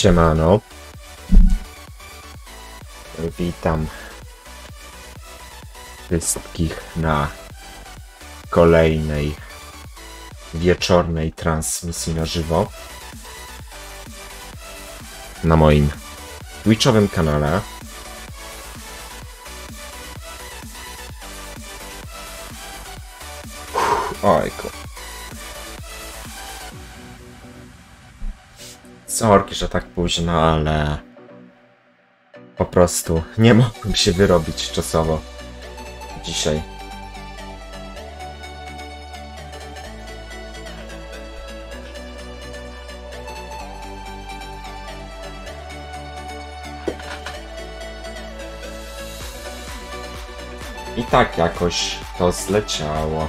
Siemano. Witam wszystkich na kolejnej wieczornej transmisji na żywo na moim Twitchowym kanale. Sorki, że tak późno, ale po prostu nie mogłem się wyrobić czasowo dzisiaj. I tak jakoś to zleciało.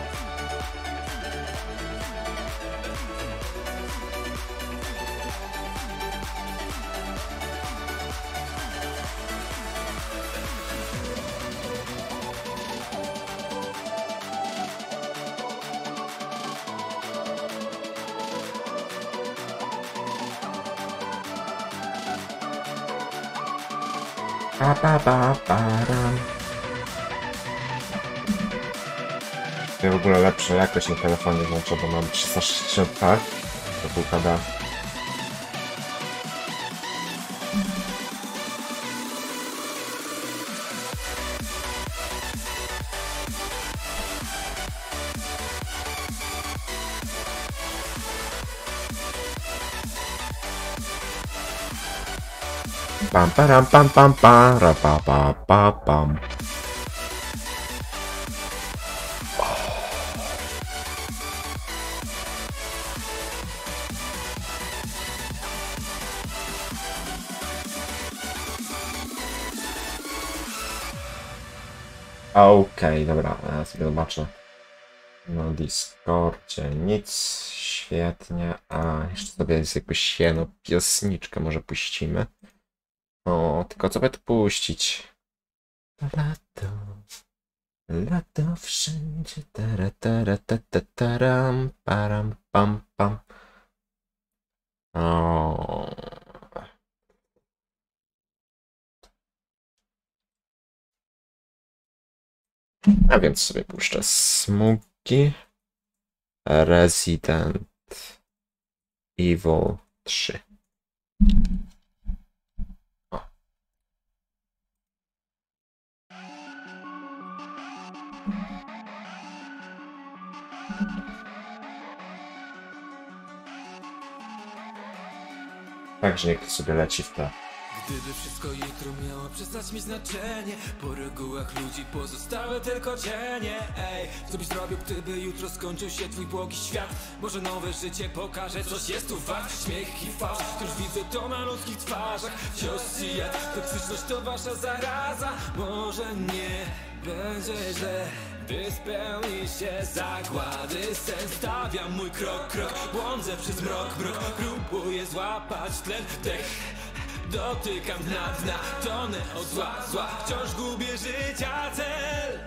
Lepsza jakość na telefonie znaczy, bo mam 360 tak? To był HD. Pam param pam pam para pa pa pa pam. Okej, dobra, ja sobie zobaczę. Na Discordzie nic, świetnie. A, jeszcze sobie jest jakąś jedną piosniczkę może puścimy. O, tylko co by tu puścić? Lato, lato wszędzie, tara, tara, ta, ta, taram, param, pam, pam. O. A więc sobie puszczę Smugi Resident Evil 3. O. Także niech sobie leci w. Gdyby wszystko jutro miało przestać mieć znaczenie Po regułach ludzi pozostały tylko cienie. Ej, co byś zrobił, gdyby jutro skończył się twój błogi świat? Może nowe życie pokaże, coś jest tu wart. Śmiech i fałsz, wciąż widzę to na ludzkich twarzach. Cios i jad, toksyczność to wasza zaraza. Może nie będzie źle gdy spełni się zakłady Sen stawiam mój krok, krok Błądzę przez mrok, mrok. Próbuję złapać tlen, dech Dotykam dna, dna, tonę od zła, zła. Wciąż gubię życia cel.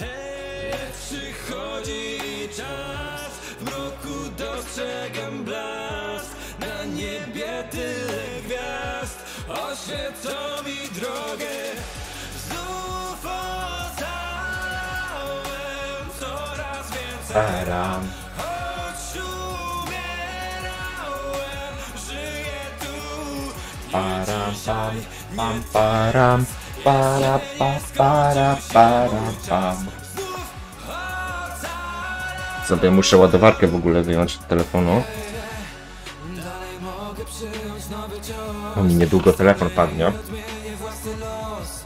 Hej, przychodzi czas. W mroku dostrzegam blask. Na niebie tyle gwiazd. Oświecą mi drogę. Znów ocalałem Coraz więcej. Param. Param, pam, pam, param, para, pa, para, para, pam. Sobie muszę ładowarkę w ogóle wyjąć od telefonu. Dalej mogę przyjąć nowy cios Bo mi niedługo telefon padnie. Odmienię własny los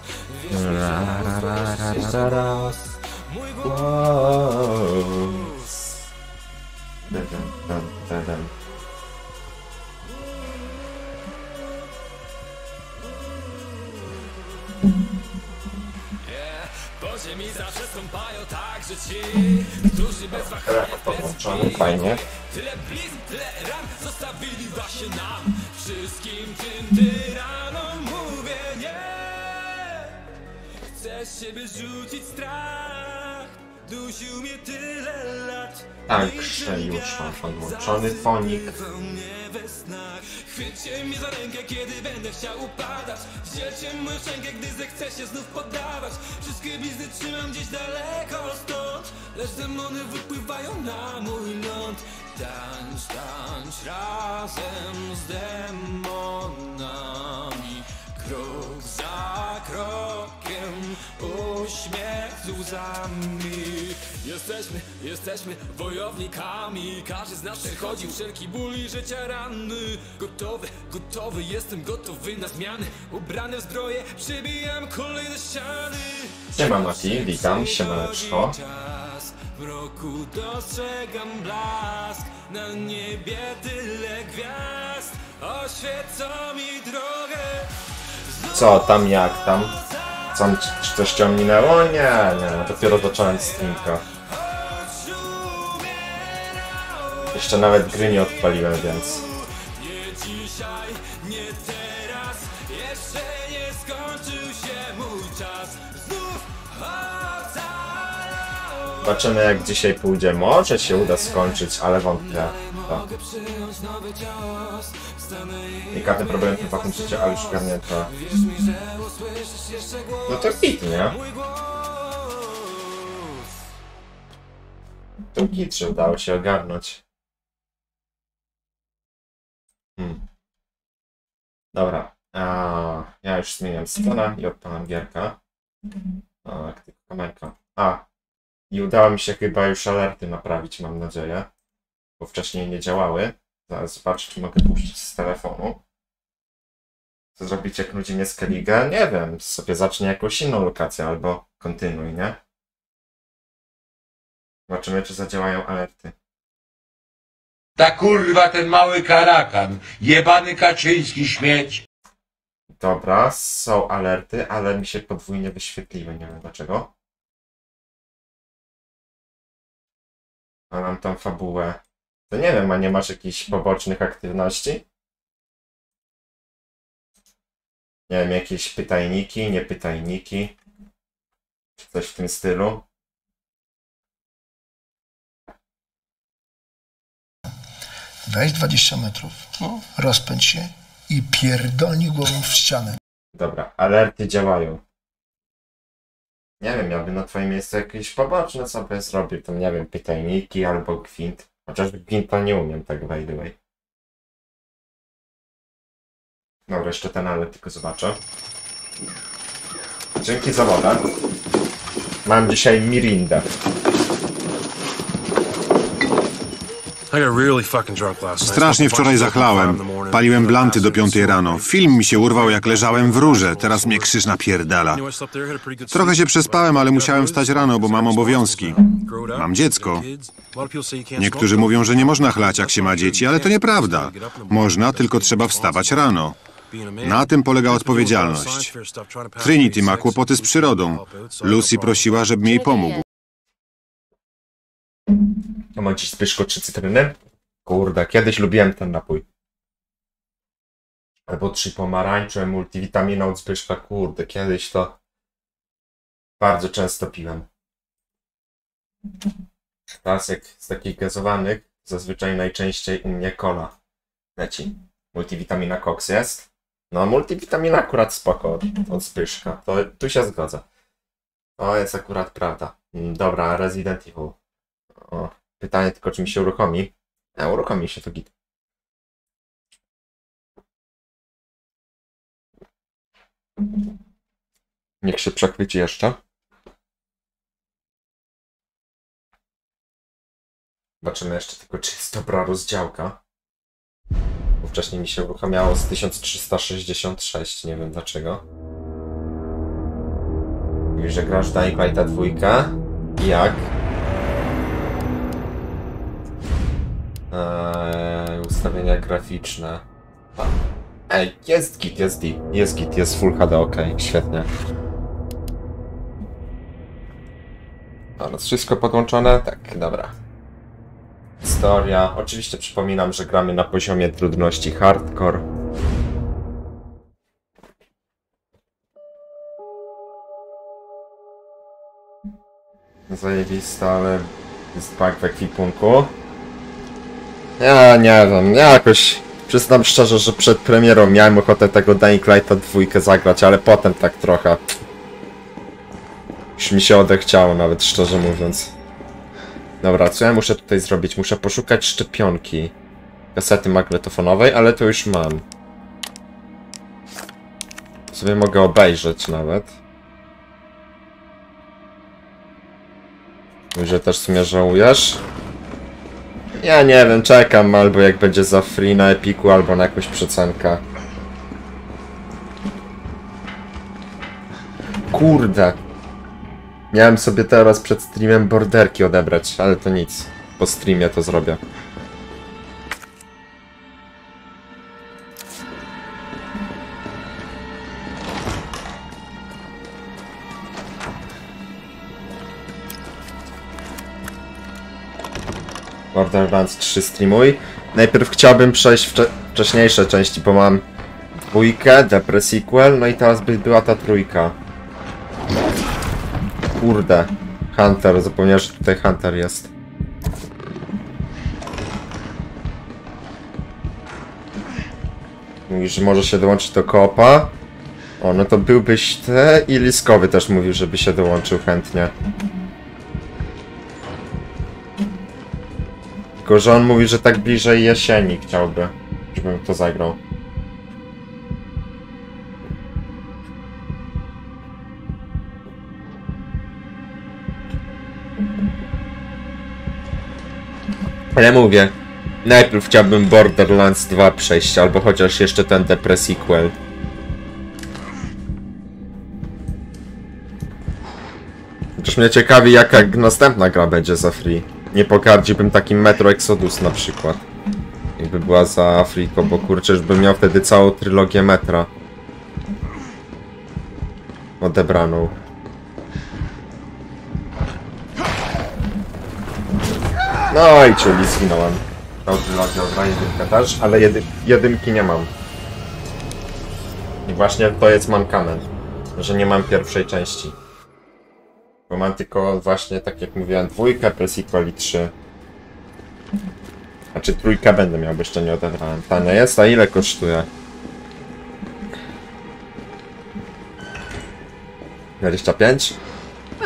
Ra, ra, ra, ra, ra, ra. Wow. Dadam, dam, dadam. Po ziemi zawsze stąpają także ci Którzy bez wahania podłączony, fajnie. Tyle blizn, tyle ran zostawili właśnie nam Wszystkim tym tyranom mówię nie Chcę z siebie rzucić strach Także już mam podłączony fonik. Chwyćcie mnie za rękę, kiedy będę chciał upadać. Wzięcie moją szczękę, gdy zechcę się znów poddawać. Wszystkie blizny trzymam gdzieś daleko stąd. Lecz demony wypływają na mój ląd. Tańcz, tańcz razem z demonami. Krok za krokiem, uśmiech z łzami Jesteśmy, jesteśmy wojownikami. Każdy z nas przechodził wszelki ból i życia ranny. Gotowy, gotowy, jestem gotowy na zmiany. Ubrany w zbroję, przybijam kolejne ściany. Siema Mati, witam, siemaneczko. W roku dostrzegam blask. Na niebie tyle gwiazd. Oświecą mi drogę Co tam, jak tam? Co, czy coś cię ominęło? Nie, nie, dopiero zacząłem streamka. Jeszcze nawet gry nie odpaliłem, więc... Zobaczymy jak dzisiaj pójdzie. Może się uda skończyć, ale wątpię. Tak. I Delikatny problem w prywatnym życiu, ale już ogarnięta. No to git, nie? To git, że udało się ogarnąć. Hmm. Dobra. A, ja już zmieniam stronę i odpalam gierkę. A, tylko kamerka. A, i udało mi się chyba już alerty naprawić, mam nadzieję. Bo wcześniej nie działały. Zaraz zobaczę, czy mogę puścić z telefonu. Co zrobić, jak ludzie nie Skellige? Nie wiem, sobie zacznę jakąś inną lokację albo kontynuuj, nie? Zobaczymy, czy zadziałają alerty. Ta kurwa, ten mały karakan. Jebany Kaczyński śmieć. Dobra, są alerty, ale mi się podwójnie wyświetliły, nie wiem dlaczego. A mam tam fabułę. To nie wiem, a nie masz jakichś pobocznych aktywności? Nie wiem, jakieś pytajniki, nie pytajniki. Czy coś w tym stylu? Weź 20 metrów, rozpędź się i pierdolnij głową w ścianę. Dobra, alerty działają. Nie wiem, ja bym na twoim miejscu jakieś poboczne sobie zrobił, to nie wiem, pytajniki albo gwint. Chociaż gwinta nie umiem, tak by the way. Dobra, jeszcze ten alert tylko zobaczę. Dzięki za wodę. Mam dzisiaj Mirindę. Strasznie wczoraj zachlałem. Paliłem blanty do piątej rano. Film mi się urwał jak leżałem w rurze. Teraz mnie krzyż napierdala. Trochę się przespałem, ale musiałem wstać rano, bo mam obowiązki. Mam dziecko. Niektórzy mówią, że nie można chlać jak się ma dzieci, ale to nieprawda. Można, tylko trzeba wstawać rano. Na tym polega odpowiedzialność. Trinity ma kłopoty z przyrodą. Lucy prosiła, żebym jej pomógł. Ma dziś Zbyszko trzy cytryny? Kurde, kiedyś lubiłem ten napój. Albo trzy pomarańcze, multivitamina od Zbyszka, kurde, kiedyś to bardzo często piłem. Teraz z takich gazowanych, zazwyczaj najczęściej u mnie kola leci. Multivitamina Cox jest. No, multivitamina akurat spoko od, od Zbyszka, to tu się zgodzę. To jest akurat prawda. Mm, Dobra, Resident Evil. O, pytanie tylko, czy mi się uruchomi. A, uruchomi się to git. Niech się przechwyci jeszcze. Zobaczymy jeszcze tylko, czy jest dobra rozdziałka. Bo wcześniej mi się uruchamiało z 1366, nie wiem dlaczego. Mówisz, że grasz Dying Lighta dwójkę? Jak? Eee, ustawienia graficzne. Ej, jest git, jest git, jest git, jest Full HD, ok, świetnie. Teraz wszystko podłączone? Tak, dobra. Historia. Oczywiście przypominam, że gramy na poziomie trudności hardcore. Zajebista, ale Jest pak w ekwipunku. Ja nie wiem, ja jakoś przyznam szczerze, że przed premierą miałem ochotę tego Dying Lighta dwójkę zagrać, ale potem tak trochę. Już mi się odechciało nawet, szczerze mówiąc. Dobra, co ja muszę tutaj zrobić? Muszę poszukać szczepionki kasety magnetofonowej, ale to już mam. Sobie mogę obejrzeć nawet. Że też w sumie żałujesz? Ja nie wiem, czekam albo jak będzie za free na Epiku, albo na jakąś przecenkę. Kurde. Miałem sobie teraz przed streamem borderki odebrać, ale to nic. Po streamie to zrobię. Borderlands 3 streamuj. Najpierw chciałbym przejść wcze wcześniejsze części, bo mam dwójkę, The Pre-Sequel, no i teraz by była ta trójka. Kurde. Hunter, zapomniałem, że tutaj Hunter jest. Mówisz, że może się dołączyć do koopa? O, no to byłbyś ty i Liskowy też mówił, żeby się dołączył chętnie. Tylko, że on mówi, że tak bliżej jesieni chciałby, żebym to zagrał. Ale mówię, najpierw chciałbym Borderlands 2 przejść, albo chociaż jeszcze ten The Pre-Sequel. Chociaż mnie ciekawi, jaka następna gra będzie za free. Nie pogardziłbym takim Metro Exodus na przykład. Jakby była za Afriko, bo kurczę, już bym miał wtedy całą trylogię Metra. Odebraną. No i czyli zginąłem. Tą trylogię odra jedynkę też, ale jedy jedynki nie mam. I właśnie to jest mankament, że nie mam pierwszej części. Tylko właśnie, tak jak mówiłem, dwójkę, pre-sequel i trzy. Znaczy trójkę będę miał, bo jeszcze nie odebrałem. Tania jest, a ile kosztuje? 25?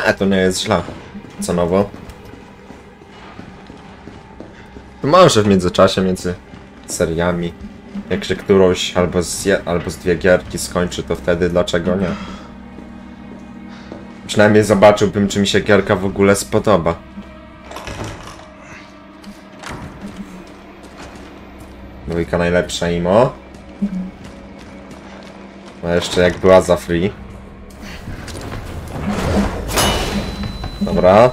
E, to nie jest źle. Cenowo. To może w międzyczasie, między seriami. Jak się którąś albo z, albo z dwie gierki skończy, to wtedy dlaczego nie? Przynajmniej zobaczyłbym, czy mi się gierka w ogóle spodoba. Dwójka najlepsza imo. No jeszcze jak była za free. Dobra.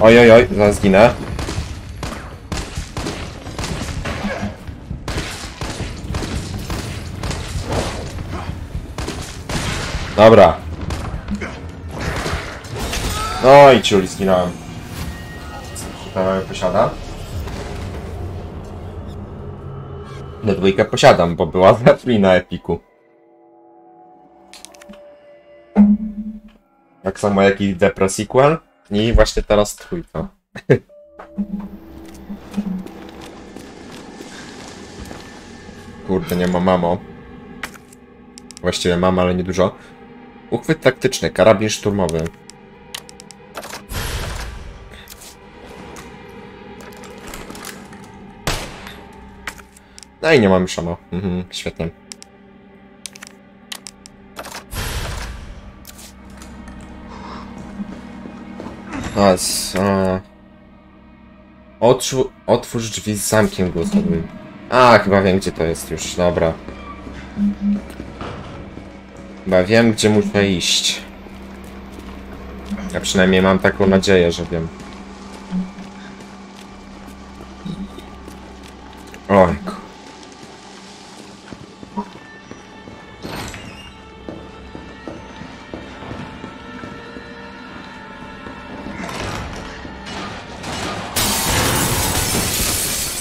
Oj, oj, oj, zaraz zginę. Dobra. No i ciuli zginąłem. Prawie posiada. Na dwójkę posiadam, bo była free na Epiku. Tak samo jak i The. I właśnie teraz trójka. Kurde, nie ma mamo. Właściwie mam, ale nie dużo. Uchwyt taktyczny, karabin szturmowy. No i nie mamy szama. Mhm, świetnie. Z, a... Otwórz, otwórz drzwi z zamkiem głosowym. A, chyba wiem gdzie to jest już, dobra. Chyba wiem gdzie muszę iść. Ja przynajmniej mam taką nadzieję, że wiem. Ojku.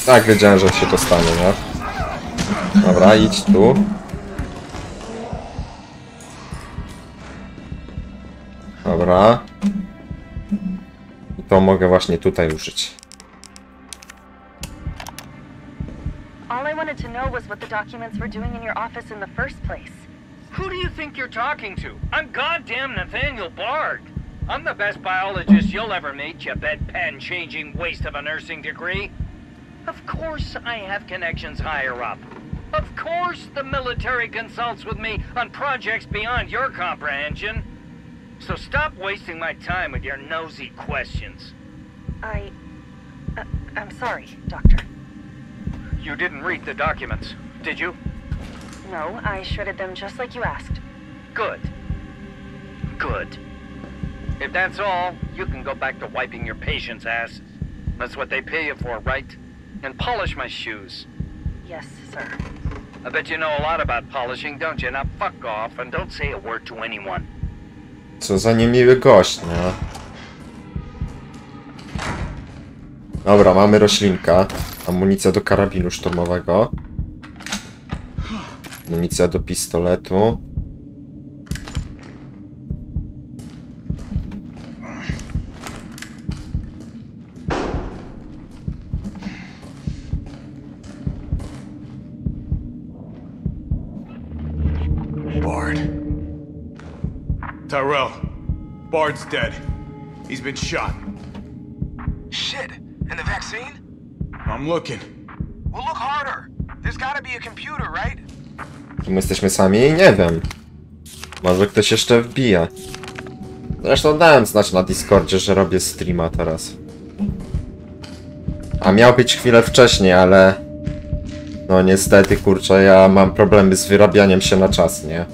Tak, wiedziałem, że się to stanie, nie? Dobra, idź tu. Dobra. I to mogę właśnie tutaj użyć. All I wanted to know was what the documents were doing in your office in the first place. Who do you think you're talking to? I'm goddamn Nathaniel Bard. I'm the best biologist you'll ever meet, you bedpan changing waste of a nursing degree. Of course I have connections higher up. Of course the military consults with me on projects beyond your comprehension. So stop wasting my time with your nosy questions. I. Uh, I'm sorry, Doctor. You didn't read the documents, did you? No, I shredded them just like you asked. Good. Good. If that's all, you can go back to wiping your patient's asses. That's what they pay you for, right? And polish my shoes. Yes, sir. I bet you know a lot about polishing, don't you? Now fuck off and don't say a word to anyone. Co za niemiły gość, nie? Dobra, mamy roślinka. Amunicja do karabinu szturmowego. Amunicja do pistoletu. Bard. Tyrell. Bard's dead. He's been shot. Shit. And the vaccine? I'm looking. Well, look harder. There's gotta be a computer, right? Tu my jesteśmy sami? Nie wiem. Może ktoś jeszcze wbije. Zresztą dałem znać na Discordzie, że robię streama teraz. A miał być chwilę wcześniej, ale... No niestety, kurczę, ja mam problemy z wyrabianiem się na czas, nie?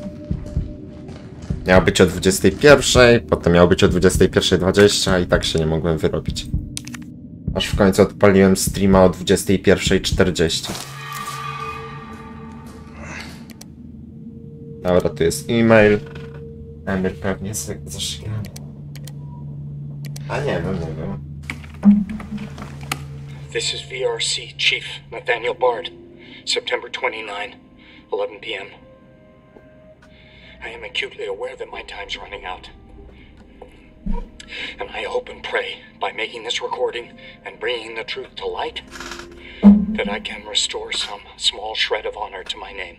Miał być o 21, potem miał być o 21.20 i tak się nie mogłem wyrobić. Aż w końcu odpaliłem streama o 21.40. Dobra, tu jest e-mail. Emil pewnie zaszykany. A nie wiem, nie wiem. This is VRC Chief Nathaniel Bard, September 29, 11 p.m. I am acutely aware that my time's running out. And I hope and pray by making this recording and bringing the truth to light that I can restore some small shred of honor to my name.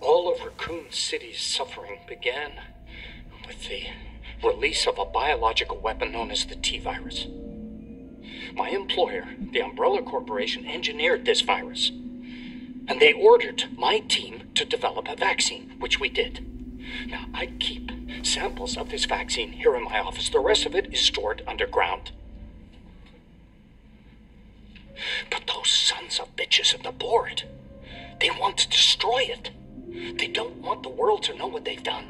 All of Raccoon City's suffering began with the release of a biological weapon known as the T virus. My employer, the Umbrella Corporation, engineered this virus. And they ordered my team to develop a vaccine, which we did. Now, I keep samples of this vaccine here in my office. The rest of it is stored underground. But those sons of bitches of the board, they want to destroy it. They don't want the world to know what they've done.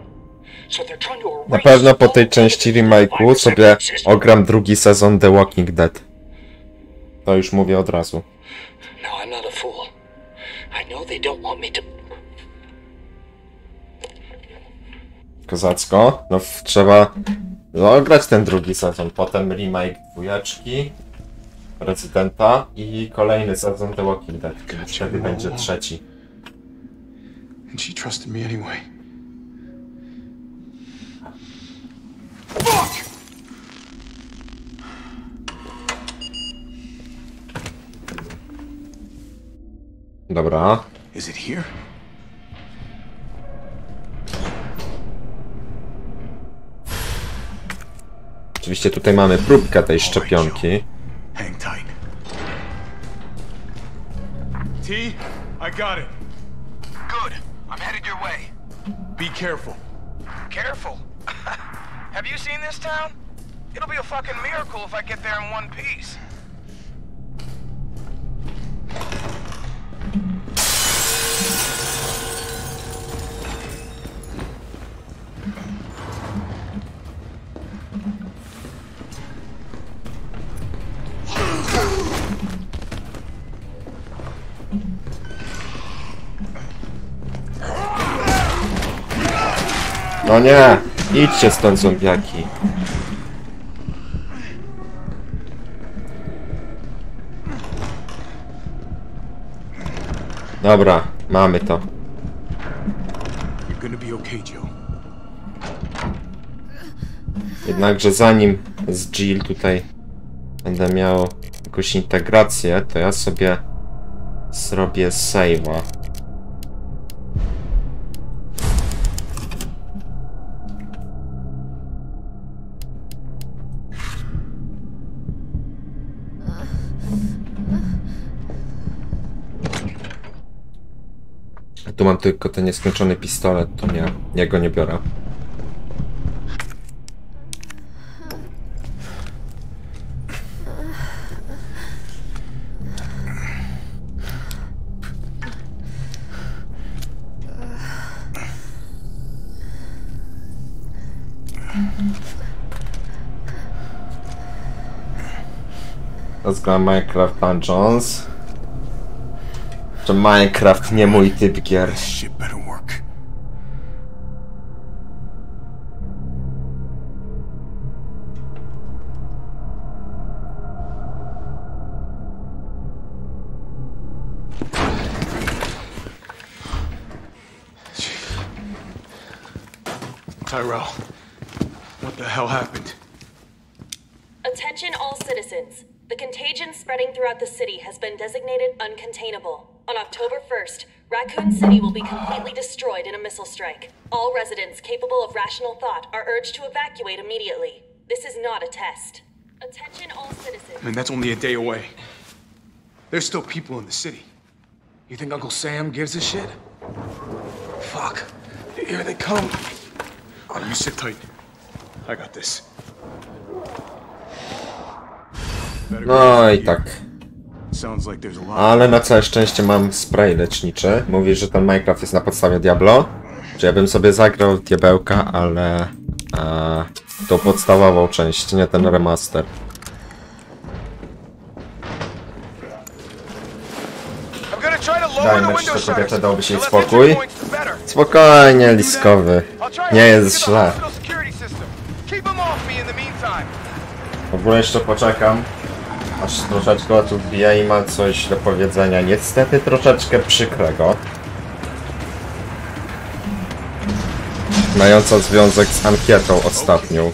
So they're trying to Na pewno po tej części evidence that the remake'u sobie ogram drugi sezon The Walking Dead. To już mówię od razu. No, they don't want me to. Kozacko. No trzeba ograć ten drugi sezon. Potem remake dwójeczki, Rezydenta i kolejny sezon The Walking Dead. Czyli wtedy będzie trzeci. And she trusted me anyway. Dobra. Is it here? Oczywiście tutaj mamy próbkę tej szczepionki. Hang tight. T, I got it. Good. I'm headed your way. Be careful. Careful. Have you seen this town? It'll be a fucking miracle if I get there in one piece. No nie! Idźcie stąd, zombiaki. Dobra, mamy to. Jednakże zanim z Jill tutaj będę miał jakąś integrację, to ja sobie zrobię save'a. Tylko ten nieskończony pistolet, to nie, ja go nie biorę. Rozgram Minecraft Dungeons. Że Minecraft nie mój typ gier. Strike. All residents capable of rational thought are urged to evacuate immediately. This is not a test. Attention all citizens. I mean, that's only a day away. There's still people in the city. You think Uncle Sam gives a shit? Fuck. Here they come. Oh, you sit tight. I got this. No go i tak. Sounds like there's a lot. Ale na całe szczęście mam spray leczniczy. Mówi, że ten Minecraft jest na podstawie Diablo. Że ja bym sobie zagrał diabełka, ale... E, tą podstawową część, nie ten remaster. Dajmy jeszcze kobietę, dałby się jej spokój. Spokojnie, liskowy. Nie jest źle. W ogóle jeszcze poczekam, aż troszeczkę odbije i ma coś do powiedzenia. Niestety troszeczkę przykrego. Mająca związek z ankietą ostatnią.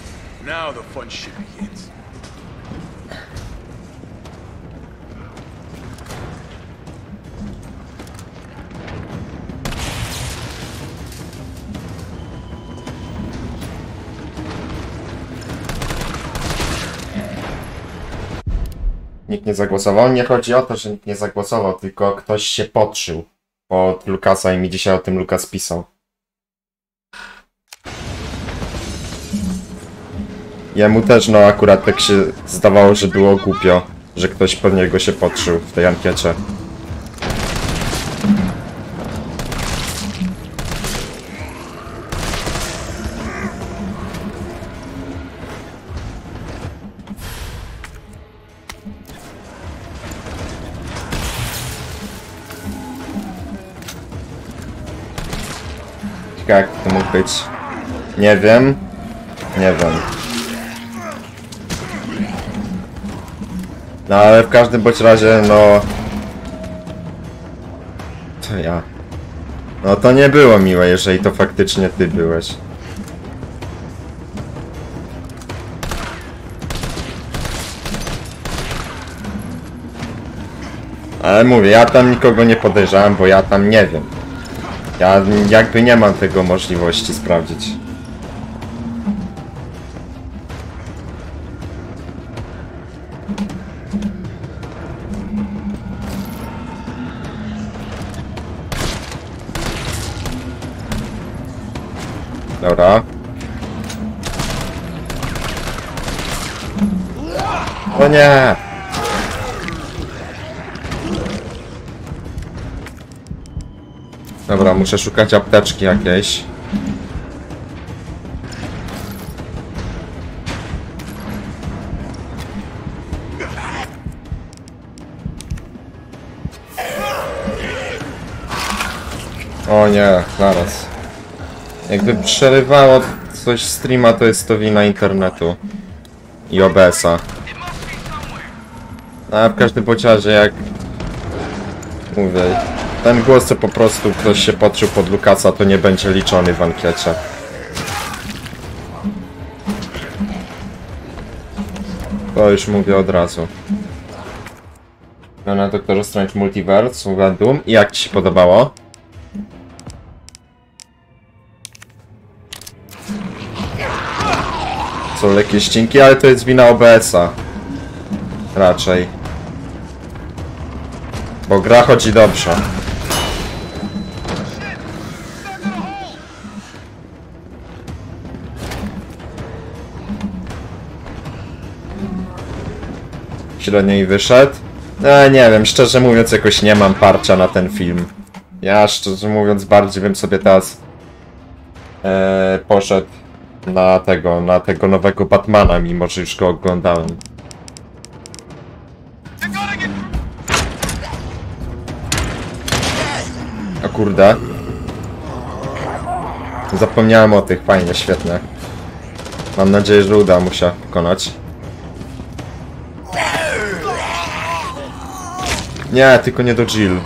Nikt nie zagłosował. Nie chodzi o to, że nikt nie zagłosował, tylko ktoś się podszył pod Lukasa i mi dzisiaj o tym Lukas pisał. Jemu też, no akurat tak się zdawało, że było głupio, że ktoś pod niego się podszył w tej ankiecie. Jak to mógł być. Nie wiem. Nie wiem. No ale w każdym bądź razie, no... To ja. No to nie było miłe, jeżeli to faktycznie ty byłeś. Ale mówię, ja tam nikogo nie podejrzewam, bo ja tam nie wiem. Ja jakby nie mam tego możliwości sprawdzić. Nie! Dobra, muszę szukać apteczki jakiejś. O nie, zaraz. Jakby przerywało coś streama, to jest to wina internetu. I OBS-a. A w każdym razie jak... Mówię, Ten głos, co po prostu ktoś się poczuł pod Lukasa, to nie będzie liczony w ankiecie. To już mówię od razu. No na Doktorze Strange Multiverse, uwaga Doom. I jak Ci się podobało? Są lekkie ścinki, ale to jest wina OBS-a. Raczej. Bo gra chodzi dobrze. Średnio i wyszedł. No nie wiem, szczerze mówiąc jakoś nie mam parcia na ten film. Ja szczerze mówiąc bardziej bym sobie teraz e, poszedł na tego, na tego nowego Batmana, mimo że już go oglądałem. Kurde. Zapomniałem o tych, fajnie, świetnie. Mam nadzieję, że uda mu się pokonać. Nie, tylko nie do Jill.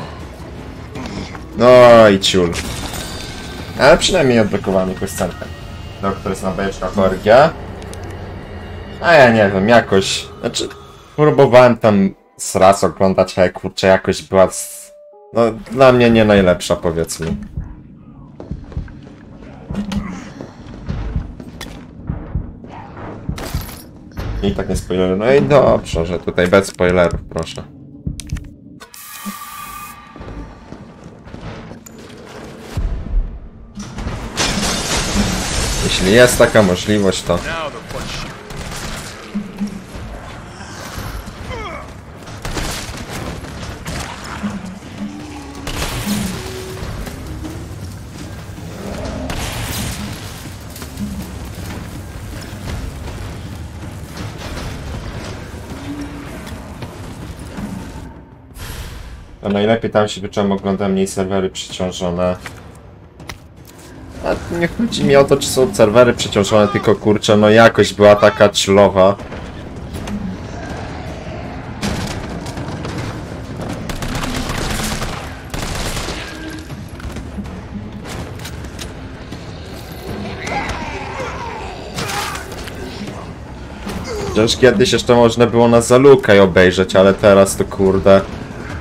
No i ciul. Ale przynajmniej odblokowałem jakąś scenkę. Doktor jest na beczkach ORG. A ja nie wiem, jakoś... Znaczy, próbowałem tam z raz oglądać, ale kurczę, jakoś była... No, dla mnie nie najlepsza, powiedzmy. I tak nie spoileruję. No i dobrze, że tutaj bez spoilerów, proszę. Jeśli jest taka możliwość, to... najlepiej tam się wyczułem, oglądam mniej serwery przeciążone. A nie chodzi mi o to, czy są serwery przeciążone, tylko kurczę, no jakość była taka chillowa. Przecież kiedyś jeszcze można było na Zalukaj obejrzeć, ale teraz to kurde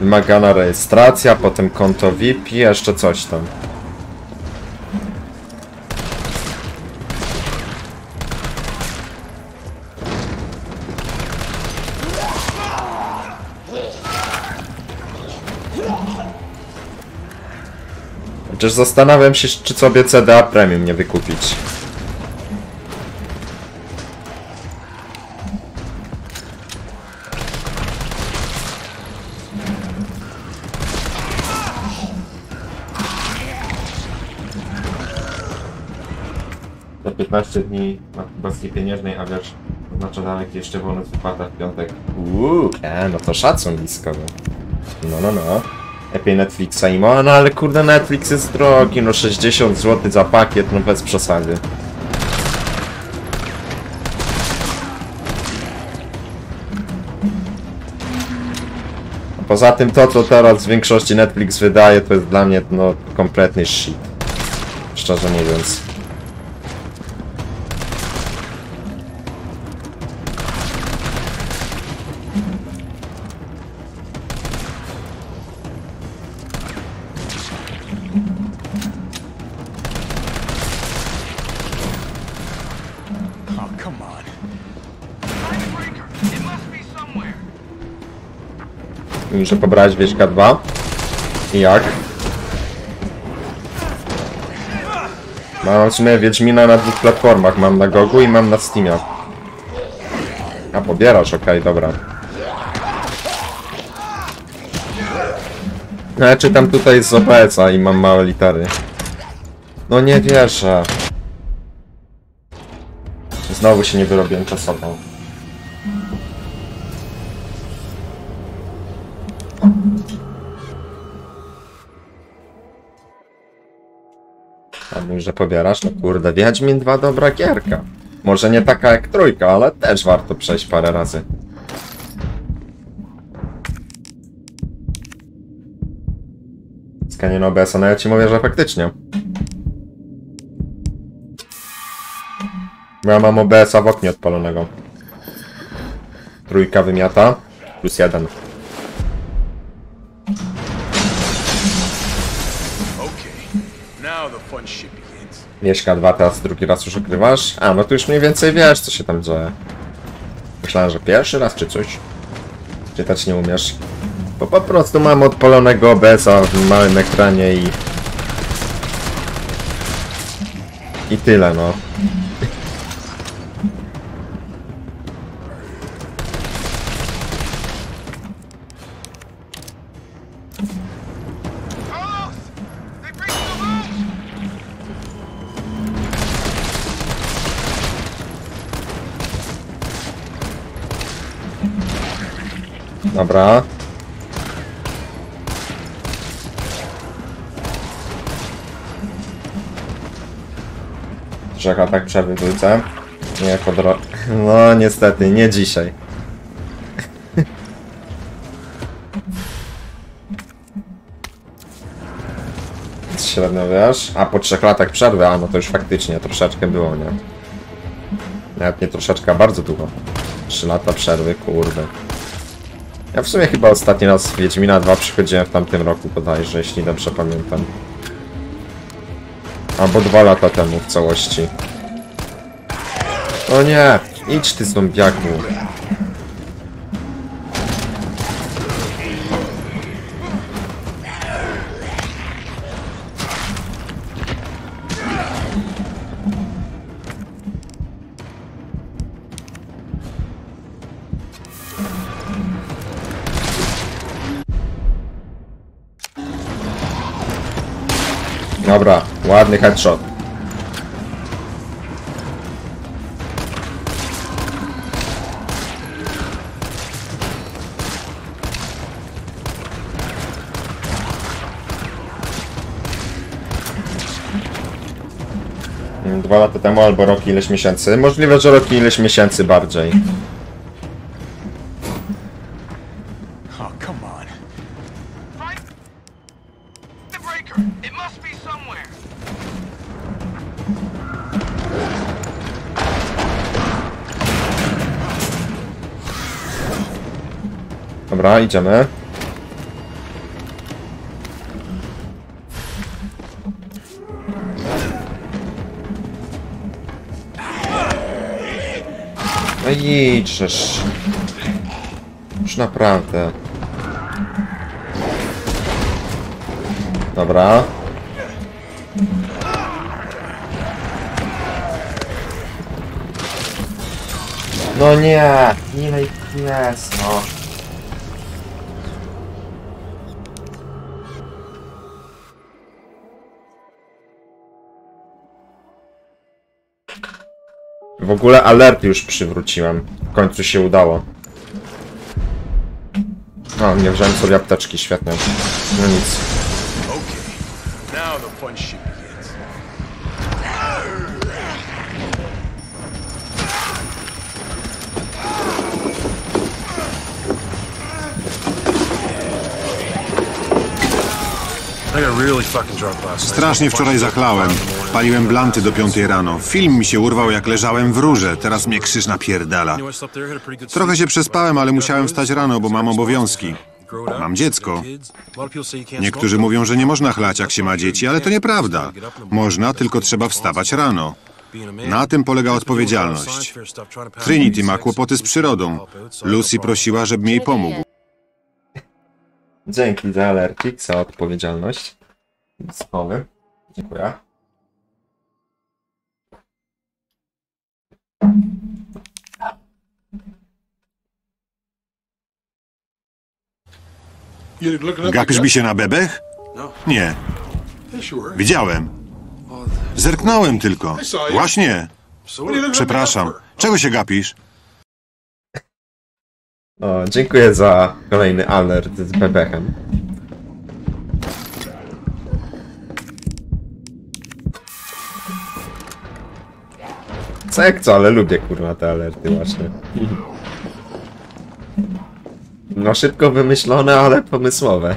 wymagana rejestracja, potem konto VIP i jeszcze coś tam. Chociaż zastanawiam się, czy sobie CDA Premium nie wykupić. 15 dni baskiej pieniężnej, a wiesz, oznacza daleki jeszcze bonus wypłata w piątek. Uuu, e, no to szacun bliskowy. No, no, no. Lepiej Netflixa i ma, no ale kurde Netflix jest drogi, no 60 zł za pakiet, no bez przesady. A Poza tym to, co teraz w większości Netflix wydaje, to jest dla mnie no kompletny shit. Szczerze mówiąc. Muszę pobrać Wieśka 2. I jak? Mam w sumie Wiedźmina na dwóch platformach. Mam na Gogu i mam na Steamie. A pobierasz, okej, dobra. No ja czytam tutaj z OBS-a i mam małe litery. No nie wierzę. Znowu się nie wyrobiłem czasowo. Że pobierasz? No kurde, Wiedźmin 2 dobra gierka. Może nie taka jak trójka, ale też warto przejść parę razy. Naciskanie na OBS-a, no ja ci mówię, że faktycznie. Ja mam OBS-a w oknie odpalonego. Trójka wymiata, plus jeden. Mieszka dwa, teraz drugi raz już ukrywasz? A, no to już mniej więcej wiesz, co się tam dzieje. Myślałem, że pierwszy raz czy coś. Czytać nie umiesz. Bo po prostu mam odpalonego OBS-a w małym ekranie i... I tyle, no. Dobra. Trzech atak przerwy w dwójce. Nie podro... No niestety, nie dzisiaj. Średnio wiesz? A po trzech latach przerwy, a no to już faktycznie troszeczkę było, nie? Nawet nie troszeczkę, bardzo długo. Trzy lata przerwy, kurde. Ja w sumie chyba ostatni raz Wiedźmina 2 przychodziłem w tamtym roku bodajże, jeśli dobrze pamiętam. Albo dwa lata temu w całości. O nie! Idź ty zombiaku. Dobra, ładny headshot. Dwa lata temu albo rok ileś miesięcy. Możliwe, że rok ileś miesięcy bardziej. Dobra, idziemy. No idźesz. Już naprawdę. Dobra. No nie! Ile ich jest, no. W ogóle alert już przywróciłem. W końcu się udało. O, nie wziąłem sobie apteczki, świetnie. No nic. Okay, now the fun shit begins. Strasznie wczoraj zachlałem. Paliłem blanty do piątej rano. Film mi się urwał jak leżałem w rurze. Teraz mnie krzyż napierdala. Trochę się przespałem, ale musiałem wstać rano, bo mam obowiązki. Mam dziecko. Niektórzy mówią, że nie można chlać jak się ma dzieci, ale to nieprawda. Można, tylko trzeba wstawać rano. Na tym polega odpowiedzialność. Trinity ma kłopoty z przyrodą. Lucy prosiła, żebym jej pomógł. Dzięki za alercik, za odpowiedzialność. Zespoły. Dziękuję. Gapisz mi się na bebech? Nie. Widziałem. Zerknąłem tylko. Właśnie. Przepraszam. Czego się gapisz? O, dziękuję za kolejny alert z bebechem. Co jak co, ale lubię kurwa te alerty właśnie. No szybko wymyślone, ale pomysłowe.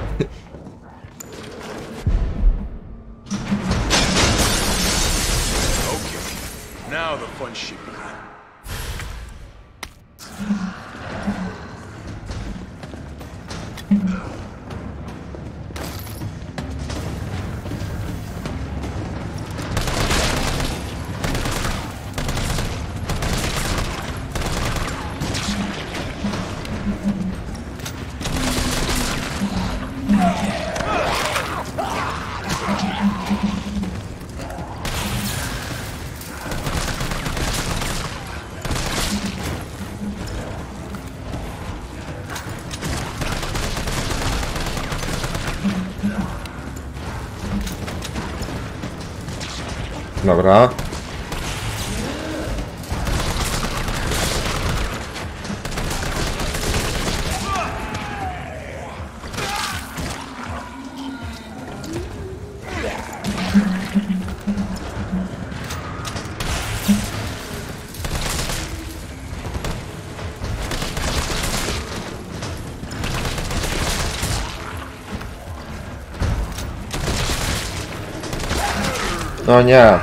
Nie.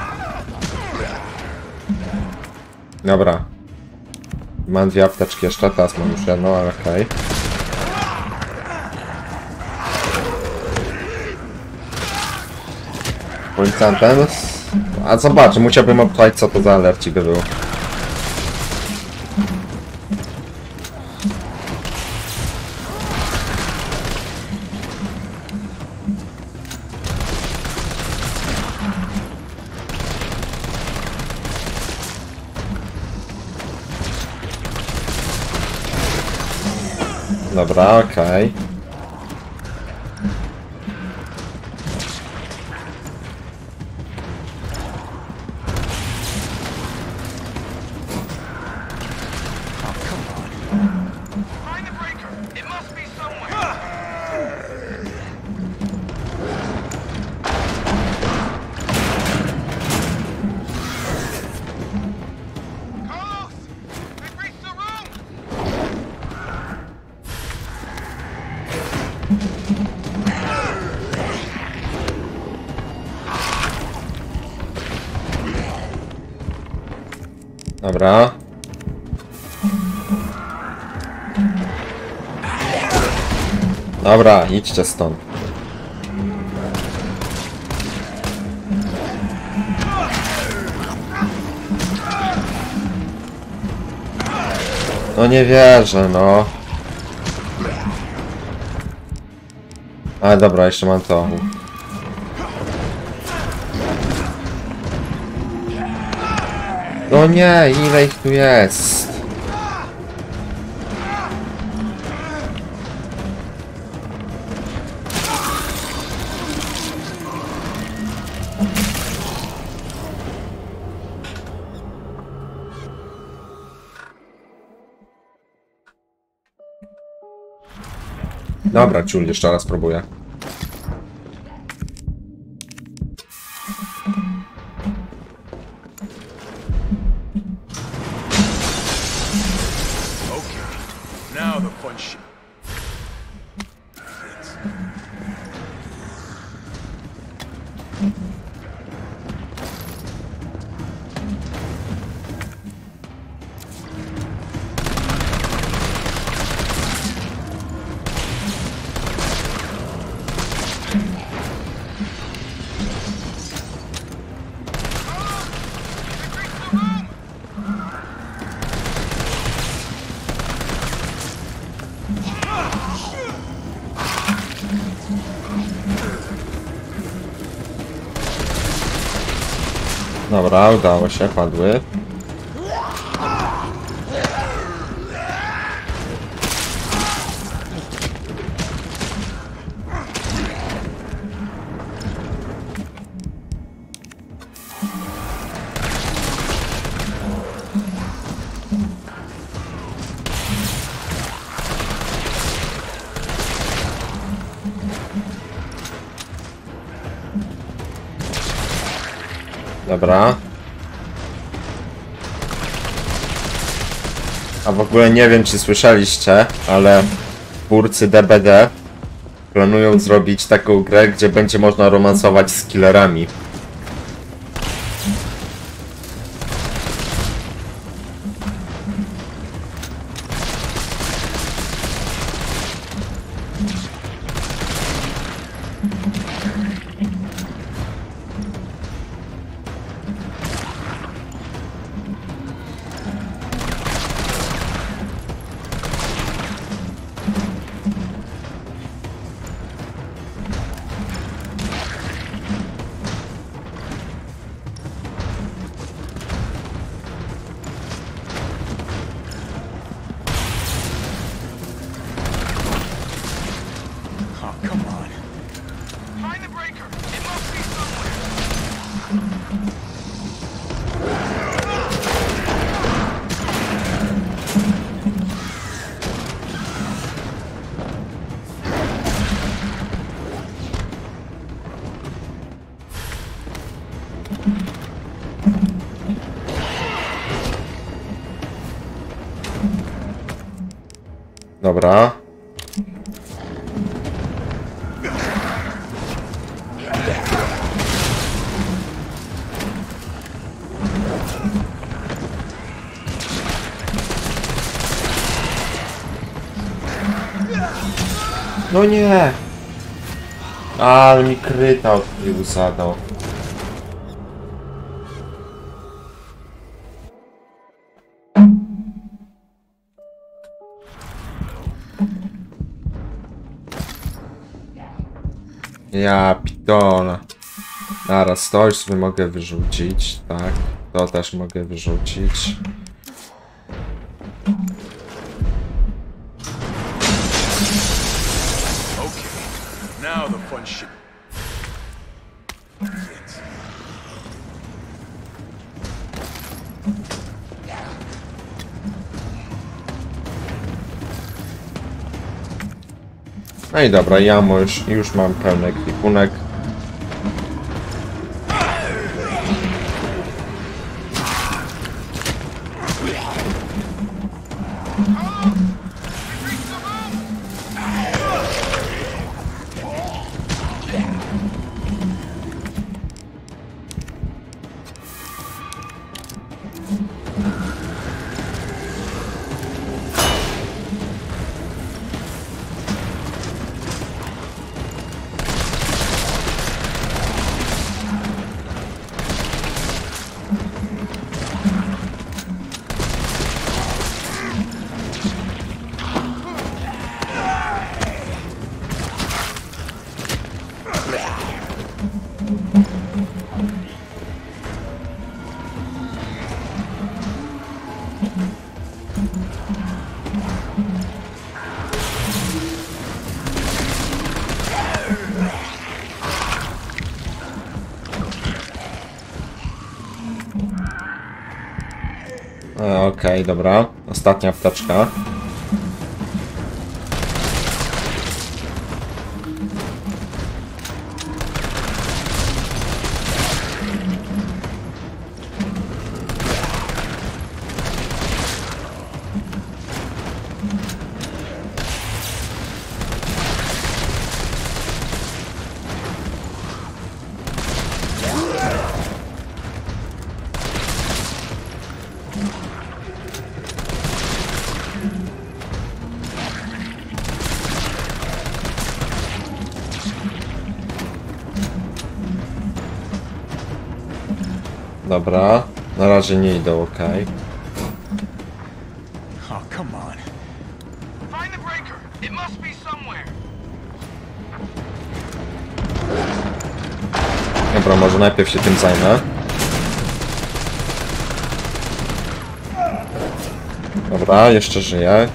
Dobra. Mam dwie apteczki jeszcze, teraz mam już jedną, ale okej. Policjantem? A zobaczę, musiałbym obczaić co to za alercik był. Dobra, okej. Idźcie stąd. No nie wierzę, no. Ale dobra, jeszcze mam to. No nie, ile ich tu jest? Ciul, jeszcze raz próbuję. Udało się, padły. Ogóle nie wiem, czy słyszeliście, ale twórcy DBD planują zrobić taką grę, gdzie będzie można romansować z killerami. Zadał. Ja pitole. Zaraz, to już sobie mogę wyrzucić, tak. To też mogę wyrzucić. No i dobra, ja już, już mam pełny ekwipunek. Dobra. Ostatnia apteczka. Razie nie idą, okej. Oh, come on. Find the breaker. It must be somewhere. Dobra, może najpierw się tym zajmę. Dobra, jeszcze żyję.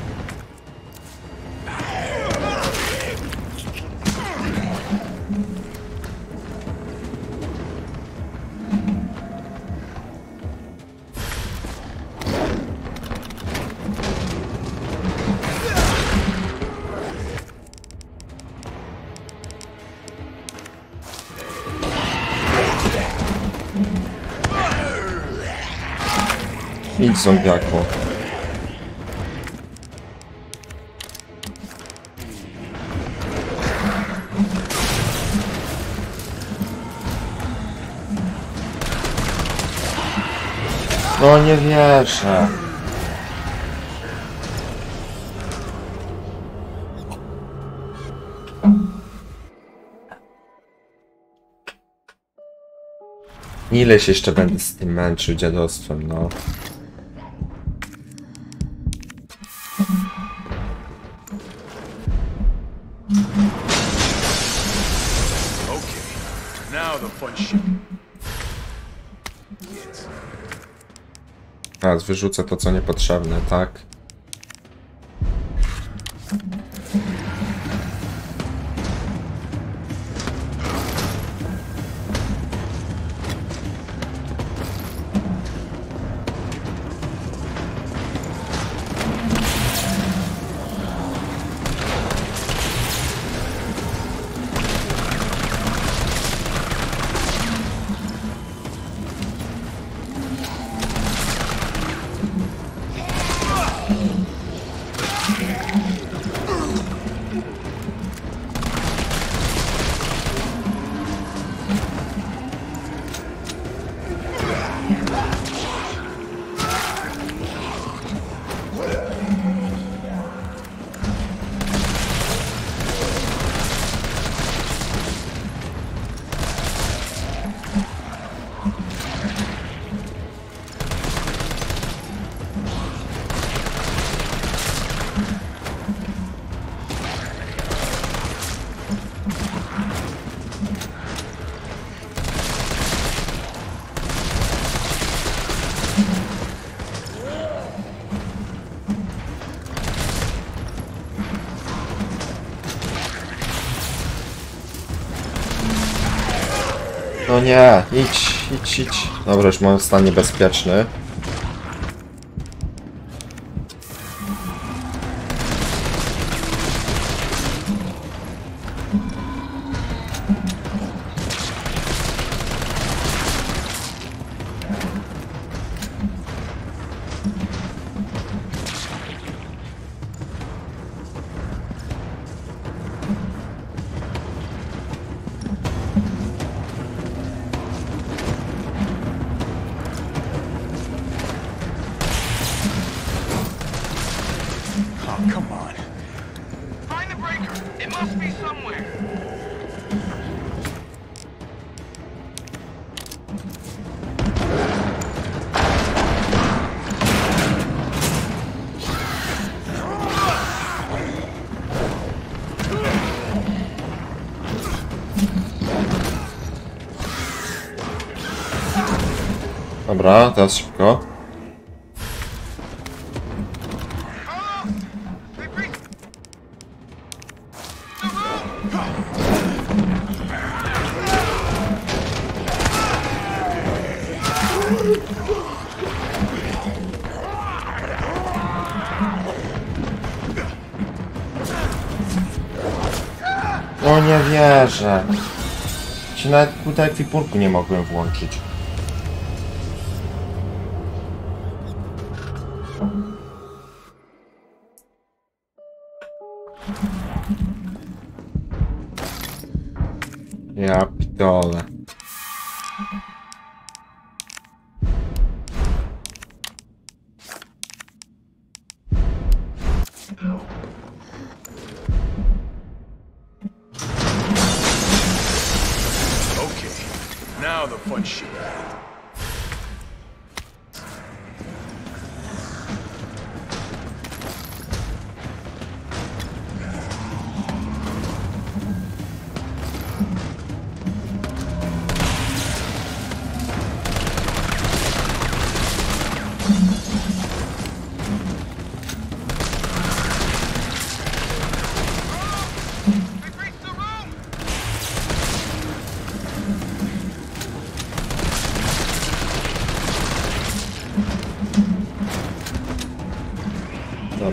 Zombiaku. No nie wierzę. Ile się jeszcze będę z tym męczył dziadostwem, no. Wyrzucę to, co niepotrzebne, tak? Nie, idź, idź, idź. Dobra, już mam stan niebezpieczny. Ekwipunku nie mogłem włączyć.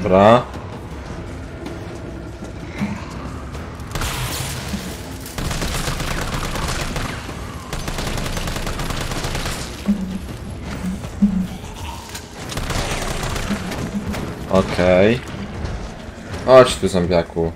Dobra. Okej. Chodź tu, zombiaku.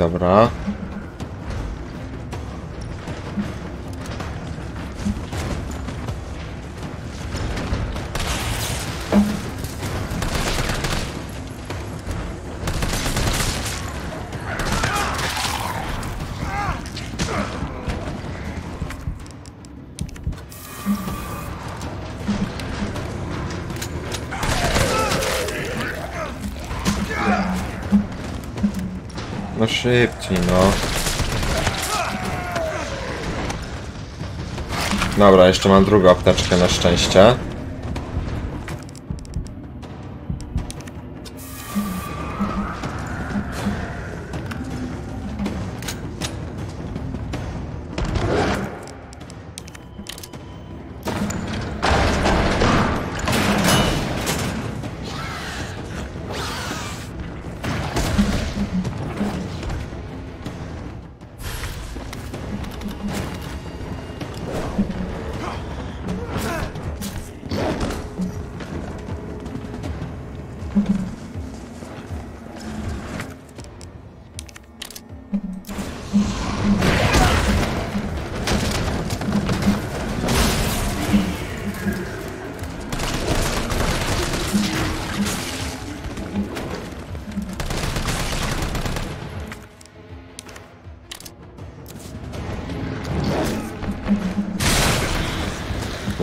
Dobra. No. Dobra, jeszcze mam drugą apteczkę na szczęście.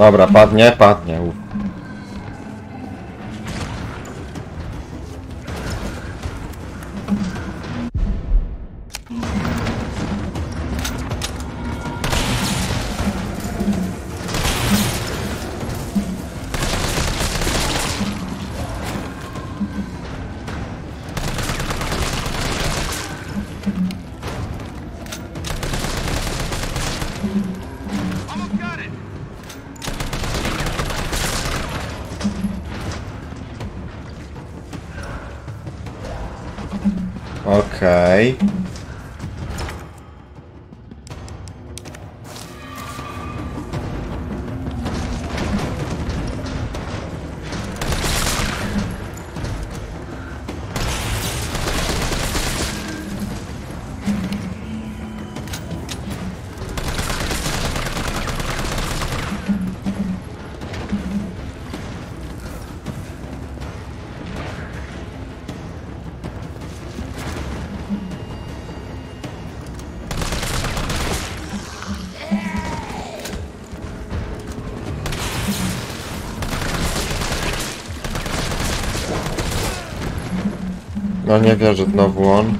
Dobra, padnie, padnie. Uf. Nie wierzę, znowu on.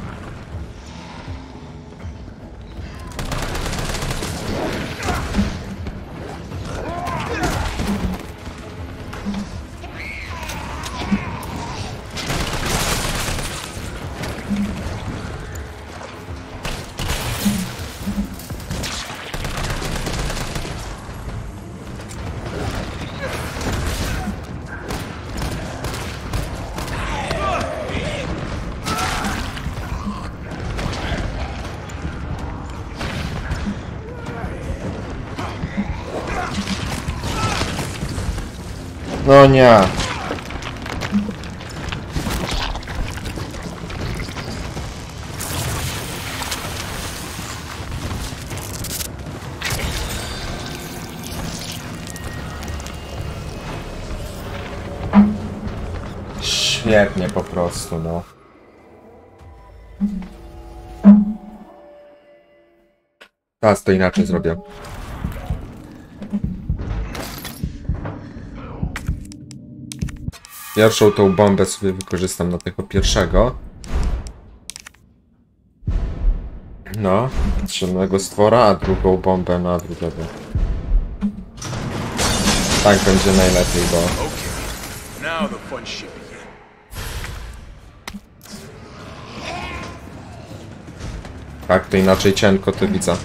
Nie. Świetnie po prostu, no. Teraz to inaczej zrobię. Pierwszą tą bombę sobie wykorzystam na tego pierwszego. No, ciemnego stwora, a drugą bombę na drugiego. Tak będzie najlepiej, bo... Tak, to inaczej cienko to widzę.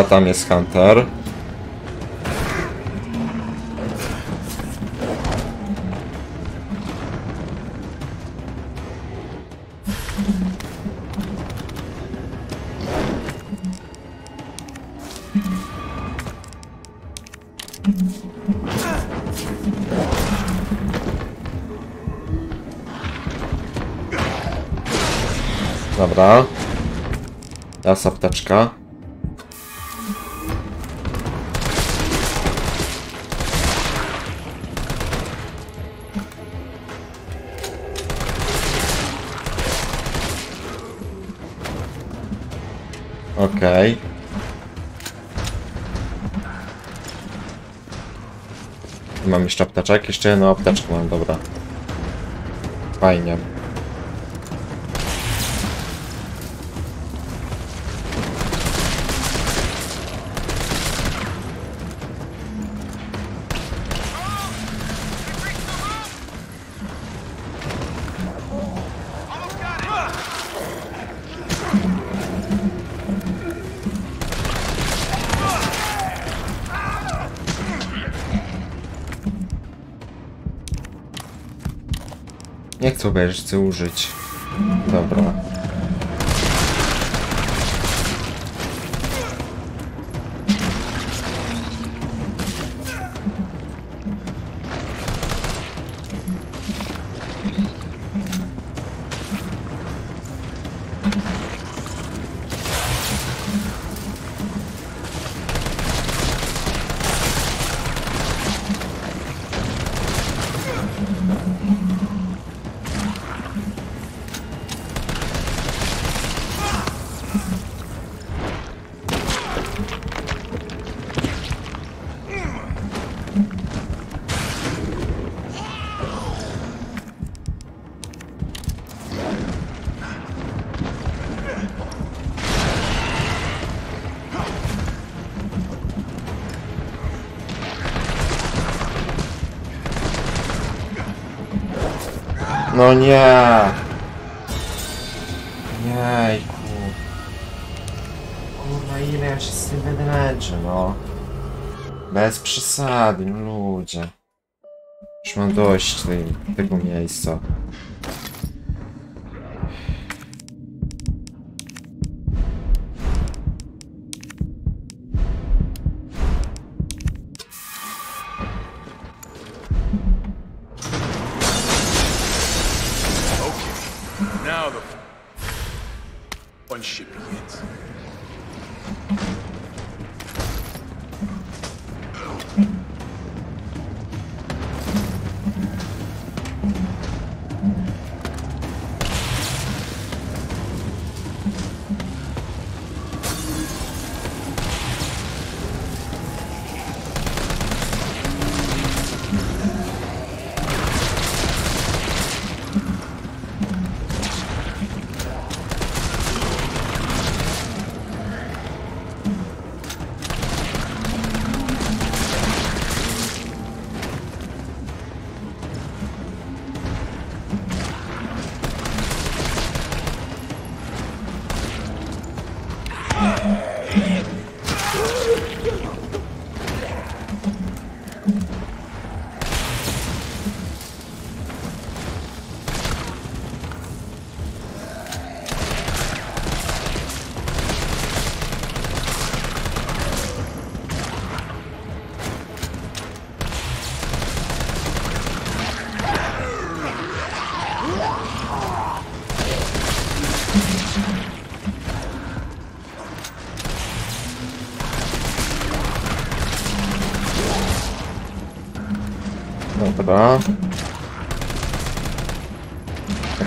Dobra, tam jest Hunter. Dobra. Teraz apteczka. Okej. Mam jeszcze apteczek? Jeszcze jedną apteczkę mam, dobra. Fajnie. Obejrzeć, chcę użyć. Dobra. No nie! Jejku. Kurwa, ile ja się z tym będę no. Bez przesady, no ludzie. Już mam dość tej, tego miejsca.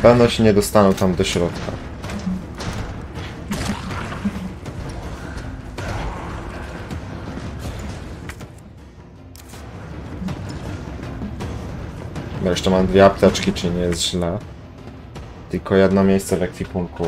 Pewno się nie dostaną tam do środka. No jeszcze mam dwie apteczki, czyli nie jest źle. Tylko jedno miejsce w ekwipunku.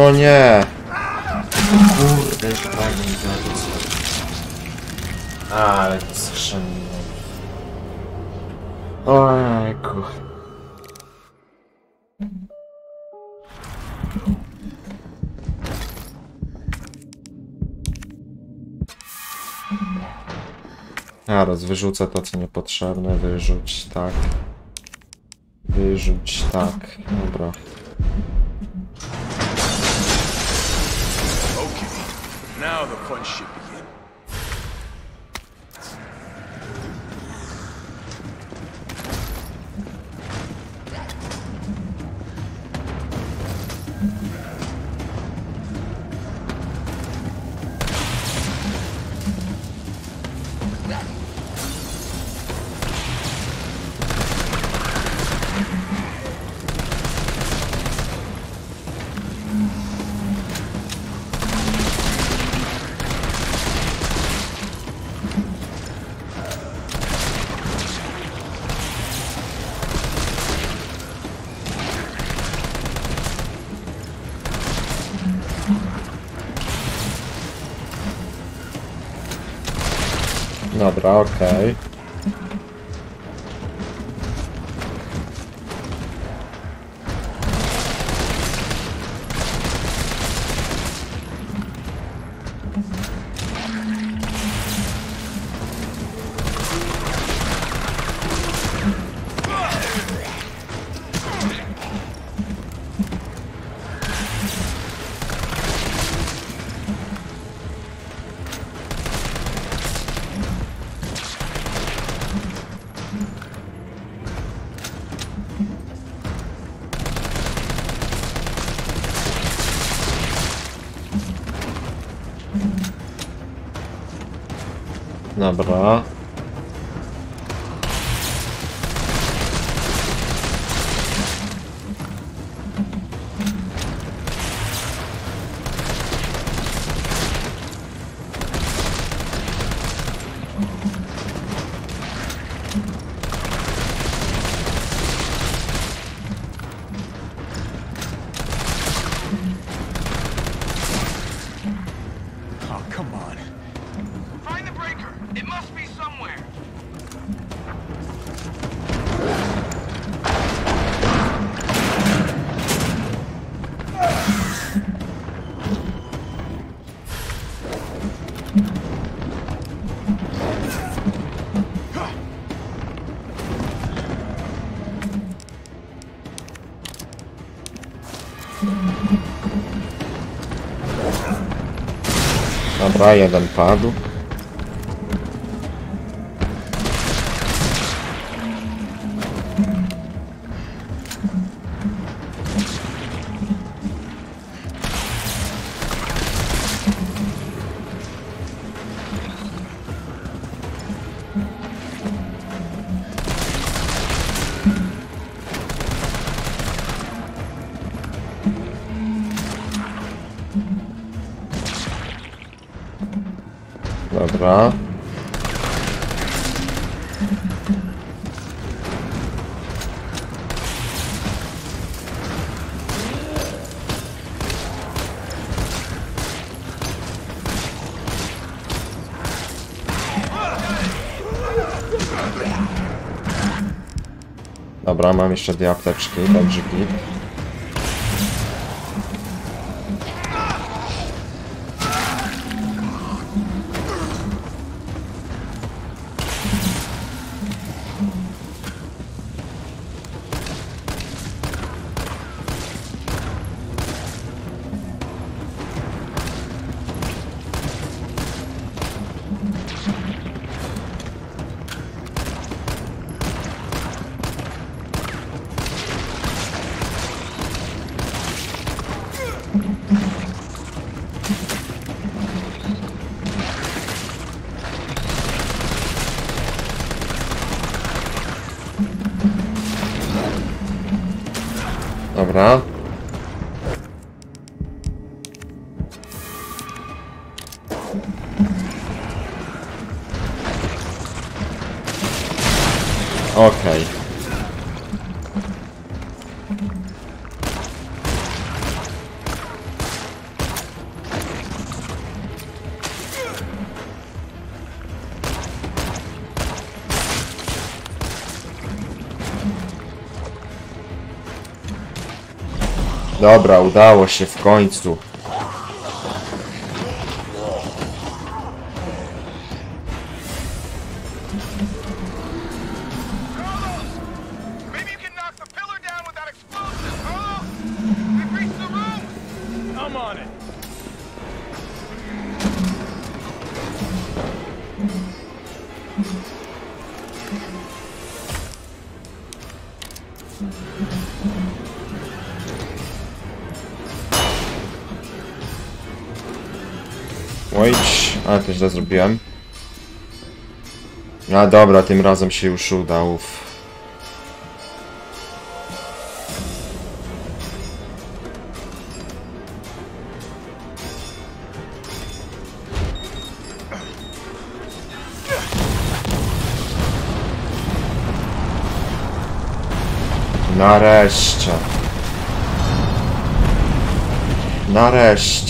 No nie! Kurde, jeszcze tak nie zaraz. Ale to skrzynne. Ojku. Zaraz wyrzucę to co niepotrzebne, wyrzuć, tak. Wyrzuć, tak. Dobra. Now the Dobra. Dobra, jeden Dobra, mam jeszcze dwie apteczki, dobrze git. Dobra, udało się w końcu. Źle zrobiłem. A dobra, tym razem się już uda, uff. Nareszcie. Nareszcie.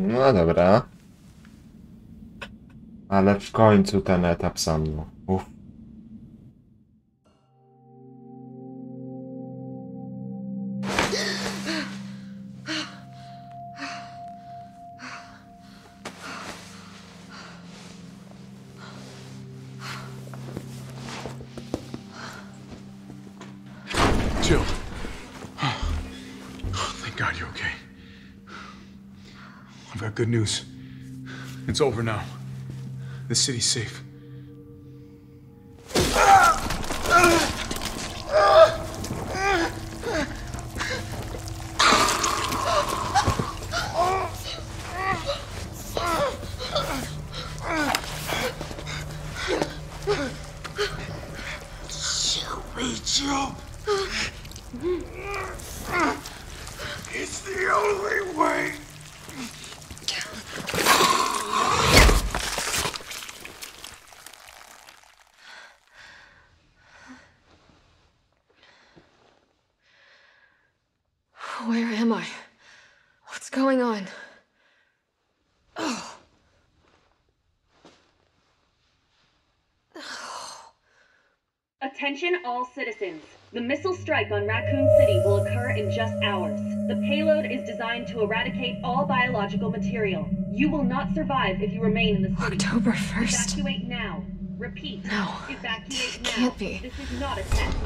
No dobra. Ale w końcu ten etap sam. Uff. News. It's over now. The city's safe. Sweet Joe. It's the only way. Where am I? What's going on? Oh. Attention all citizens. The missile strike on Raccoon City will occur in just hours. The payload is designed to eradicate all biological material. You will not survive if you remain in the city. October 1st. Evacuate now. Repeat. No, Evacuate now. can't be. This is not a test.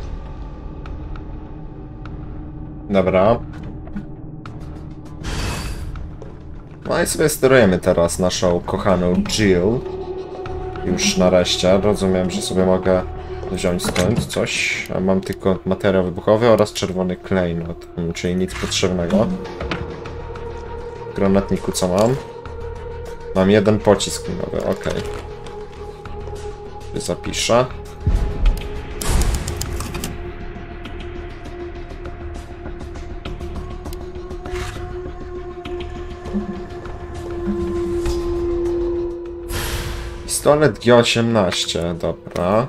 Dobra. No i sobie sterujemy teraz naszą kochaną Jill. Już nareszcie. Rozumiem, że sobie mogę wziąć stąd coś. A mam tylko materiał wybuchowy oraz czerwony klejnot, mm, czyli nic potrzebnego. W granatniku co mam? Mam jeden pocisk minowy, ok. Zapiszę. Pistolet G18, dobra.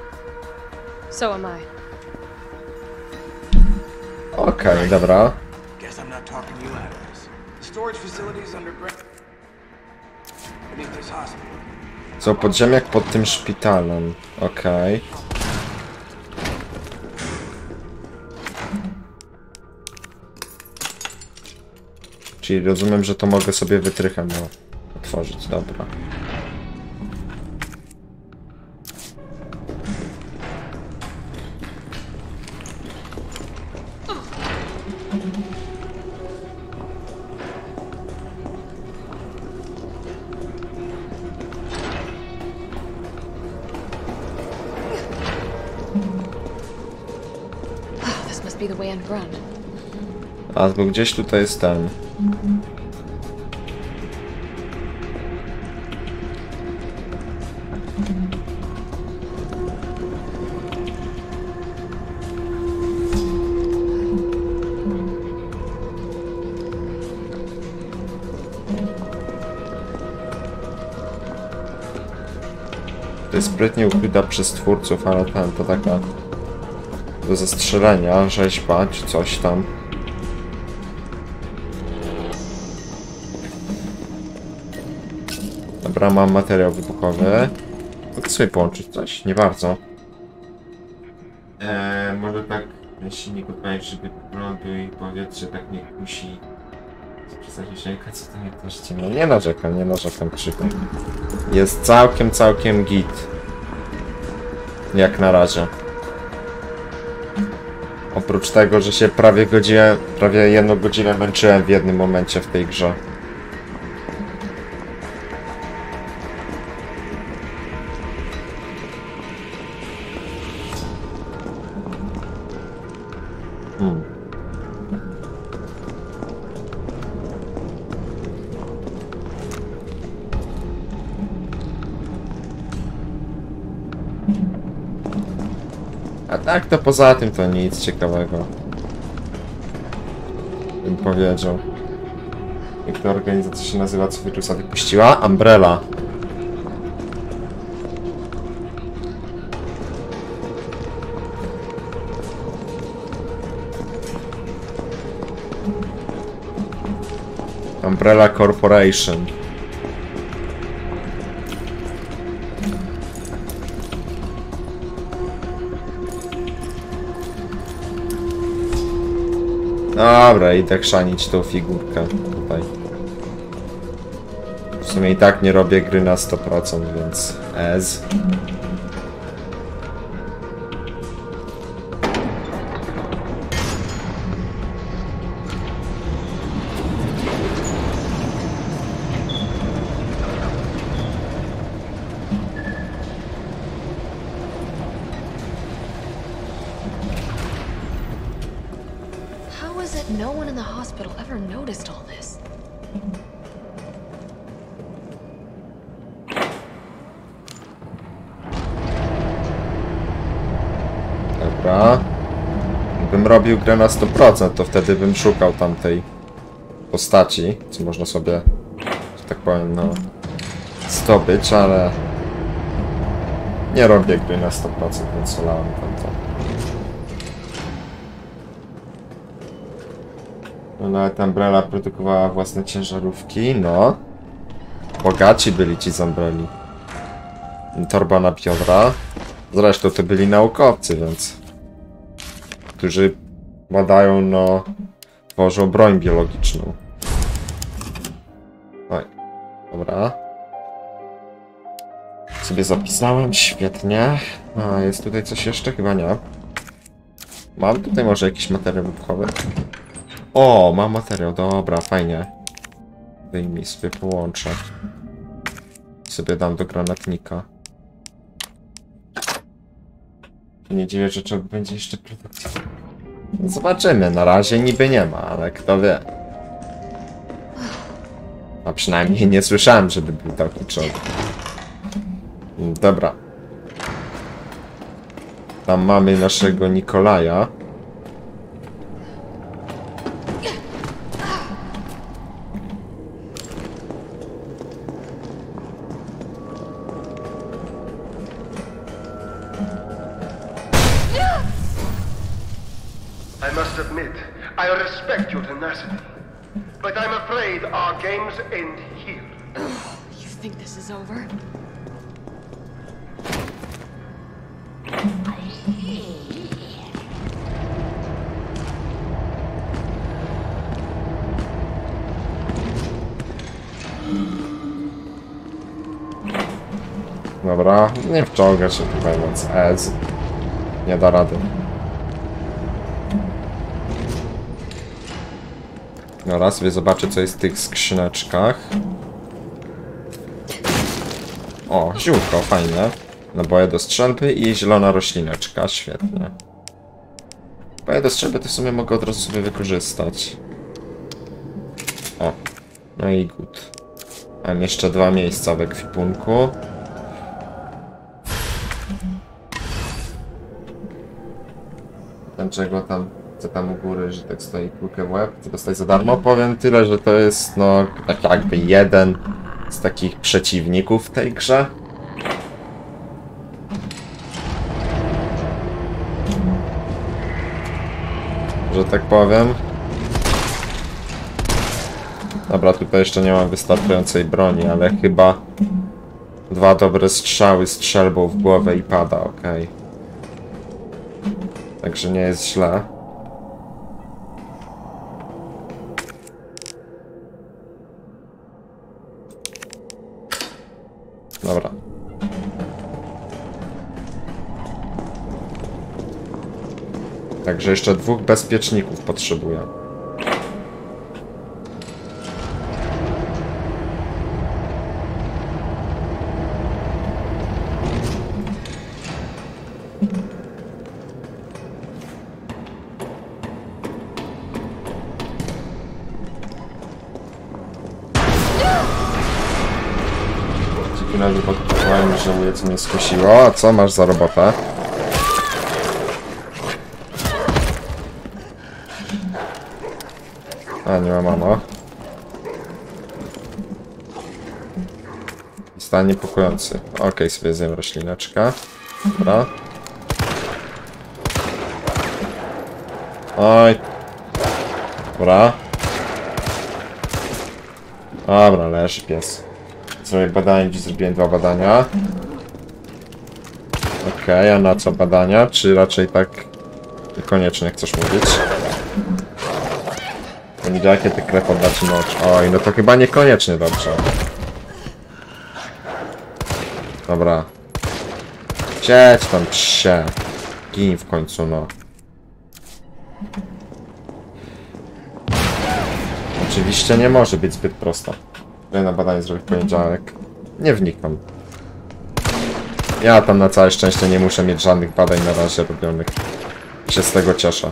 So am I. Okej, okay, dobra. Guess I'm not talking you out of this. The storage underground. Co, podziemiak pod tym szpitalem. Okej. Okay. Czyli rozumiem, że to mogę sobie wytrychem no, otworzyć, dobra. A, gdzieś tutaj jest ten. To jest sprytnie ukryta przez twórców, ale ten to taka do zastrzelenia, rzeźba czy coś tam. Dobra, mam materiał wybuchowy. Mogę sobie połączyć coś? Nie bardzo. Eee, może tak silnik odpalić, żeby prądu i powietrze tak nie kusi. Zaświecielka, co tam jak to ściemno? Nie narzekam, nie narzekam krzyku. Jest całkiem, całkiem git. Jak na razie. Oprócz tego, że się prawie godzinę, prawie jedną godzinę męczyłem w jednym momencie w tej grze. To poza tym to nic ciekawego. Bym powiedział. Jak ta organizacja się nazywa, co Virusa wypuściła? Umbrella. Umbrella Corporation. Dobra, idę chrzanić tą figurkę tutaj. W sumie i tak nie robię gry na 100%, więc ez. Grę na 100%, to wtedy bym szukał tamtej postaci, co można sobie, że tak powiem, no, zdobyć, ale nie robię gry na 100%, więc solałem tam to. No nawet Umbrella produkowała własne ciężarówki, no. Bogaci byli ci z Umbrelli. Torba na biodra. Zresztą to byli naukowcy, więc... Którzy badają, no... Tworzą broń biologiczną. Oj. Dobra. Sobie zapisałem, świetnie. A, jest tutaj coś jeszcze? Chyba nie. Mam tutaj może jakiś materiał wybuchowy? O, mam materiał, dobra, fajnie. Wyjmij sobie, połączę. Sobie dam do granatnika. Nie dziwię, że czołg będzie jeszcze produktywny. Zobaczymy, na razie niby nie ma, ale kto wie. A przynajmniej nie słyszałem, żeby był taki czołg. Dobra. Tam mamy naszego Nikolaja. Nie da rady. Dobra, sobie zobaczę co jest w tych skrzyneczkach. O, ziółko, fajne. Naboje do strzelby i zielona roślineczka, świetnie. Naboje do strzelby to w sumie mogę od razu sobie wykorzystać. O, no i good. Mam jeszcze dwa miejsca w ekwipunku. Dlaczego tam, co tam u góry, że tak stoi kulkę w łeb, chcę dostać za darmo? Powiem tyle, że to jest no tak jakby jeden z takich przeciwników w tej grze. Że tak powiem. Dobra, tutaj jeszcze nie mam wystarczającej broni, ale chyba dwa dobre strzały strzelbą w głowę i pada, okej. Także nie jest źle. Dobra. Także jeszcze dwóch bezpieczników potrzebuję. Mnie skusiło. A co masz za robotę? A, nie ma mamo. Stan niepokojący. Okej, sobie zjem roślineczkę. Dobra. Oj. Dobra. Dobra, leży pies. Zrobię badanie, gdzie zrobiłem dwa badania. A na co badania? Czy raczej tak niekoniecznie chcesz mówić? Nie widział jakie ty krew oddać im oczy. Oj, no to chyba niekoniecznie dobrze. Dobra. Siedź tam, psie. Gin w końcu, no. Oczywiście nie może być zbyt prosto. Ja na badanie zrobić w poniedziałek. Nie wnikam. Ja tam na całe szczęście nie muszę mieć żadnych badań na razie robionych. Się z tego cieszę.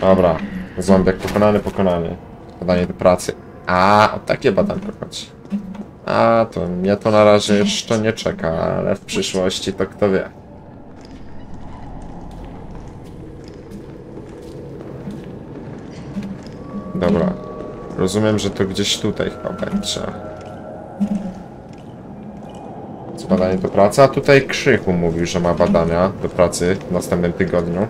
Dobra. Zombiak pokonany, pokonany. Badanie do pracy. A, o takie badanko chodzi. A, to mnie to na razie jeszcze nie czeka, ale w przyszłości to kto wie. Dobra. Rozumiem, że to gdzieś tutaj chyba będzie. Co badanie do pracy? A tutaj Krzychu mówił, że ma badania do pracy w następnym tygodniu.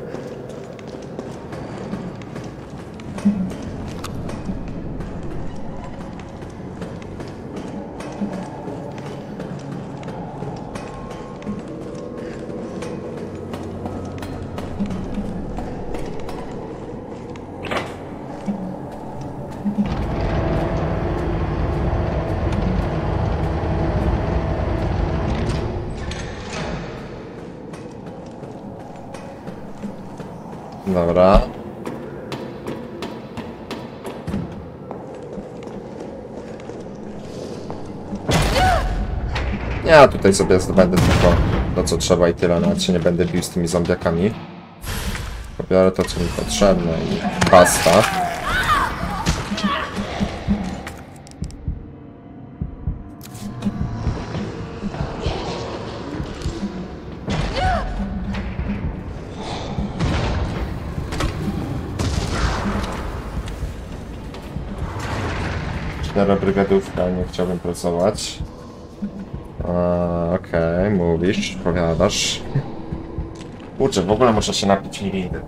Ja tutaj sobie zdobędę tylko to co trzeba i tyle, nawet się nie będę bił z tymi zombiakami. Pobiorę to co mi potrzebne i basta. Cztera brygadówka, nie chciałbym pracować. Mówisz, powiadasz. Kurczę, w ogóle muszę się napić miridy.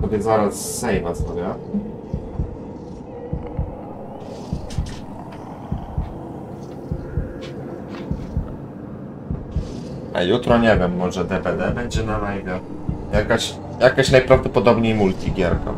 Sobie zaraz save'a zrobię. A jutro nie wiem, może DVD będzie na live. Jakaś, jakaś najprawdopodobniej multigierka.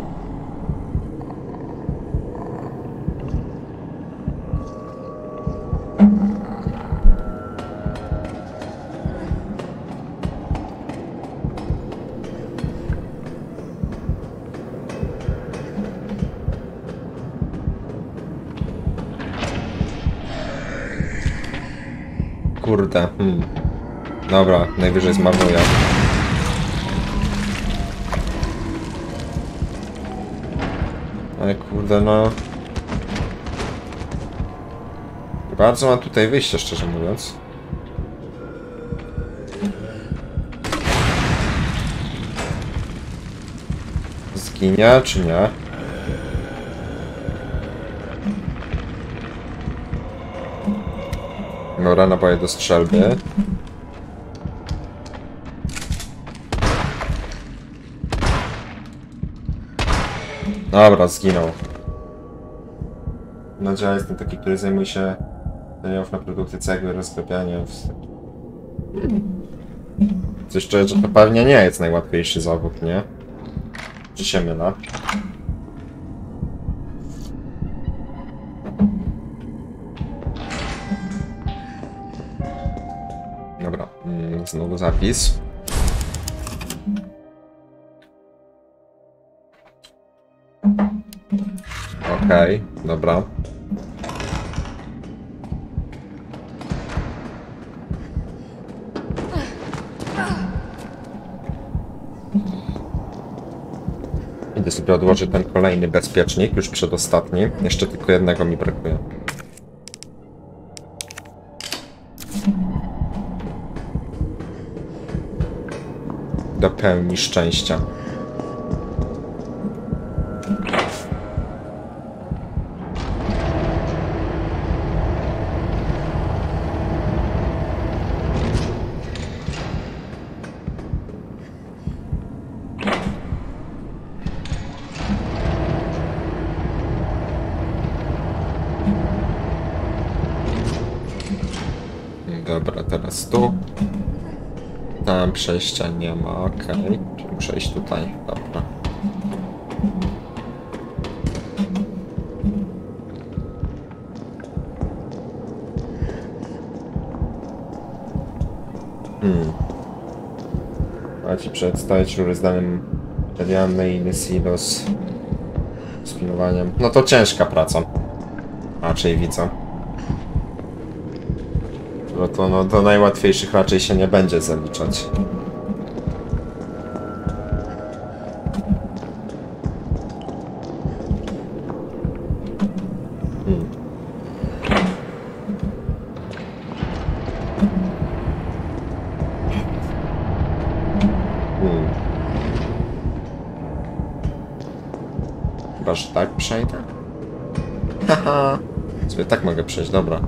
Najwyżej zmarnuję. Ale kurde, no... Bardzo mam tutaj wyjście, szczerze mówiąc. Zginie, czy nie? Dobra, naboje do strzelby. Dobra, zginął. No ja jestem taki, który zajmuje się na produkty cegły, rozklepianiem. Coś czuję, że to pewnie nie jest najłatwiejszy zawód, nie? Czy się mylę? Dobra, mm, znowu zapis. Okej, dobra. Idę sobie odłożyć ten kolejny bezpiecznik, już przedostatni. Jeszcze tylko jednego mi brakuje. Do pełni szczęścia. Przejścia nie ma, okej. Czyli muszę iść tutaj, dobra. Hmm. Ma ci przedstawić rury z danym medialny i inny silos z pilnowaniem. No to ciężka praca. Raczej widzę. No to no, do najłatwiejszych raczej się nie będzie zaliczać. Chyba, że tak przejdę? Haha. Sobie tak mogę przejść, dobra.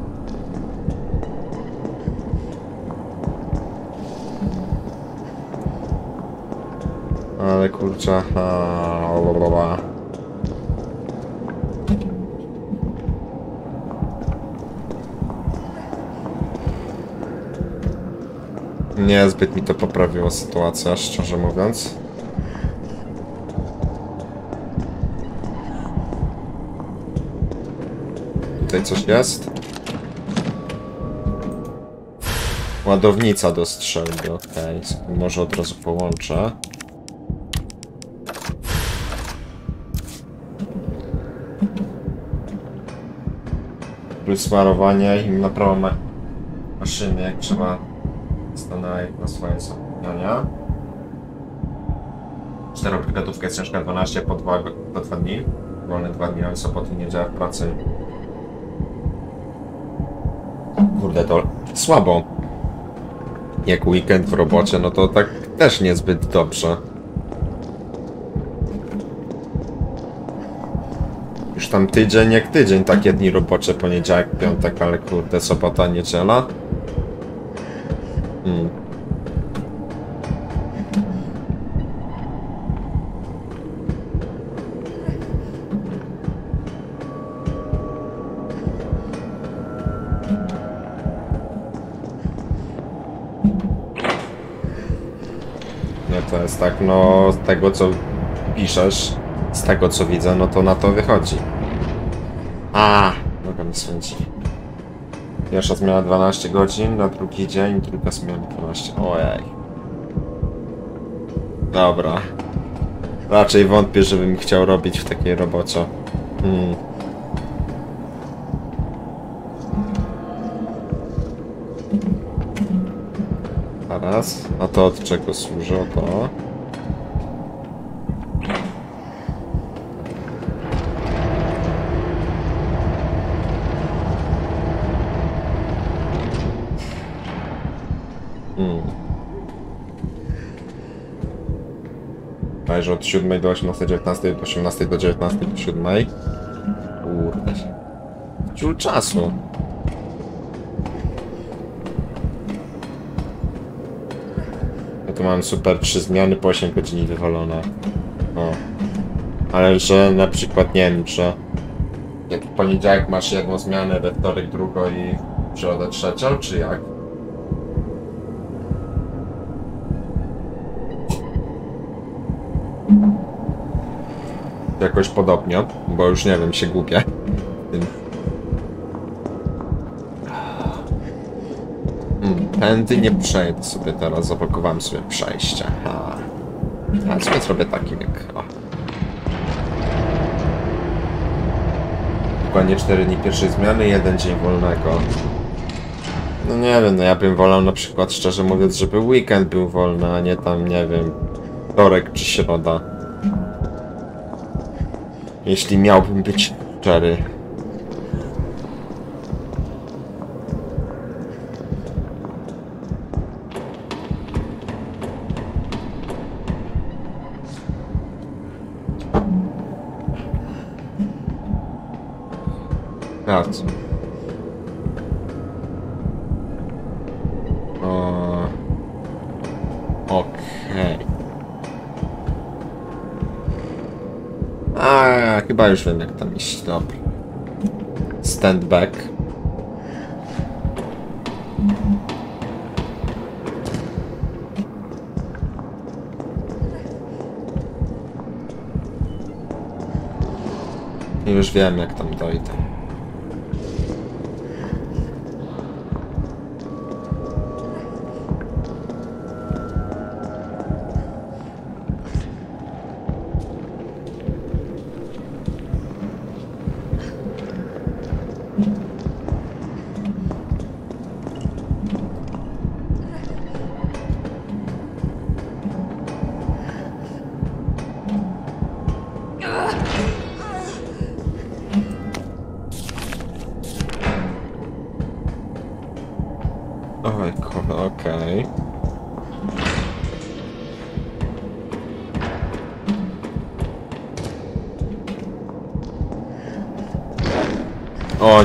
Ale kurczę, ha, blablabla. Niezbyt mi to poprawiło sytuację, szczerze mówiąc. Coś jest? Ładownica do strzelby, okej. Okay. Może od razu połączę. Wysmarowanie i naprawa ma maszyny, jak trzeba stanąć na swoje zapomnienia. Czterobrygadówka jest ciężka 12 po 2, po 2 dni. Wolne 2 dni, ale soboty nie działa w pracy. Kurde, to słabo. Jak weekend w robocie, no to tak też niezbyt dobrze. Już tam tydzień jak tydzień, takie dni robocze, poniedziałek, piątek, ale kurde, sobota, niedziela. No z tego co piszesz, z tego co widzę, no to na to wychodzi. A, noga mi swędzi. Pierwsza zmiana 12 godzin, na drugi dzień, druga zmiana 12. Ojej. Dobra. Raczej wątpię, żebym chciał robić w takiej robocie. Hmm. Zaraz. A to od czego służy? To. Także od 7 do 18, 19, od 18 do 19 do 7. Kurde. Ciul czasu. Ja tu mam super 3 zmiany po 8 godzin wywalone. O. Ale że na przykład nie wiem, że jak w poniedziałek masz jedną zmianę, we wtorek drugą i w środę trzecią, czy jak? Jakoś podobnie, bo już nie wiem, się gubię. Hmm, Tędy nie przejdę sobie teraz, zablokowałem sobie przejście. A, a sobie zrobię taki. O. Dokładnie 4 dni pierwszej zmiany, jeden dzień wolnego. No nie wiem, no ja bym wolał na przykład, szczerze mówiąc, żeby weekend był wolny, a nie tam, nie wiem, wtorek czy środa. Jeśli miałbym być szczery. Już wiem jak tam iść. Dobra. Stand back. Już wiem jak tam dojdę.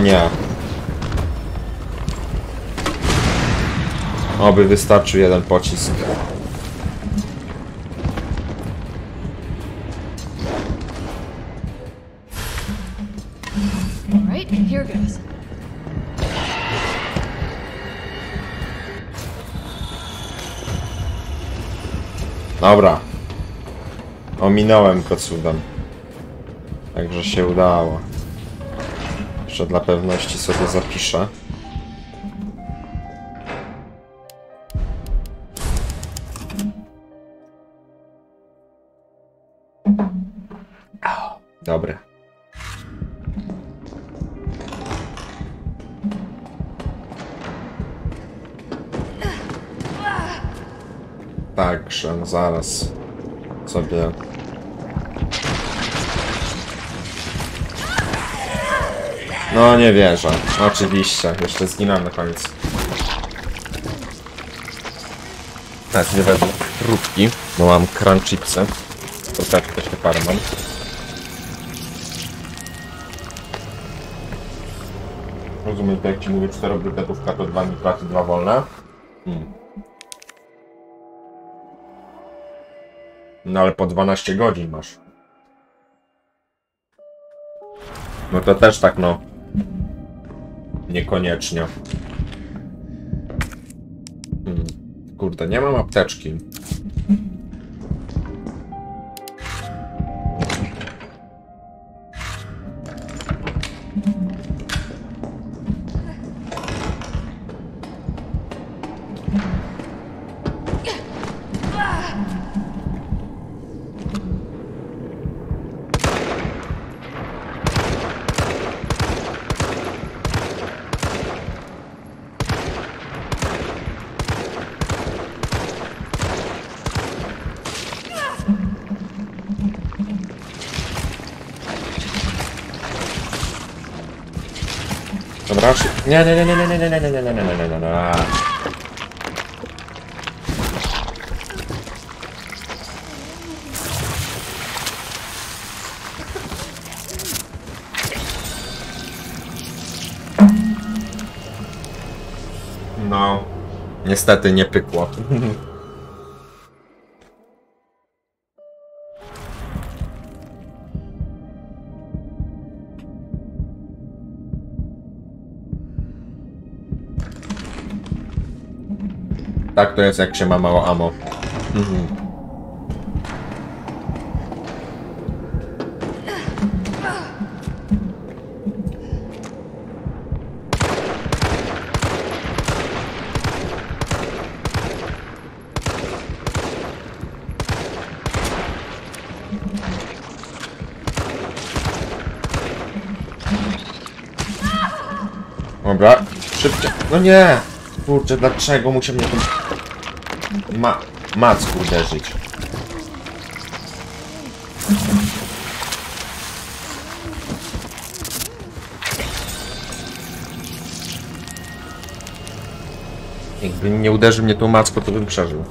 O nie. Oby wystarczył jeden pocisk. Dobra. Ominąłem go cudem. Także się udało. Jeszcze dla pewności sobie zapiszę. Dobra. Także zaraz sobie. No nie wierzę. Oczywiście, jeszcze zginąłem na koniec. Tak, nie wezmę próbki, bo mam crunchipsy. To tak też te parę mam. Rozumiem, to jak ci mówię 4 bruketówka to 2 mi pracy, 2 wolne. Hmm. No ale po 12 godzin masz. No to też tak no. Niekoniecznie. Hmm. Kurde, nie mam apteczki. Nie, nie, nie, nie, nie, nie, nie, nie, nie, nie, nie, nie, nie, nie. No, niestety nie pykło. To jest jak się ma mało ammo. Mhm. Dobra, szybciej. No nie! Kurczę, dlaczego muszę mnie tu... Ma... Macku uderzyć. Jakby nie uderzył mnie tu macko, to bym przeżył.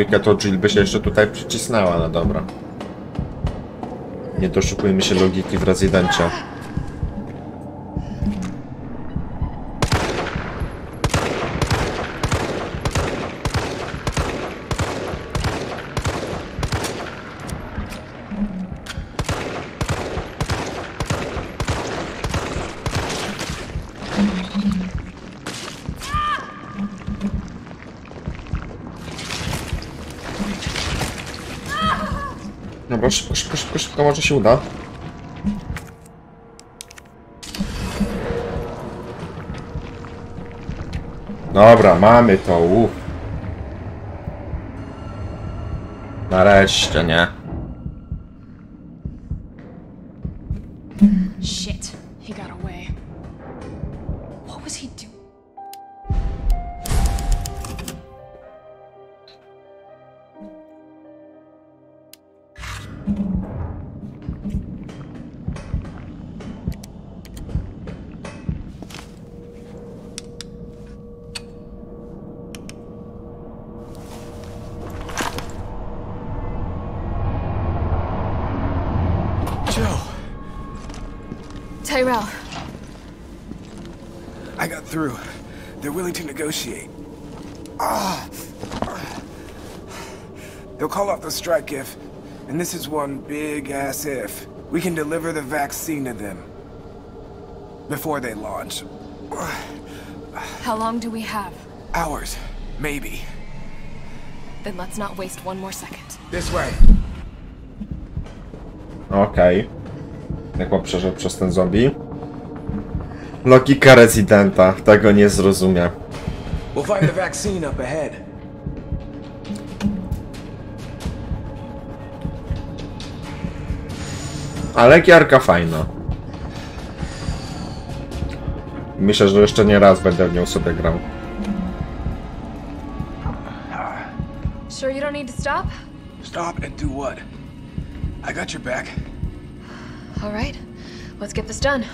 Logika to Jill by się jeszcze tutaj przycisnęła, no dobra. Nie doszukujmy się logiki w rezydencie. Się uda. Dobra, mamy to, uff. Nareszcie, nie? This is one big ass if, we can deliver the vaccine to them. Before they launch. How long do we have? Hours. Maybe. Then let's not waste one more second. This way. Okej. Jak przeszedł przez ten zombie? Logika rezydenta, tego nie zrozumie. We'll find the vaccine up ahead. Ale gierka fajna. Myślę, że jeszcze nie raz będę w nią sobie grał. Sure you don't need to stop? Stop and do what? I got your back. All right, let's get this done.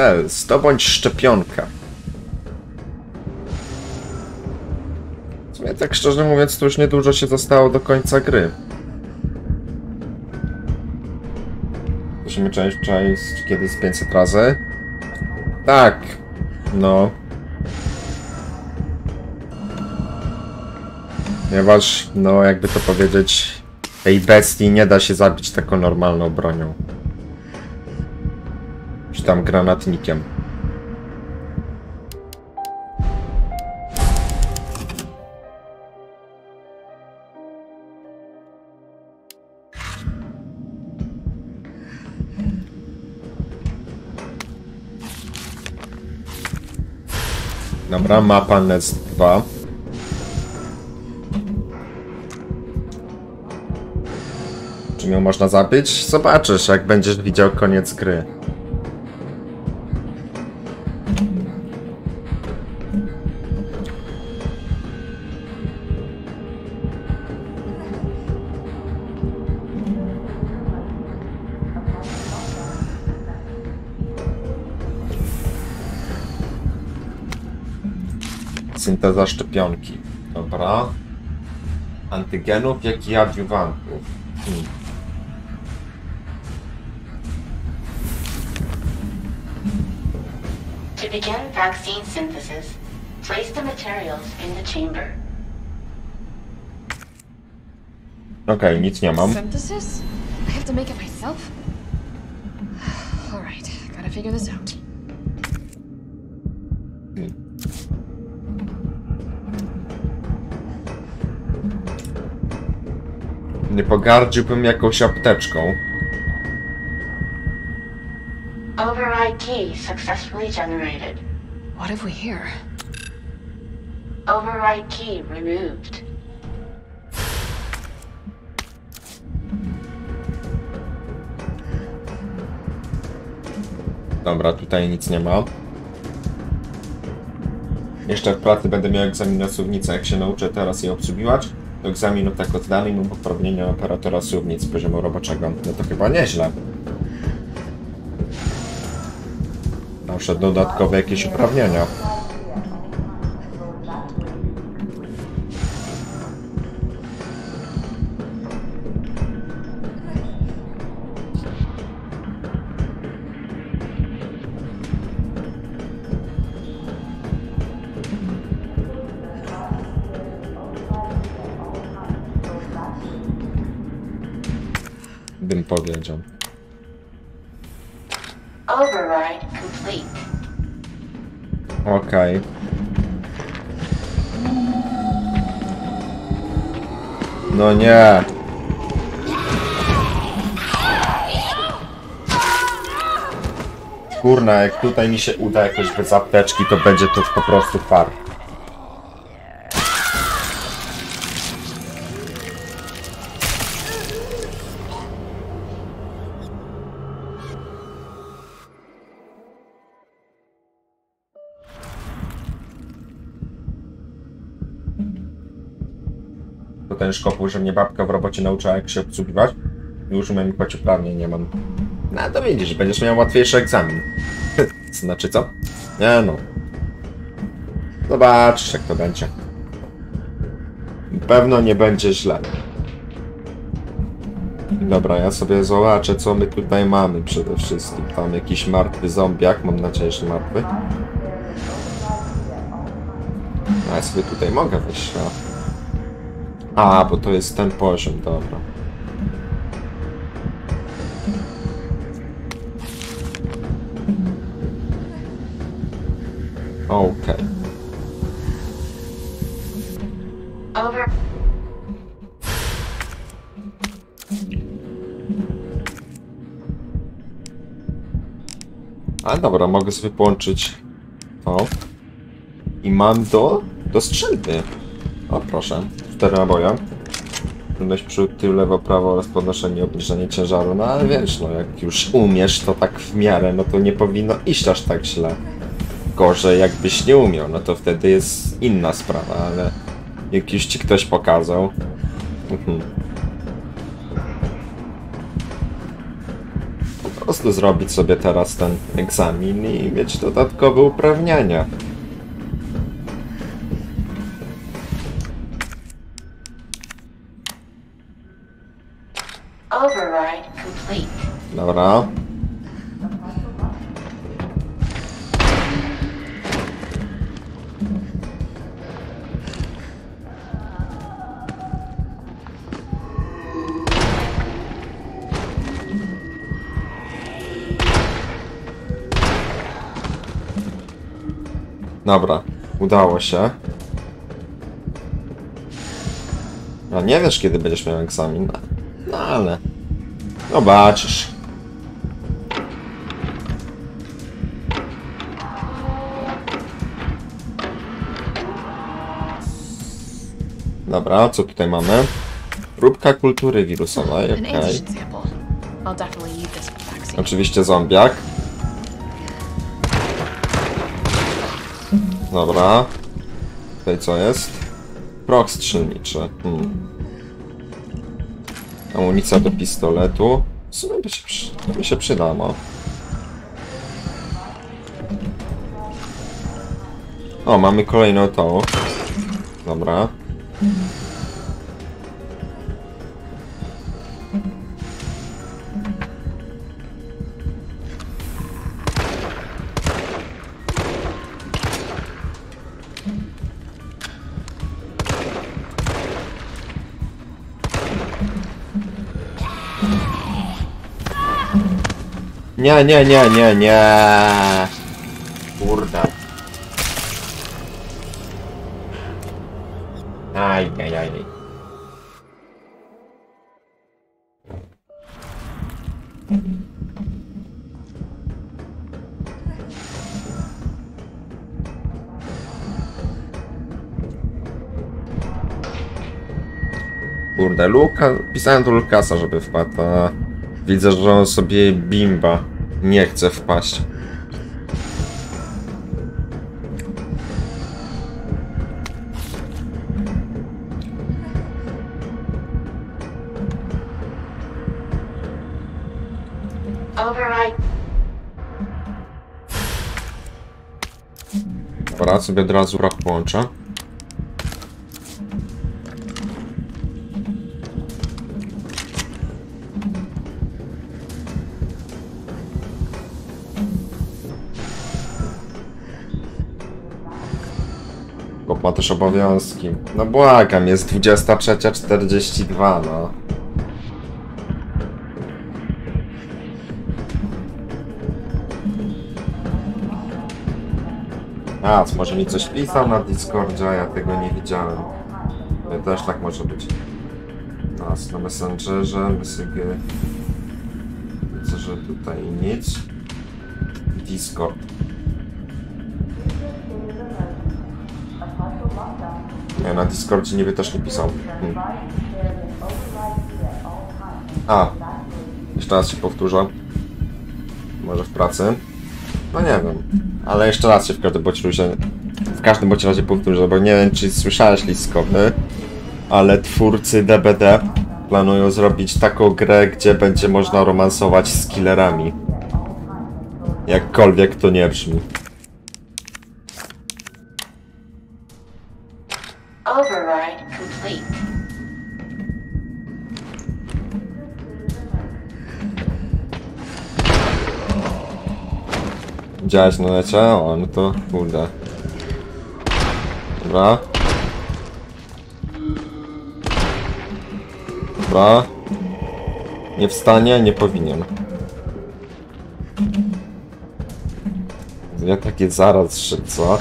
Cel. Zdobądź szczepionkę. W sumie tak szczerze mówiąc, to już niedużo się zostało do końca gry. Musimy część, część kiedyś z 500 razy. Tak. No. Ponieważ, no jakby to powiedzieć, tej bestii nie da się zabić taką normalną bronią. Tam granatnikiem. Dobra, mapa NES 2. Czy ją można zabić? Zobaczysz, jak będziesz widział koniec gry. Synteza szczepionki. Dobra. Antygenów, jak i adiuwantów. Hmm. To begin vaccine synthesis, place the materials in the chamber. Okej, nic nie mam. Synthesis? I have to make it myself? All right, gotta figure this out. Nie pogardziłbym jakąś apteczką. Override key successfully generated. What have we here? Override key removed. Dobra, tutaj nic nie ma. Jeszcze w pracy będę miał egzamin na suwnicę. Jak się nauczę teraz je obsługiwać, egzaminu tak oddany mu uprawnienia operatora suwnic poziomu roboczego. No to chyba nieźle. Zawsze dodatkowe jakieś uprawnienia. No nie. Kurna, jak tutaj mi się uda jakoś bez apteczki, to będzie to po prostu far. Szkopuł, że mnie babka w robocie nauczyła jak się obsługiwać. Już umiem choć uprawnień nie mam. No to widzisz, będziesz miał łatwiejszy egzamin. znaczy co? Nie no. Zobaczysz jak to będzie. Pewno nie będzie źle. Dobra, ja sobie zobaczę, co my tutaj mamy przede wszystkim. Tam jakiś martwy zombiak, mam nadzieję, że martwy. A ja sobie tutaj mogę wejść, a... A, bo to jest ten poziom, dobra. Okej. Over. A dobra, mogę sobie połączyć to. I mam do, do strzelby. O proszę, cztery naboje. Trudność przód, tył, lewo, prawo oraz podnoszenie obniżenie ciężaru. No ale wiesz, no jak już umiesz to tak w miarę, no to nie powinno iść aż tak źle. Gorzej jakbyś nie umiał, no to wtedy jest inna sprawa, ale jak już ci ktoś pokazał. Mhm. Po prostu zrobić sobie teraz ten egzamin i mieć dodatkowe uprawnienia. Dobra. Dobra, udało się. A nie wiesz, kiedy będziesz miał egzamin, no, ale... Zobaczysz. Dobra, co tutaj mamy? Próbka kultury wirusowej, okej. vaccine. Oczywiście zombiak. Dobra. Tutaj co jest? Prok strzelniczy. Hmm. Amunicja do pistoletu. W sumie by się, by się przydało. O, mamy kolejną tą. Dobra. Nie, nie, nie, nie, nie. Kurde, Luka, pisałem do Lukasa, żeby wpadł, a widzę, że on sobie bimba nie chce wpaść. Dobra, sobie od razu rok połączę. Ma też obowiązki. No błagam, jest 23.42, no. A, może mi coś pisał na Discordzie, ja tego nie widziałem. To też tak może być. Nas na Messengerze, Messenger. Widzę, że tutaj nic. Discord. Na Discordzie niby też nie pisał. Hmm. A, jeszcze raz się powtórzę. Może w pracy. No nie wiem. Ale jeszcze raz się w każdym bądź razie, w każdym bądź razie powtórzę, bo nie wiem czy słyszałeś liskowy, ale twórcy DBD planują zrobić taką grę, gdzie będzie można romansować z killerami. Jakkolwiek to nie brzmi. Override complete. Widziałeś no leciało, no to kurde. Dobra. Dobra. Nie wstanie, nie powinien. Ja takie zaraz, co?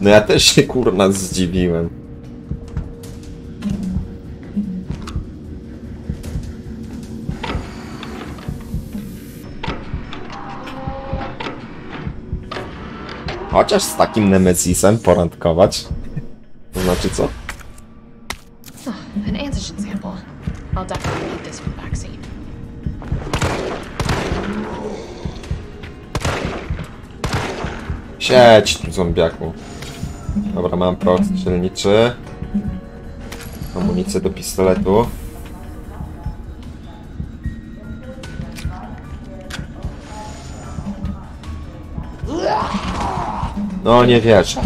No ja też się kurna zdziwiłem. Chociaż z takim Nemezisem porandkować. To znaczy co? An antigen sample. I'll definitely need this for the vaccine. Siedź tu zombiaku. Dobra, mam prot strzelniczy. Amunicję do pistoletu. No nie wierzę.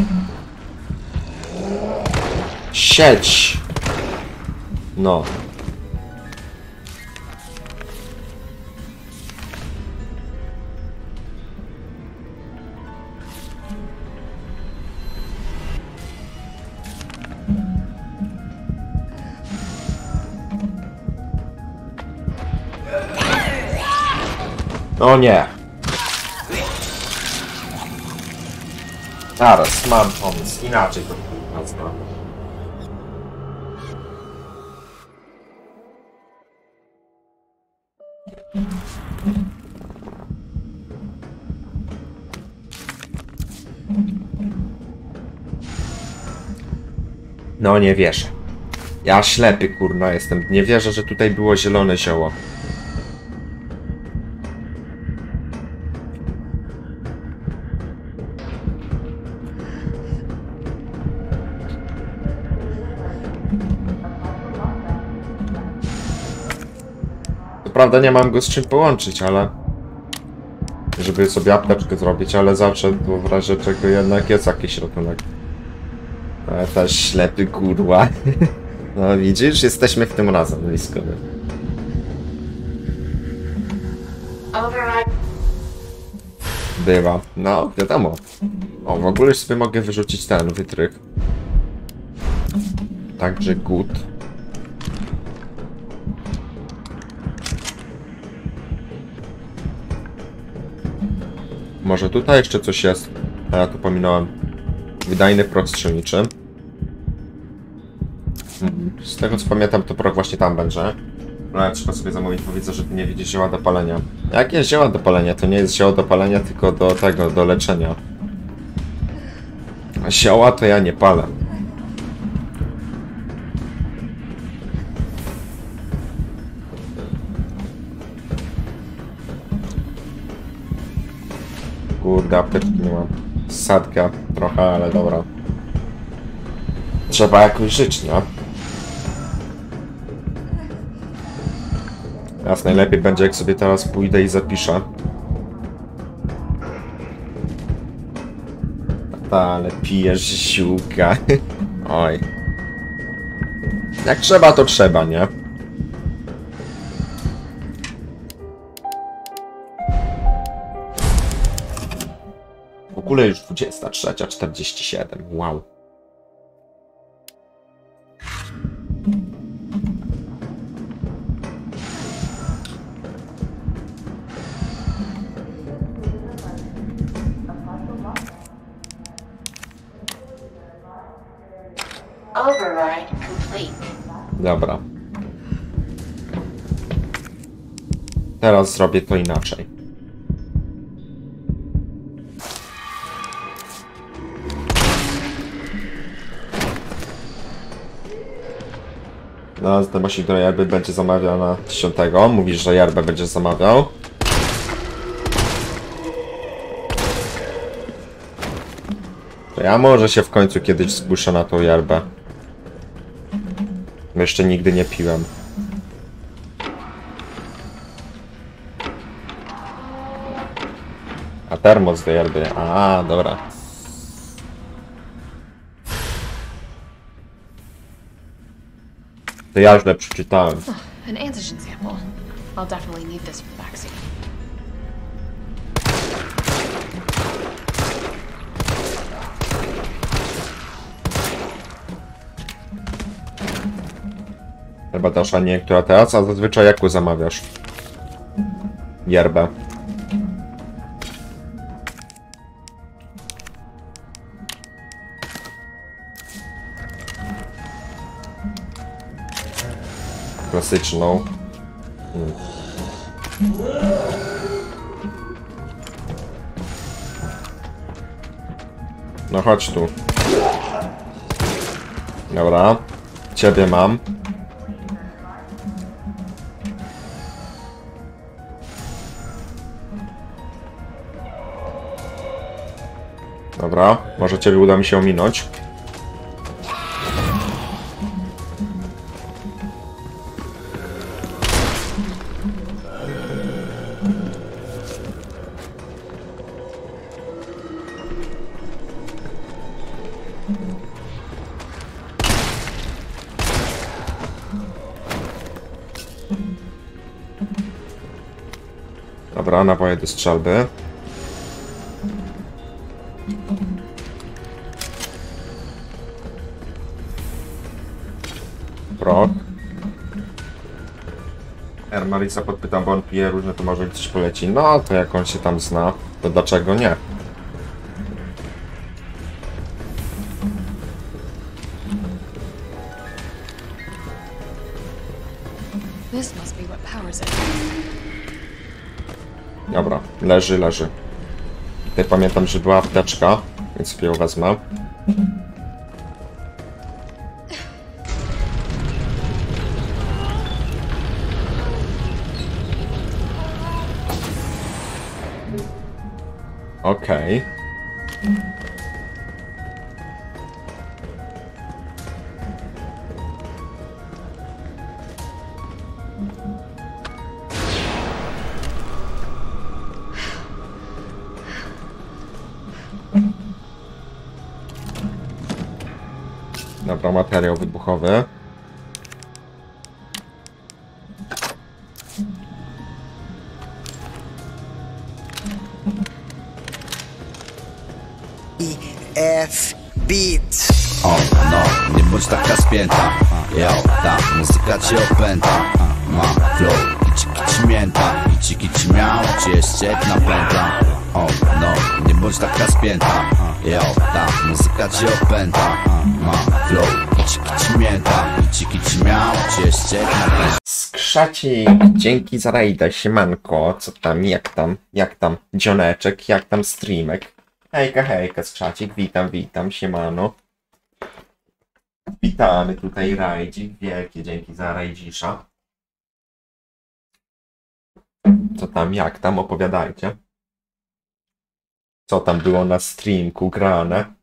Siedź! No. O nie. Zaraz, mam pomysł. Inaczej to nazwa. No nie wierzę. Ja ślepy kurna jestem. Nie wierzę, że tutaj było zielone zioło. Prawda nie mam go z czym połączyć, ale... Żeby sobie apteczkę zrobić, ale zawsze w razie czego jednak jest jakiś ratunek. Ale też ślepy kurwa. No widzisz, jesteśmy w tym razem blisko. Bywa. No, wiadomo. O, w ogóle sobie mogę wyrzucić ten wytrych. Także good. Może tutaj jeszcze coś jest. A ja tu pominąłem. Wydajny prok strzelniczy. Mhm. Z tego co pamiętam, to prok właśnie tam będzie. No ale trzeba sobie zamówić, bo widzę, że tu nie widzi zioła do palenia. Jak jest zioła do palenia? To nie jest zioło do palenia, tylko do tego, do leczenia. A zioła to ja nie palę. Kurde, apteczki nie mam. Sadka trochę, ale dobra. Trzeba jakoś żyć, nie? Teraz najlepiej będzie, jak sobie teraz pójdę i zapiszę. Ta, ale pijesz ziółka. Oj. Jak trzeba, to trzeba, nie? 23.47. Wow. Override complete. Dobra. Teraz zrobię to inaczej. Ten masik do Jarby będzie zamawiał na 10. Mówisz, że Jarbę będzie zamawiał. To ja może się w końcu kiedyś zgłuszę na tą Jarbę. Bo jeszcze nigdy nie piłem. A termos do Jarby. A, dobra. To ja źle przeczytałem. An antigen sample. Która teraz, a zazwyczaj jaką zamawiasz? Yerbę. Klasyczną. No chodź tu. Dobra. Ciebie mam. Dobra, może ciebie uda mi się ominąć. Naboje do strzelby. Prok. Ermarisa podpytam, bo on pije różne, to może coś poleci. No, to jak on się tam zna, to dlaczego nie? Leży, leży. Tutaj pamiętam, że była apteczka, więc sobie ją wezmę. Dobra, materiał wybuchowy. F beat. O, no, nie bądź taka spięta. Yo, ta muzyka cię opęta. Ma flow, kici kici mięta Kici kici miał, cię jeszcze napęta. O, no, nie bądź taka spięta Yo, ta muzyka cię opęta. Ma flow, kici mięta Kici kici miał, Skrzacik, dzięki za rajda, siemanko, co tam, jak tam, jak tam, dzioneczek, jak tam streamek. Hejka, hejka, Skrzacik, witam, witam, siemano. Witamy tutaj rajdzik, wielkie dzięki za rajdzisza. Co tam, jak tam, opowiadajcie. Co tam było na streamku grane?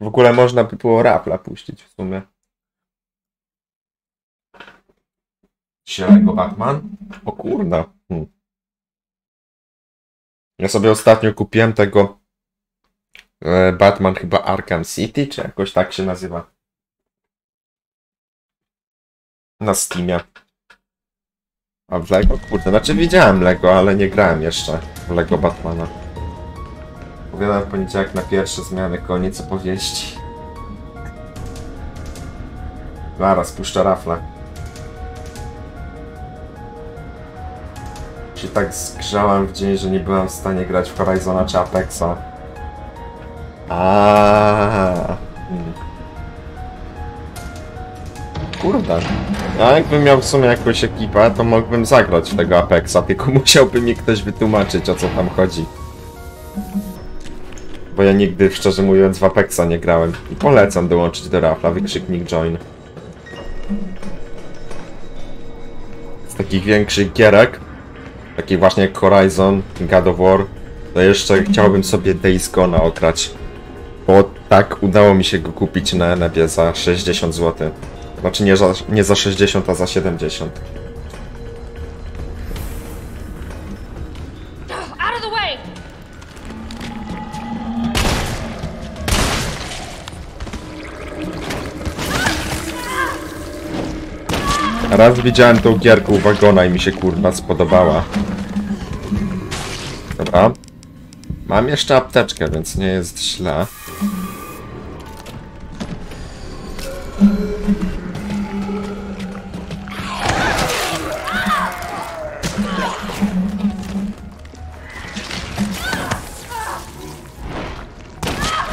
W ogóle można by było rapla puścić w sumie. Zielonego Batman? O kurna. Hmm. Ja sobie ostatnio kupiłem tego e, Batman chyba Arkham City, czy jakoś tak się nazywa. Na Steamie. A w Lego? Kurde, znaczy widziałem Lego, ale nie grałem jeszcze w Lego Batmana. Opowiadam w poniedziałek na pierwsze zmiany, koniec opowieści. Zaraz, puszczę rafle. Się tak zgrzałem w dzień, że nie byłem w stanie grać w Horizona czy Apexa. Aaaa. Hmm. Kurde. Ja jakbym miał w sumie jakąś ekipę, to mógłbym zagrać w tego Apexa, tylko musiałby mi ktoś wytłumaczyć o co tam chodzi. Bo ja nigdy, szczerze mówiąc, w Apexa nie grałem. I polecam dołączyć do Rafla, wykrzyknik join. Z takich większych gierek, takich właśnie jak Horizon, God of War, to jeszcze chciałbym sobie Days Gone'a okrać. Bo tak udało mi się go kupić na Enebie za 60 zł. Znaczy nie za, nie za 60, a za 70. Out of the way! Raz widziałem tą gierkę u wagona i mi się kurwa spodobała. Dobra. Mam jeszcze apteczkę, więc nie jest źle.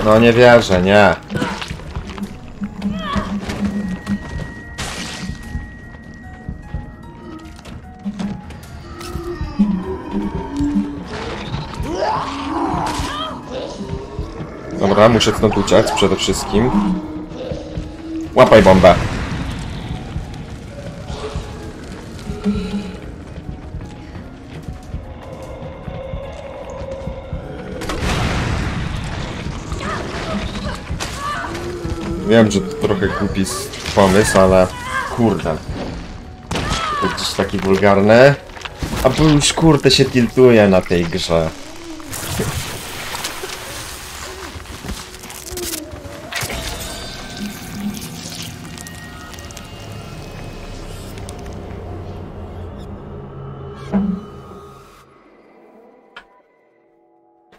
No nie wierzę, nie. Dobra, muszę stąd uciec przede wszystkim. Łapaj bombę. Wiem, że to trochę głupi pomysł, ale kurde. To gdzieś taki wulgarny. A bo już kurde się tiltuje na tej grze.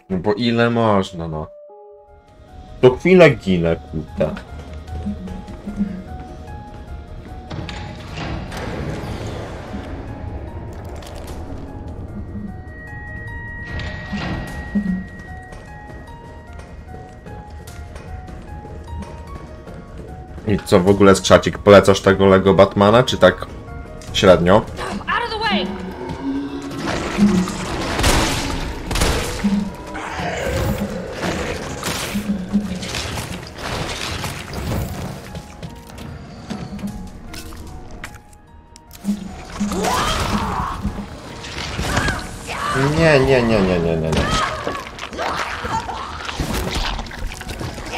No bo ile można, no. To chwilę ginę, kurde. I co w ogóle skrzacik? Polecasz tego Lego Batmana, czy tak średnio? Nie, nie, nie, nie, nie, nie, nie.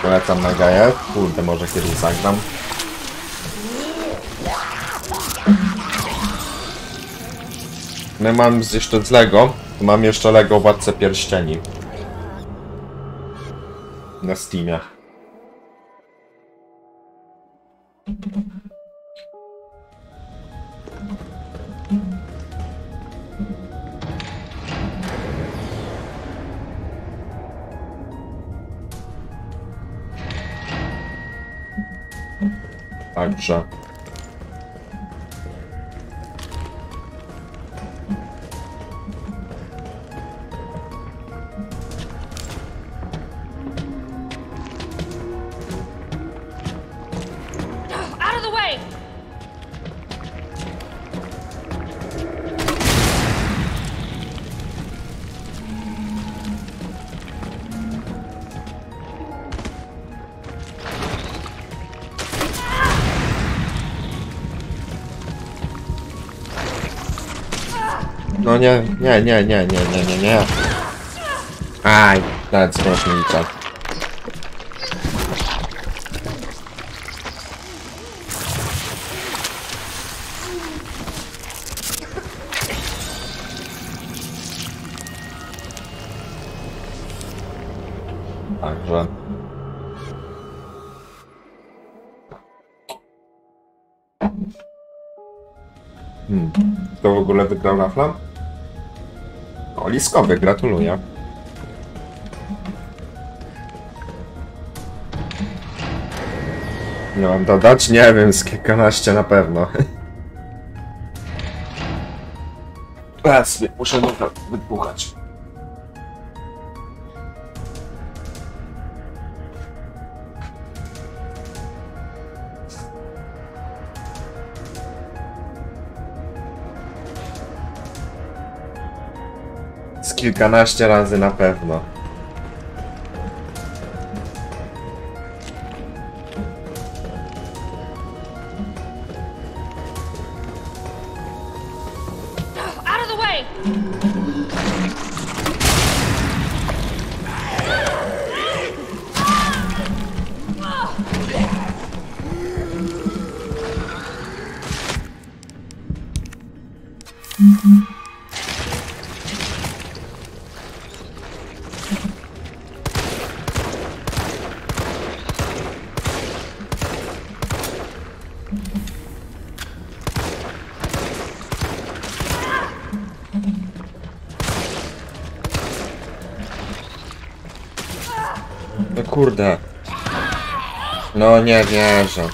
Polecam na gaję. Kurde, może kiedyś zagram. No mam jeszcze z Lego. Mam jeszcze Lego Władcę Pierścieni. Na Steamie. Także. Nie, nie, nie, nie, nie, nie, nie, nie. Aj, nawet strasznie liczę. Także. Hmm. Kto w ogóle wygrał rafla? O, Liskowy, gratuluję. Nie mam dodać? Nie wiem, z kilkanaście na pewno. Teraz muszę to wypuchać. Kilkanaście razy na pewno. Out kurde. No nie wierzę.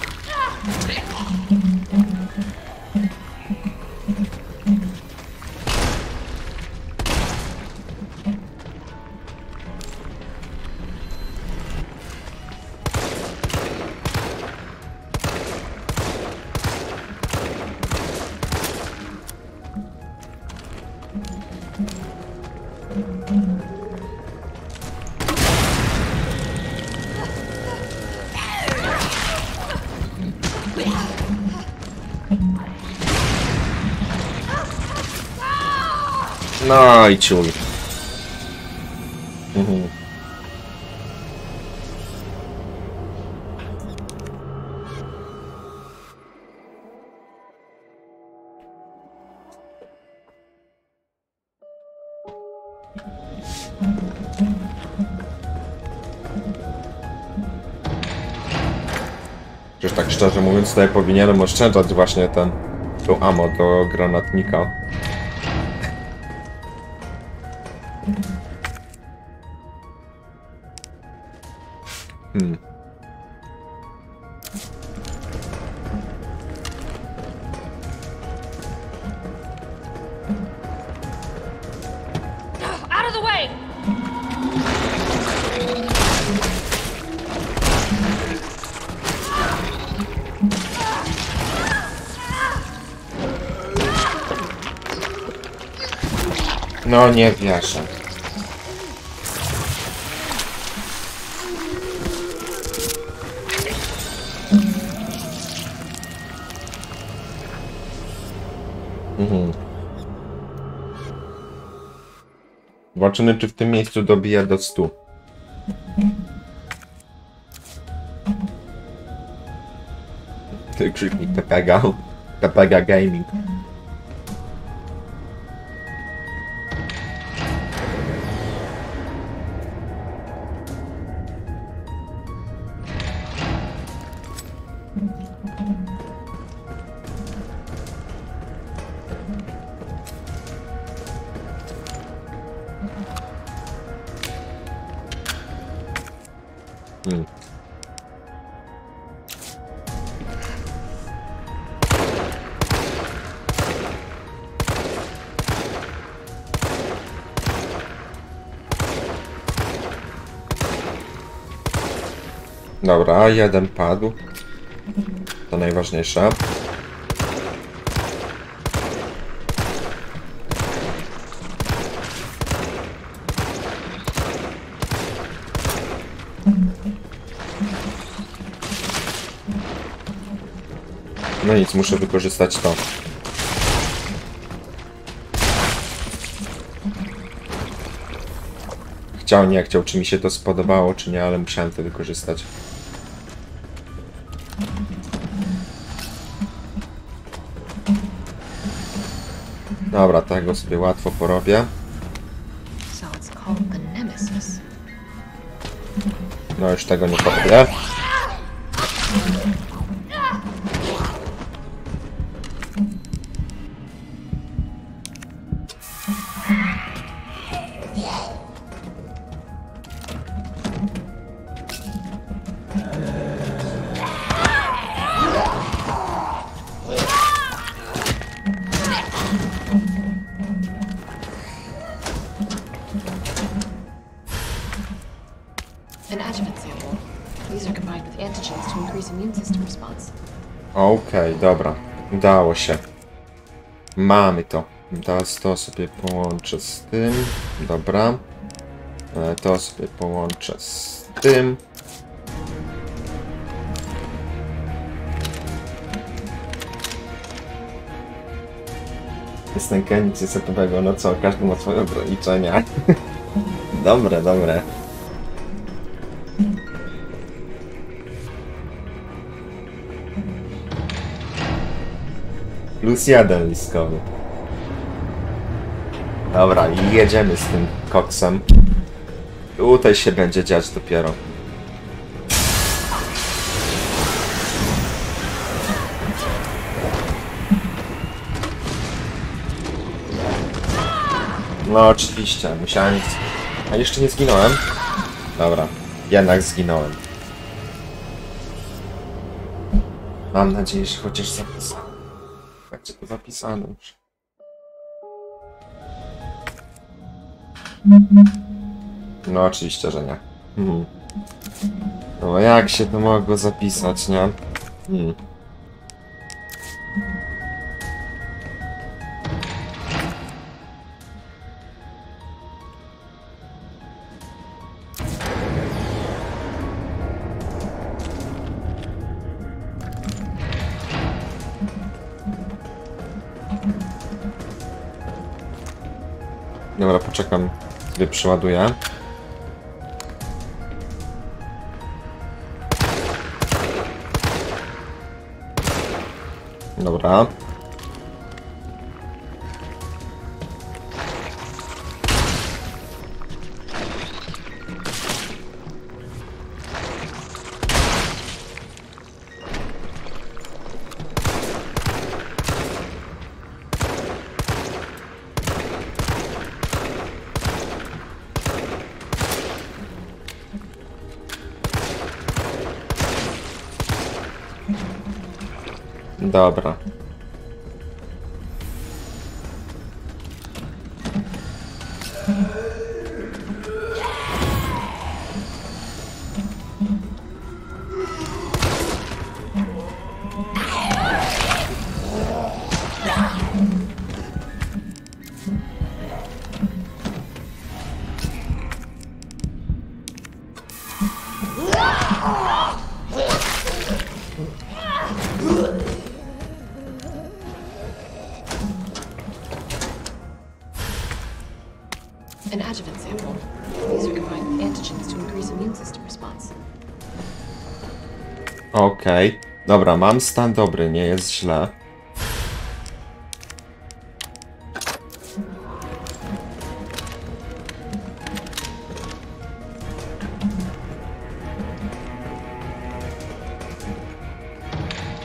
No i ciul. Mhm. Przecież tak szczerze mówiąc, tutaj powinienem oszczędzać właśnie ten, tą ammo do granatnika. Wierzę. Mhm. Zobaczymy, czy w tym miejscu dobija do 100. Ty krzyknik Pepega. Pepega Gaming. Jeden padł. To najważniejsze. No nic, muszę wykorzystać to. Chciał, nie chciał, czy mi się to spodobało, czy nie, ale musiałem to wykorzystać. Tego sobie łatwo porobię. No już tego nie porobię. Udało się. Mamy to. Teraz to sobie połączę z tym. Dobra. E, To sobie połączę z tym. Jestem nic niestety no co, każdy ma swoje ograniczenia. dobre, dobre. Plus jeden liskowy. Dobra, i jedziemy z tym koksem. Tutaj się będzie dziać dopiero. No oczywiście, musiałem... A jeszcze nie zginąłem? Dobra, jednak zginąłem. Mam nadzieję, że chociaż zapisałem. Już. No oczywiście, że nie. Hmm. No jak się to mogło zapisać, nie? Hmm. Poczekam, sobie przeładuję. Dobra. Adjuvant sample. These are combined with antigens to increase immune system response. Okej. Dobra, mam stan dobry, nie jest źle.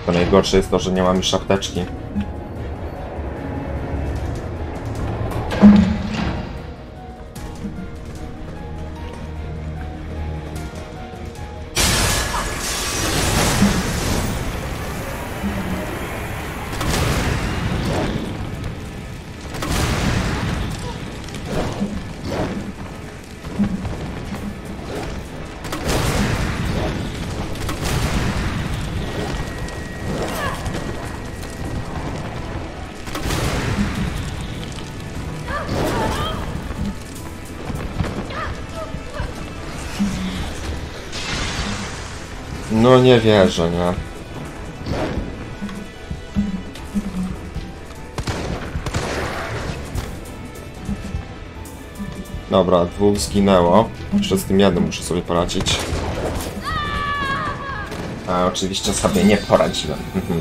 To najgorsze jest to, że nie mam już apteczki. Nie wierzę, nie? Dobra, dwóch zginęło. Jeszcze z tym jednym muszę sobie poradzić. A oczywiście sobie nie poradziłem. Mhm.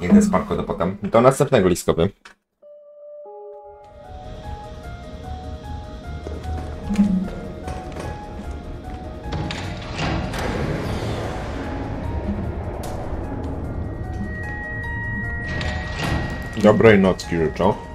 Jeden z parku do potem. Do następnego liskowy. Dobrej nocki życzę.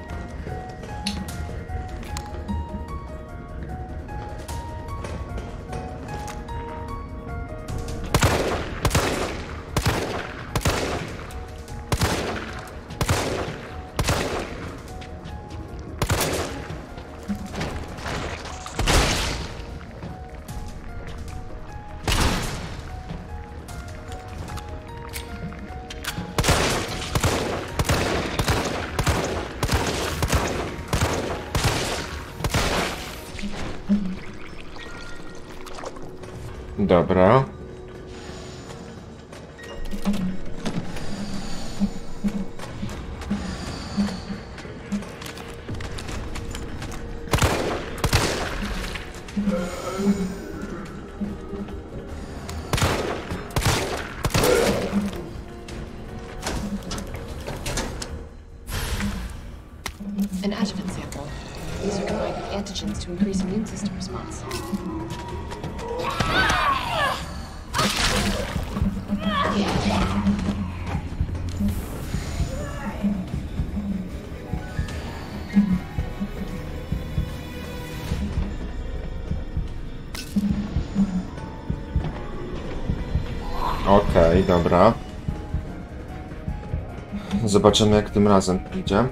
Zobaczymy jak tym razem idzie.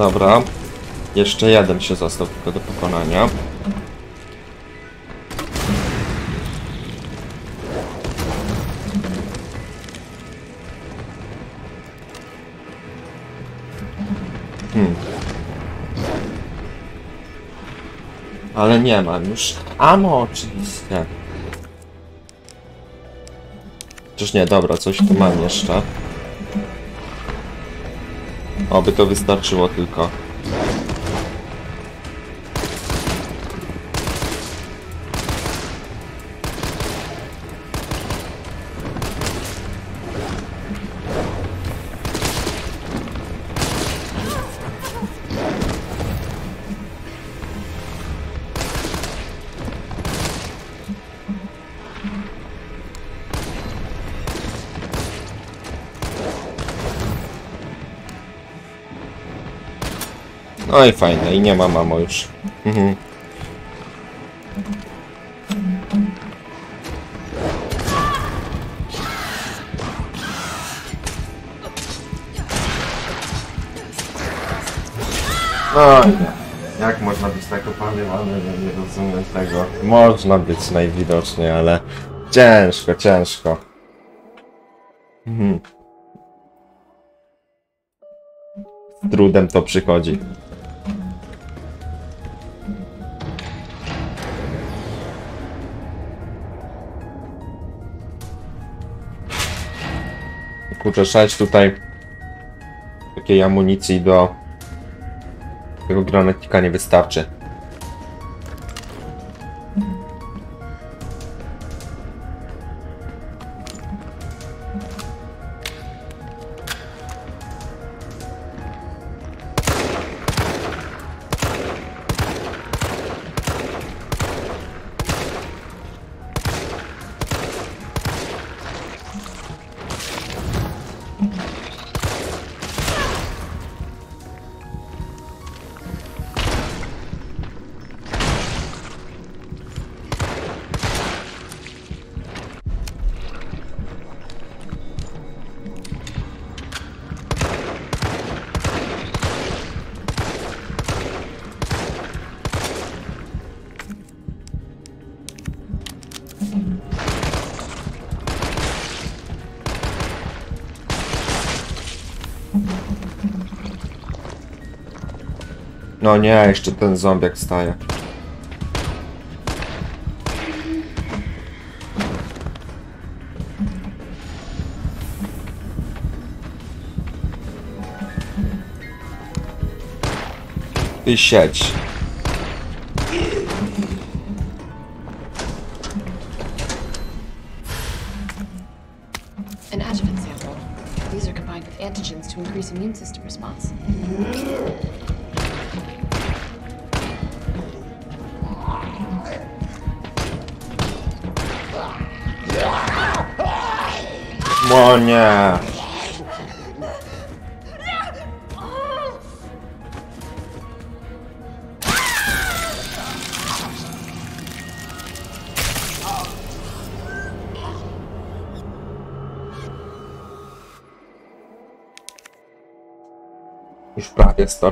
Dobra. Jeszcze jeden się został tylko do pokonania. Hmm. Ale nie mam już. Amo oczywiście. Czyż nie, dobra, coś tu mam jeszcze. Oby to wystarczyło tylko. No i fajne, i nie ma mamo już. Mhm. No nie. Jak można być tak opalywany, że nie rozumiem tego. Można być najwidoczniej, ale ciężko, ciężko. Mhm. Z trudem to przychodzi. Kurczę, szać tutaj takiej amunicji do tego granatnika nie wystarczy. No nie, jeszcze ten zombiak staje. Ty with antigens to increase immune system response. O nie. Już prawie 100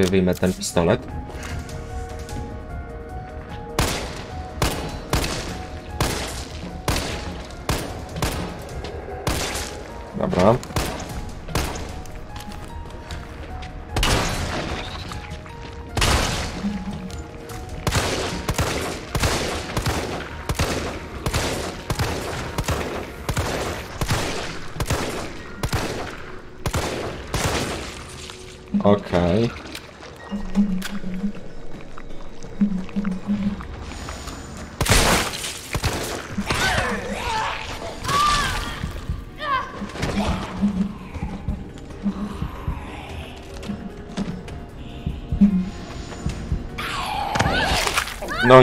po prostu sobie wyjmę ten pistolet.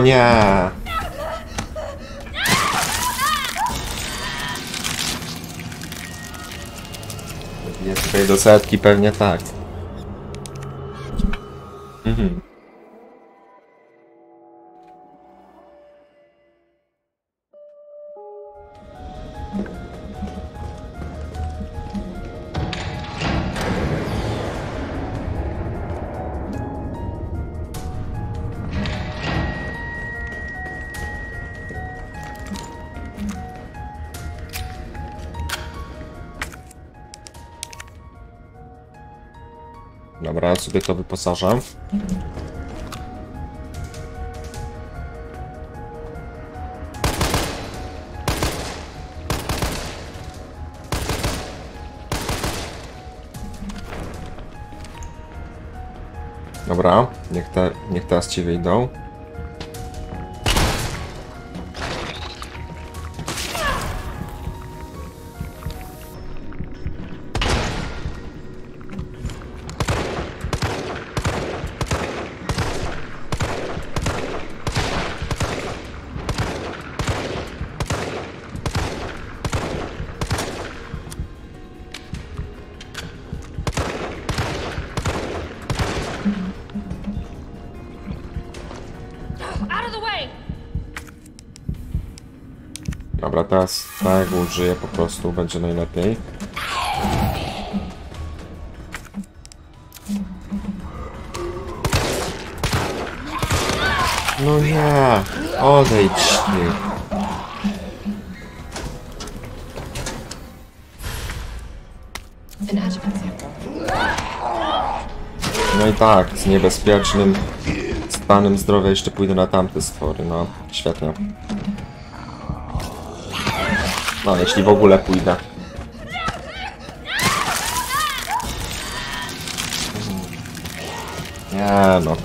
Nie. Jest tutaj do setki, pewnie tak. Sobie to wyposażę. Dobra, niech, te, niech teraz ci wyjdą. Użyję po prostu, będzie najlepiej. No nie, odejdź ty. No i tak, z niebezpiecznym stanem zdrowia jeszcze pójdę na tamte stwory, no świetnie. No, jeśli w ogóle pójdę. Nie no.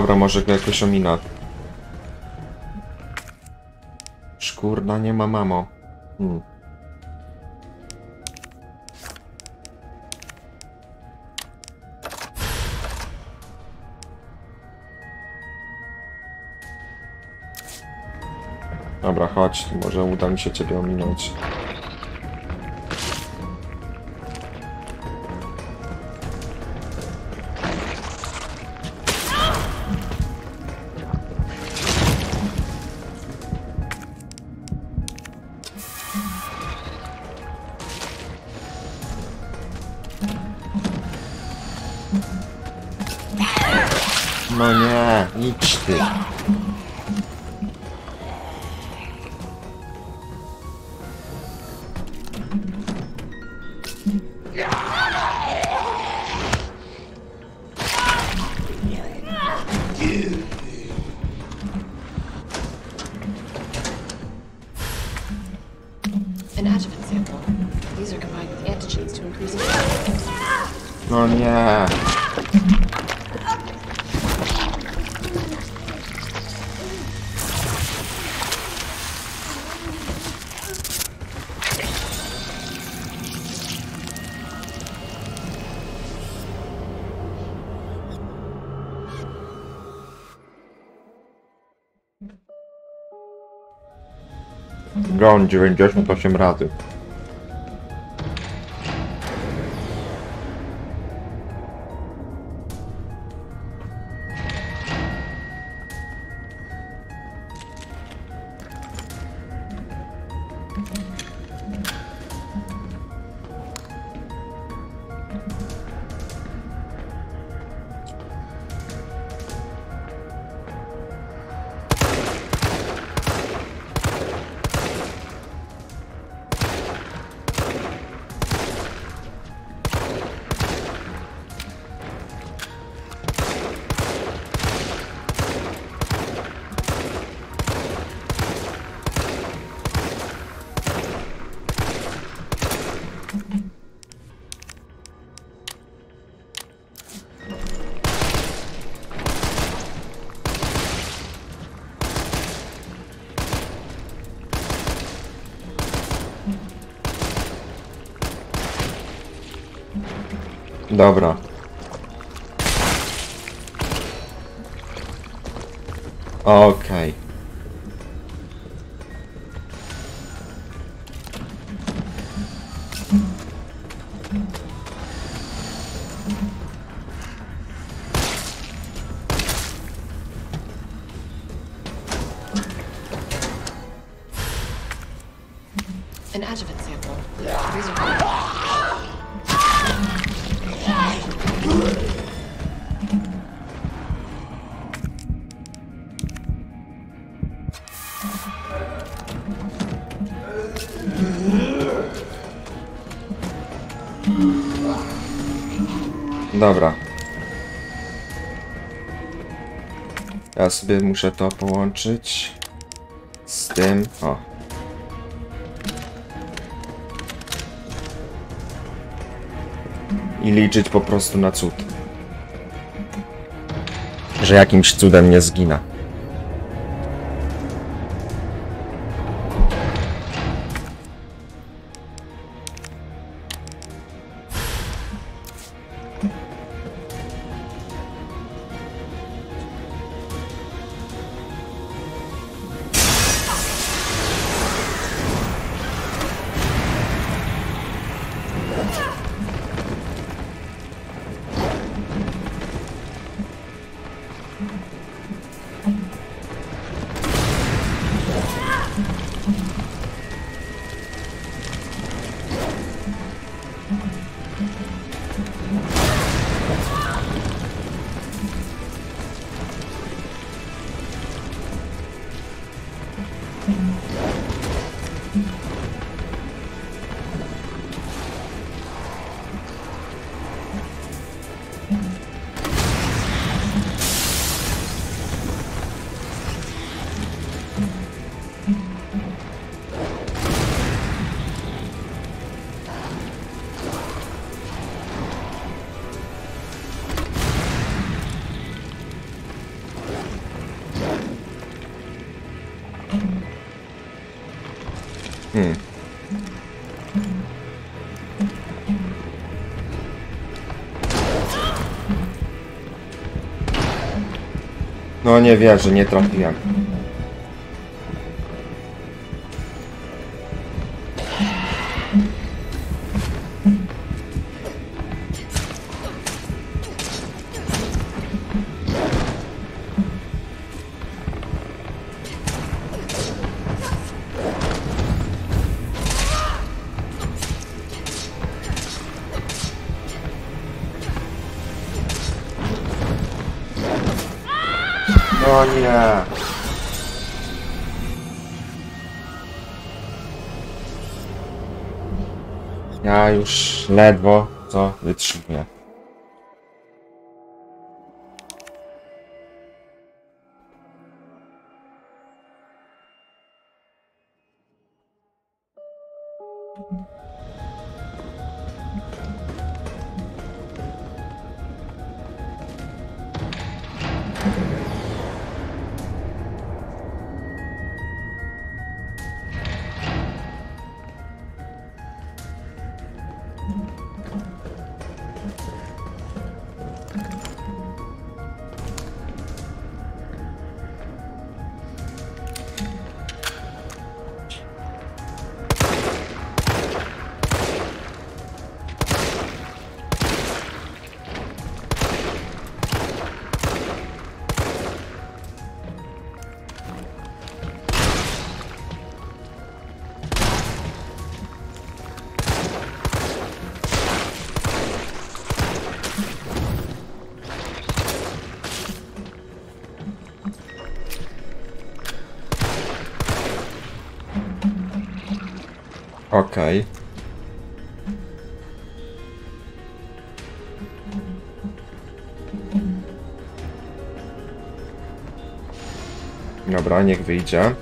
Dobra, może go jakoś omina. Szkurna, nie ma mamo. Hmm. Dobra, chodź, może uda mi się ciebie ominąć. Sample. These are combined with antigens to increase immunity. No nie. Gon 98 razy. Dobra. Ja sobie muszę to połączyć z tym. O. I liczyć po prostu na cud. Że jakimś cudem nie zginę. Nie wierzę, nie trafiłem. Ledwo Dobra, niech wyjdzie.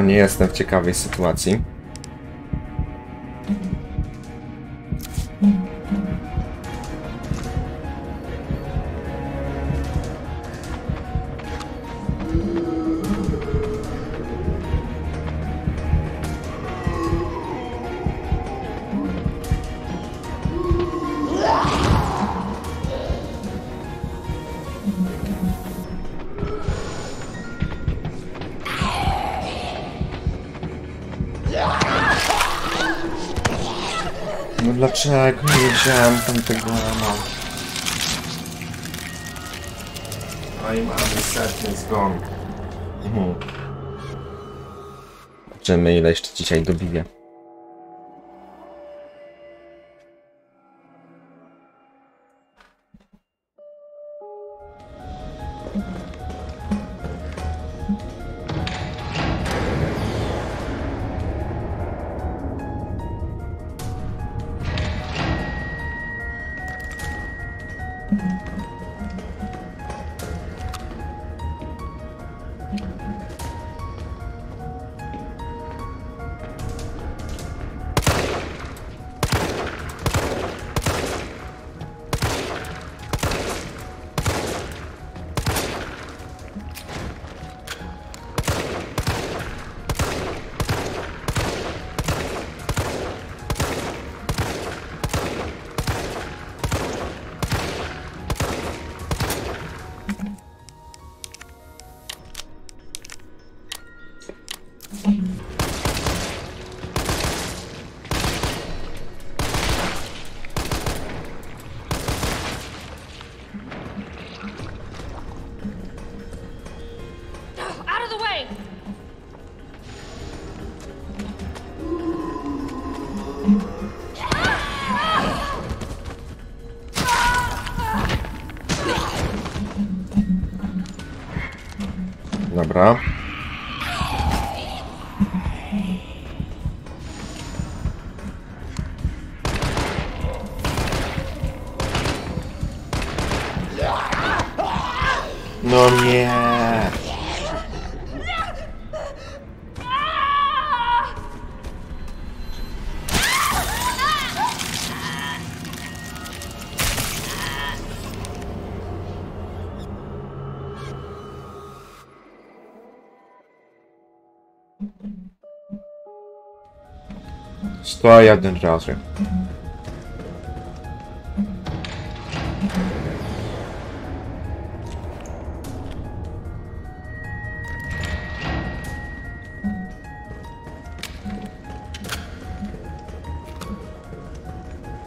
Nie jestem w ciekawej sytuacji. Dlaczego nie wziąłem tamtego no. No i mamy setny zgon. Mhm. Zobaczymy ile jeszcze dzisiaj dobiję. Sto jeden razy.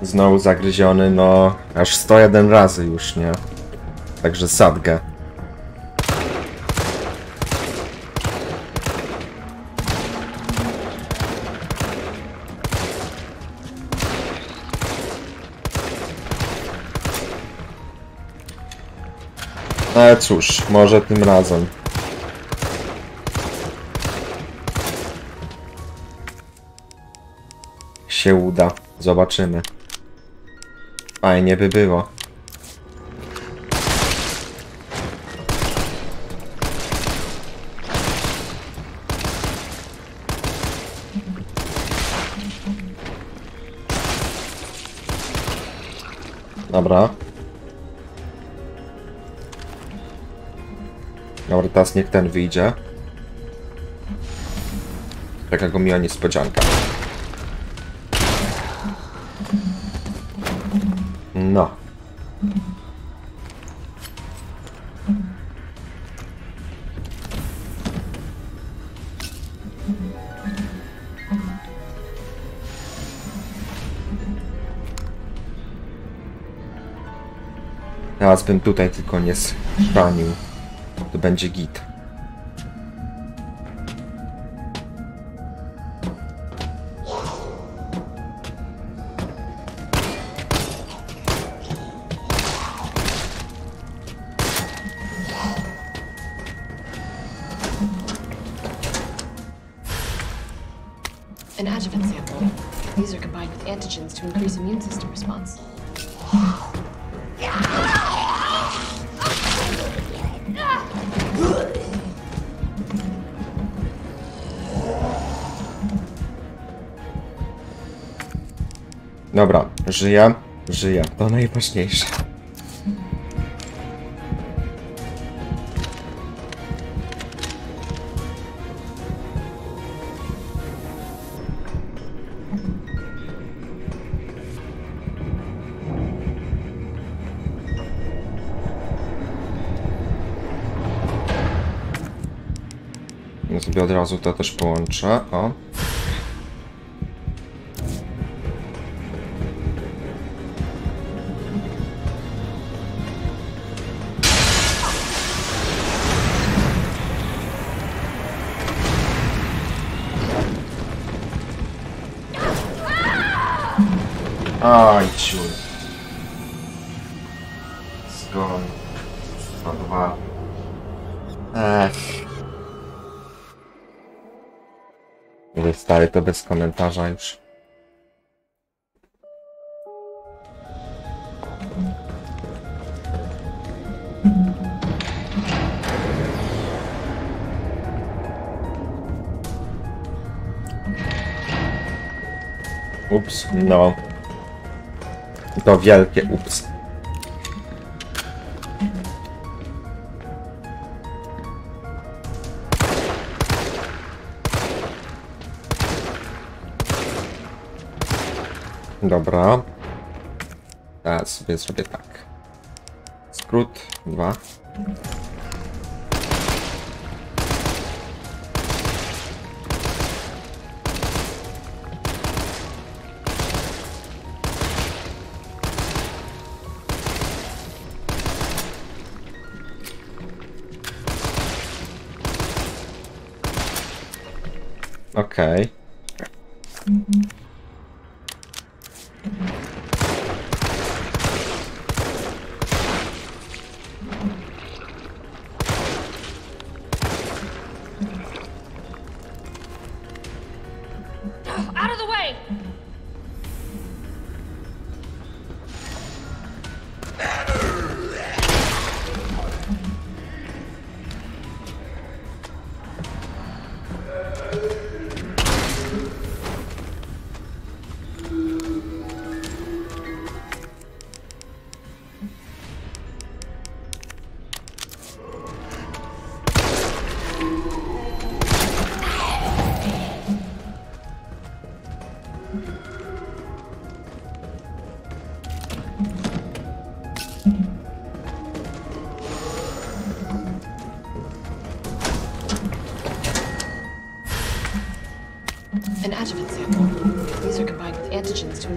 Znowu zagryziony, no aż 101 razy już, nie? Także sadgę. Ale cóż, może tym razem. Się uda. Zobaczymy. Fajnie by było. Teraz niech ten wyjdzie. Taka go miła niespodzianka. No. Teraz bym tutaj tylko nie schrzanił. Będzie git. Żyję, żyję. To najważniejsze. Ja sobie od razu to też połączę. O. komentarza już. Ups, no. To wielkie ups. Dobra. Teraz sobie zrobię tak. Skrót 2.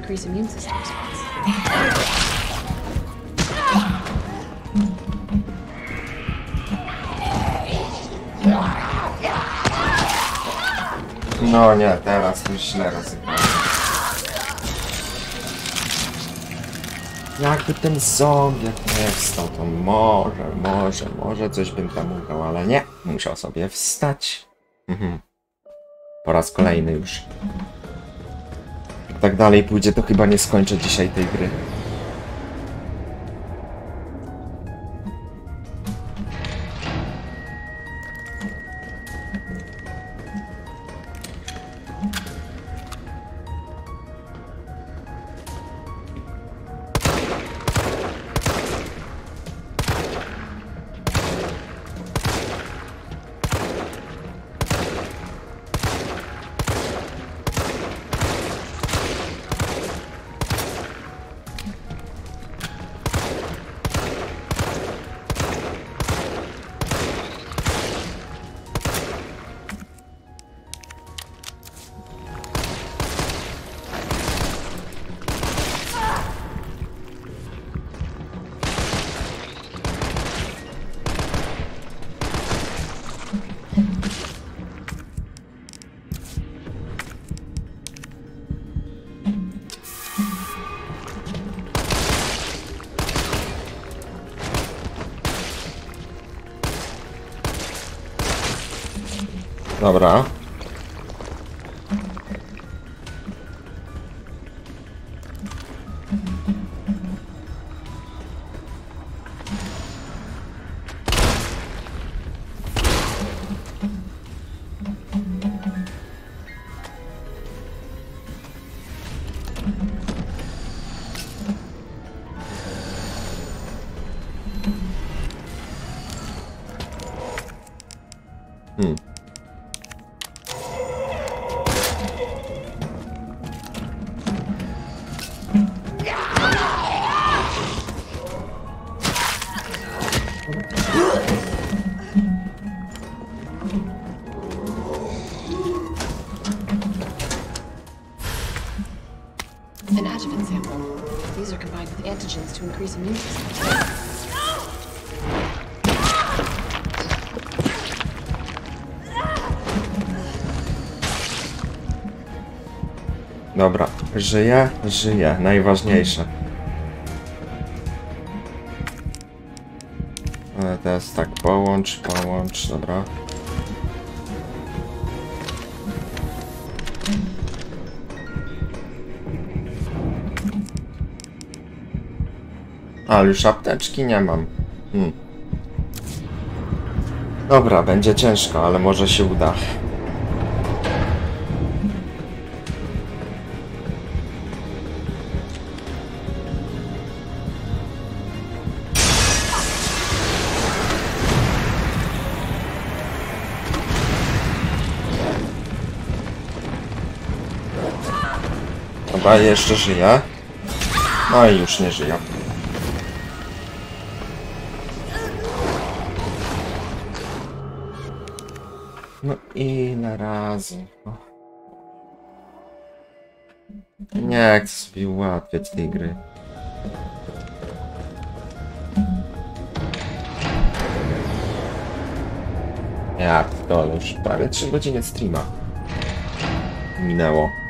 increase immune system response. No nie, teraz już źle. Jakby ten zombiak nie wstał, to może, może, może coś bym tam ugrał, ale nie. Musiał sobie wstać. Mhm. Po raz kolejny już. Tak dalej pójdzie, to chyba nie skończę dzisiaj tej gry. Żyję, żyję, najważniejsze. Ale teraz tak, połącz, połącz, dobra. Ale już apteczki nie mam. Hmm. Dobra, będzie ciężko, ale może się uda. Chyba jeszcze żyje. No i już nie żyje. No ile razy? O. Nie chcę sobie ułatwiać tej gry. Ja to już prawie 3 godziny streama minęło.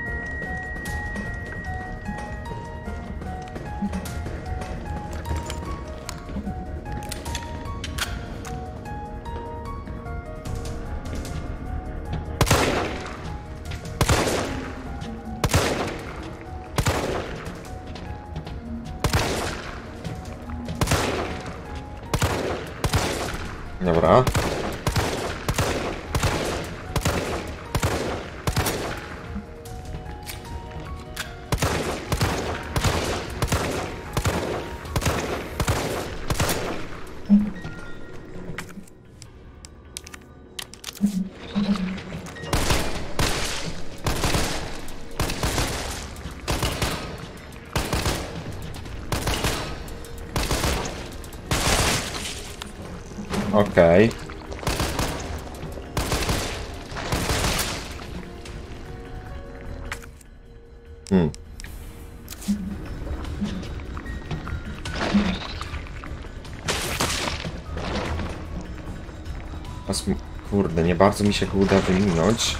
Bardzo mi się go uda wyminąć.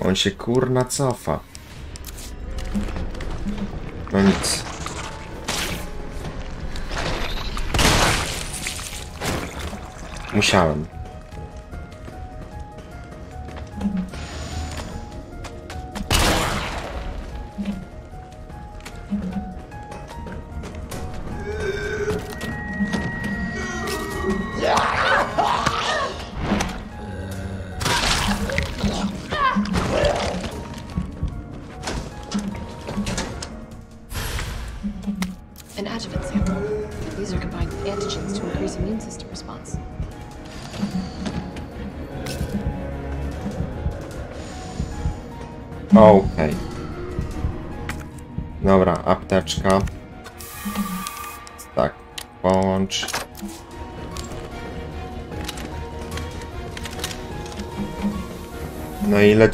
On się kurna cofa. No nic. Musiałem.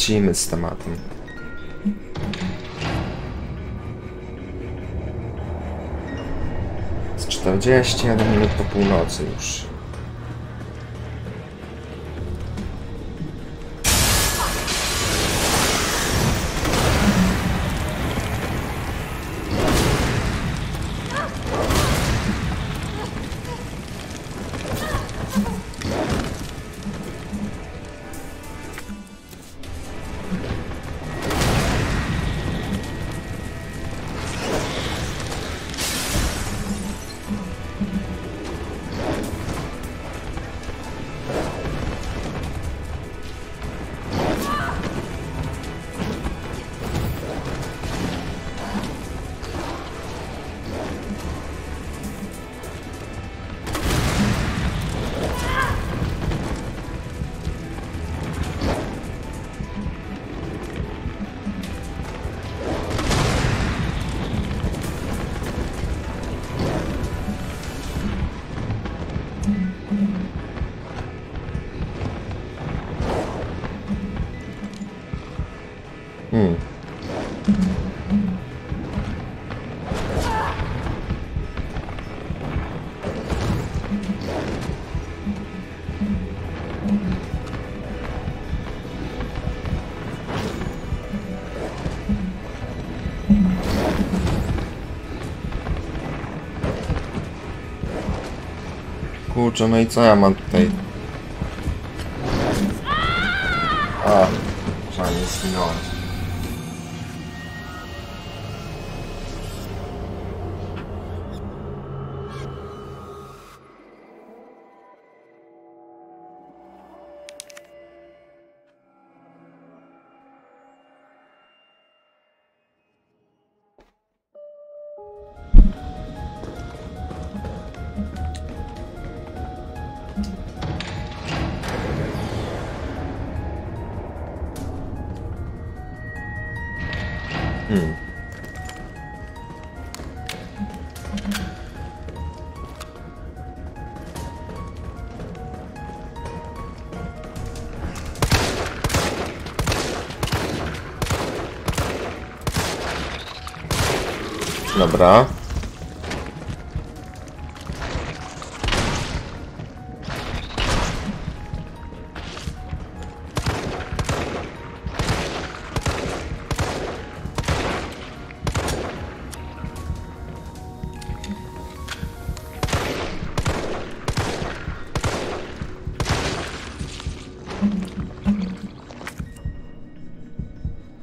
Lecimy z tematem. Z 41 minut po północy już. Kurczę, no i co ja mam tutaj? Dobra.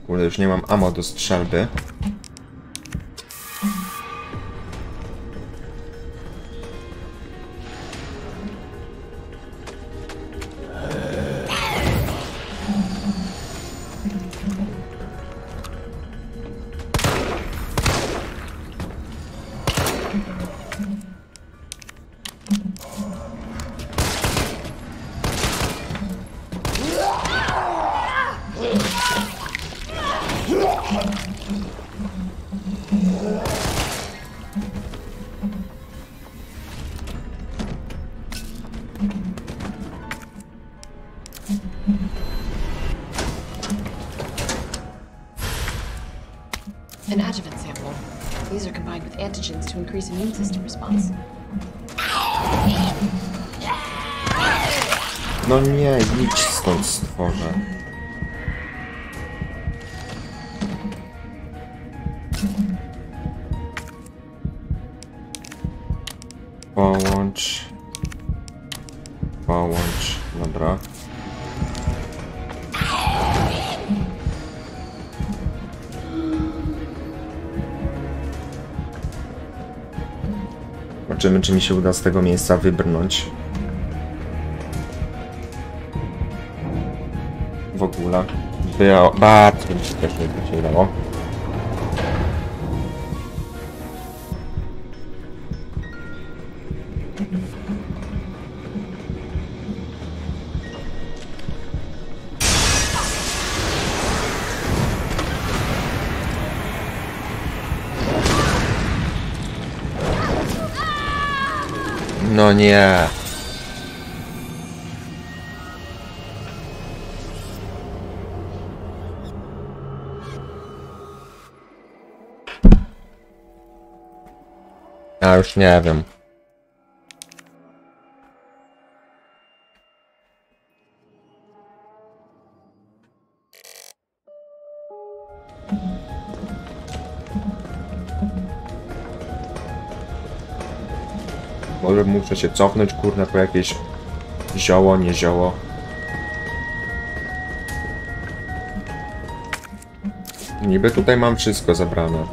Już nie mam ammo do strzelby. Mi się uda z tego miejsca wybrnąć. W ogóle. Było bardzo mi się też nie udało. Nie. Ja już nie wiem. Muszę się cofnąć, kurde, po jakieś zioło, nie zioło. Niby tutaj mam wszystko zabrane.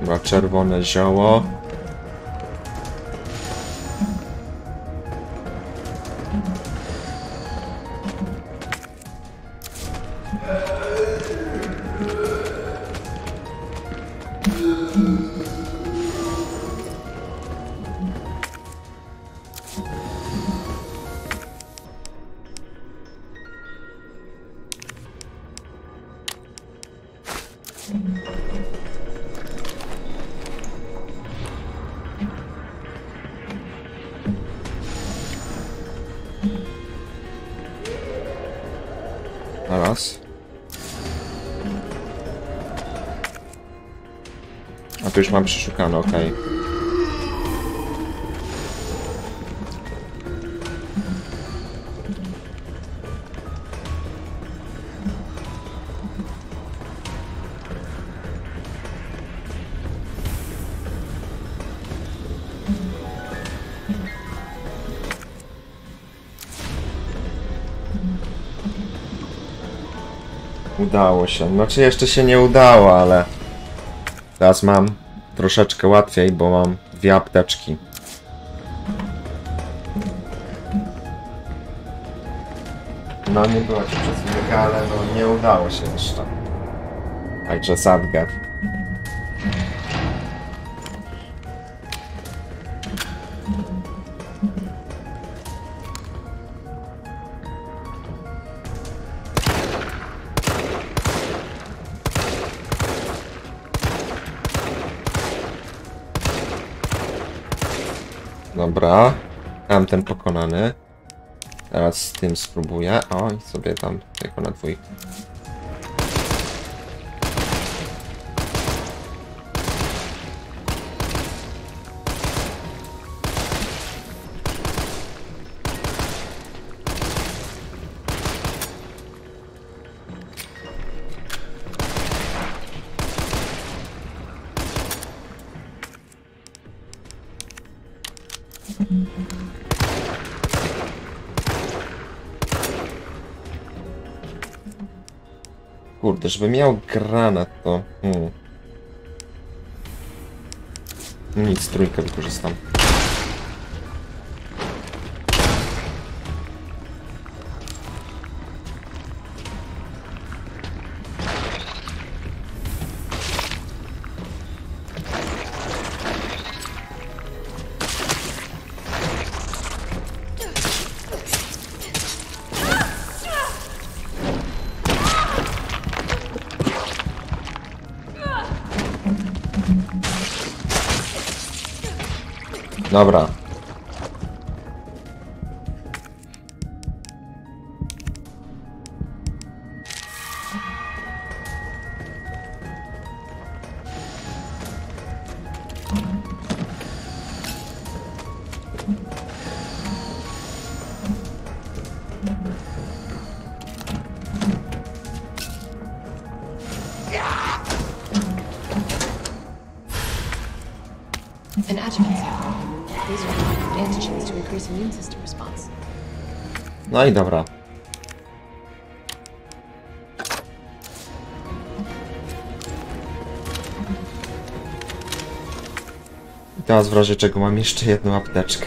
Chyba czerwone zioło. Już mam przeszukane. Udało się. Znaczy jeszcze się nie udało, ale teraz mam troszeczkę łatwiej, bo mam dwie apteczki. No nie było ci przez ale no nie udało się jeszcze. Także Sadgar. Pokonany. Teraz z tym spróbuję. O, i sobie tam jako na dwójkę. Kurde, żeby miał granat to... Hmm. Nic, trójkę wykorzystam. Dobra. No i dobra. I teraz w razie czego mam jeszcze jedną apteczkę.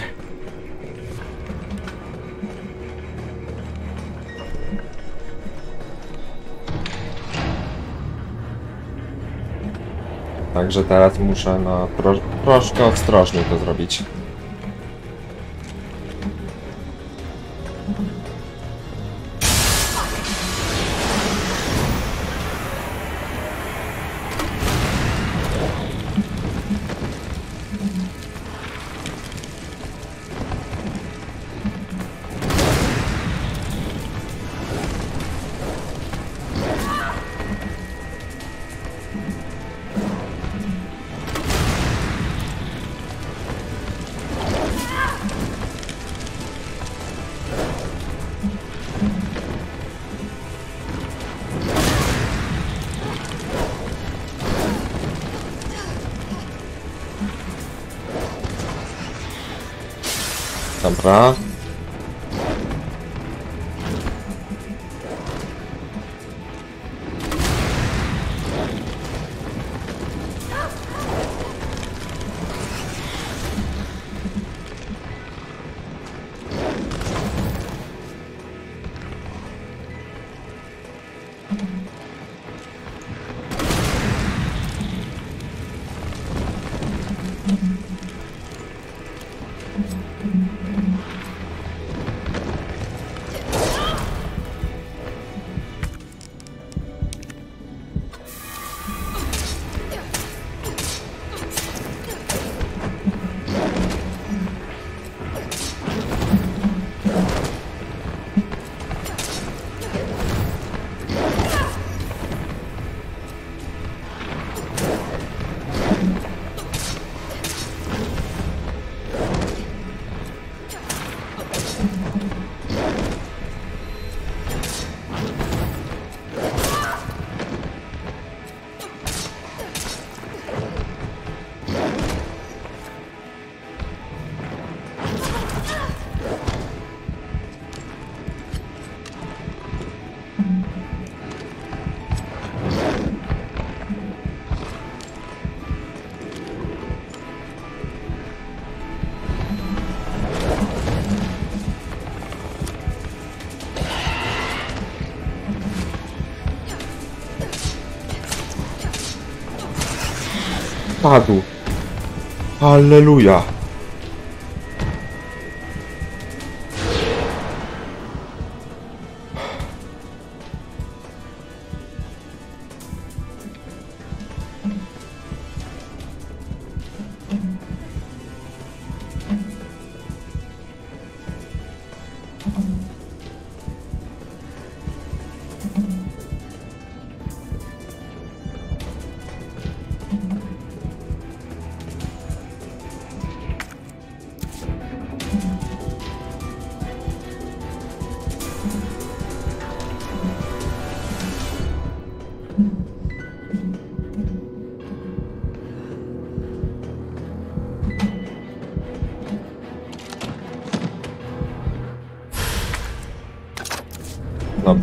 Także teraz muszę no, tro troszkę ostrożniej to zrobić. Dobra. Padł. Halleluja.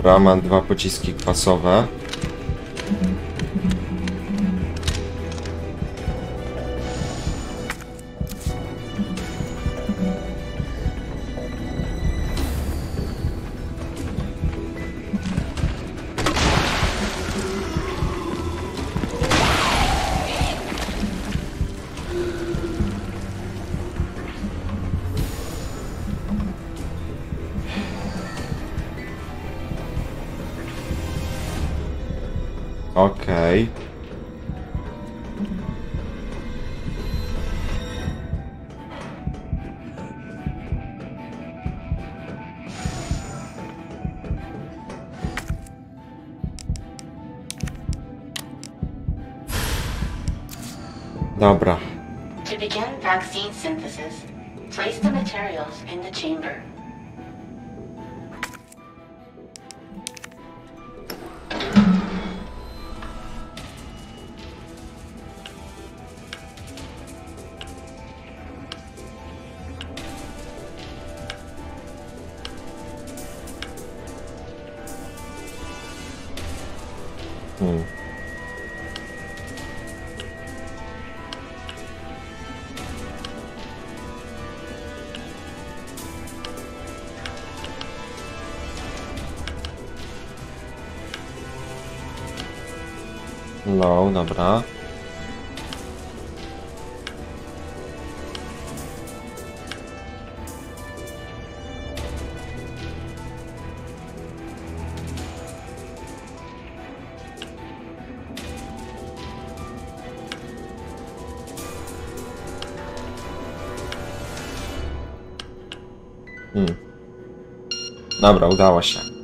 Dobra, mam dwa pociski kwasowe. Dobra. Hmm. Dobra, udało się.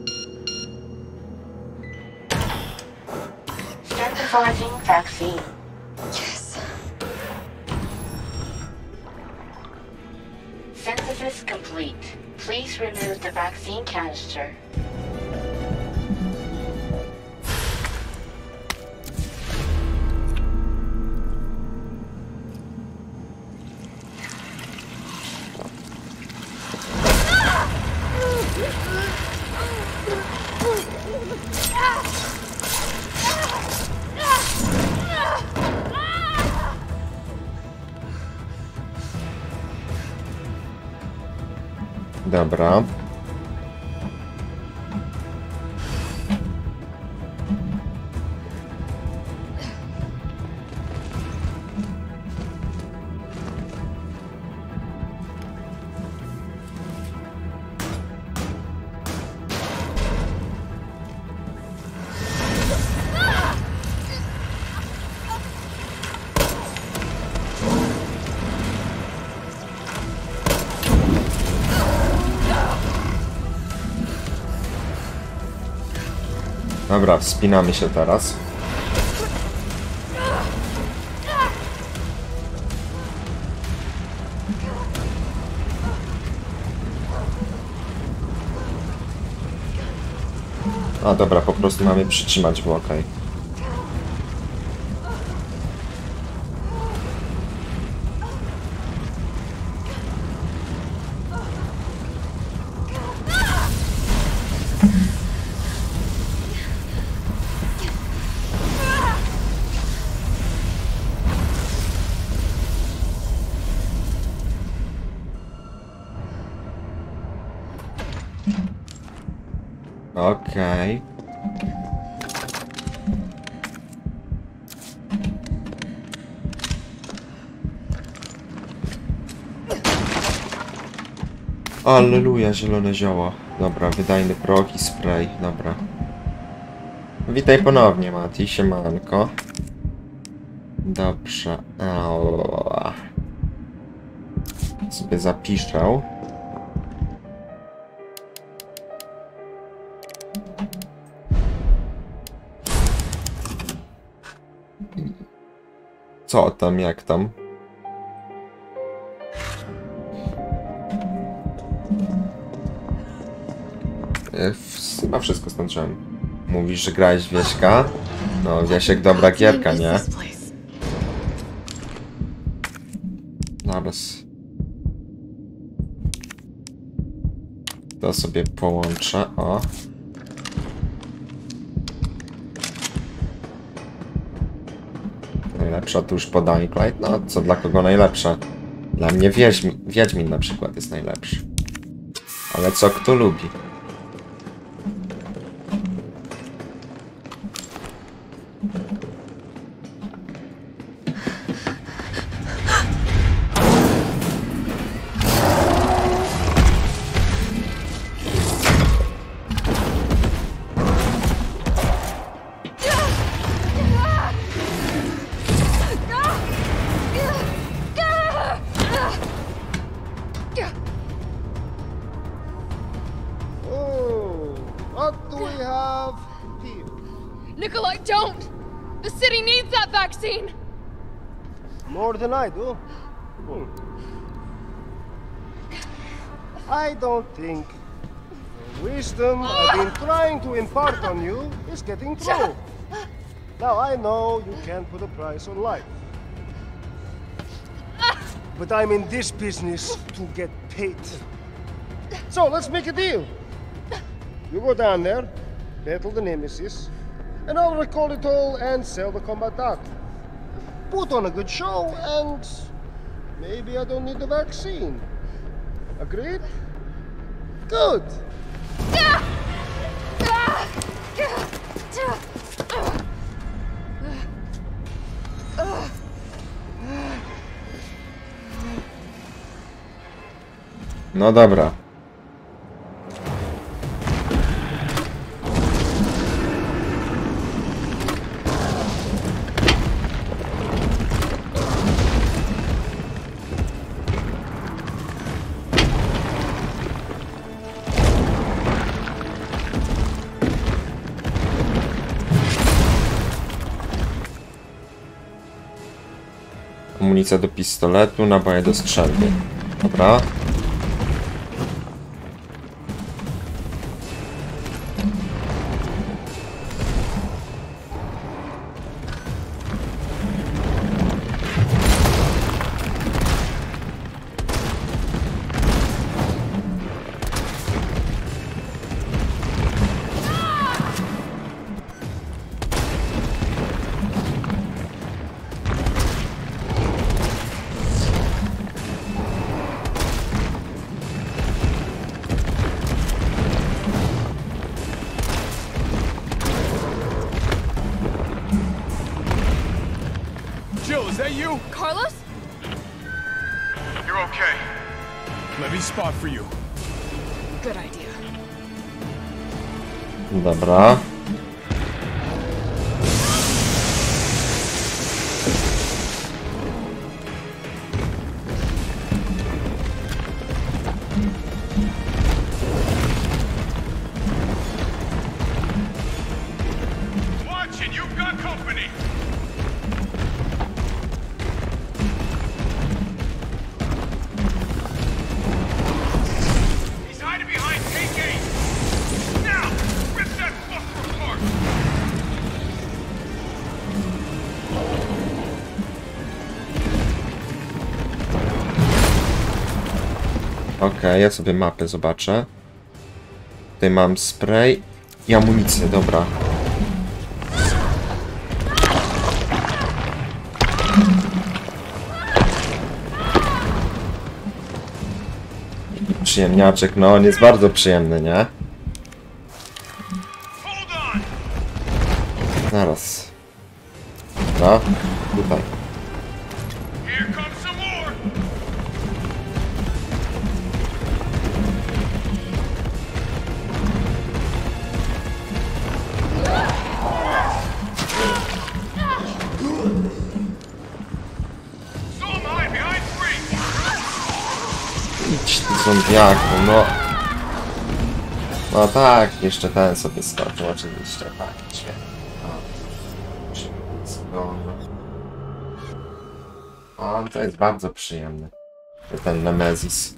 Dobra. Dobra, wspinamy się teraz. A dobra, po prostu mamy przytrzymać w okej. Okej. Alleluja, zielone zioło. Dobra, wydajny prog i spray, dobra. Witaj ponownie, Mati, siemanko. Dobrze. Ała. Sobie zapiszę. Co tam, jak tam? Mówisz, że grałeś w Wieśka? No, Wiesiek dobra gierka, nie? Zaraz. To sobie połączę, o. Najlepsza tuż po Dying? No, co dla kogo najlepsza? Dla mnie Wiedźmin, Wiedźmin na przykład jest najlepszy. Ale co kto lubi? think the wisdom I've been trying to impart on you is getting through. Now I know you can't put a price on life. But I'm in this business to get paid. So let's make a deal. You go down there, battle the Nemesis, and I'll record it all and sell the combat art. Put on a good show and maybe I don't need the vaccine. Agreed? No dobra. amunicja do pistoletu, naboje do strzelby. Dobra. ja sobie mapę zobaczę. Tutaj mam spray i amunicję, dobra. Przyjemniaczek, no on jest bardzo przyjemny, nie? jeszcze ten sobie skoczył, oczywiście, no. patrzcie. O, to jest bardzo przyjemny, ten Nemezis.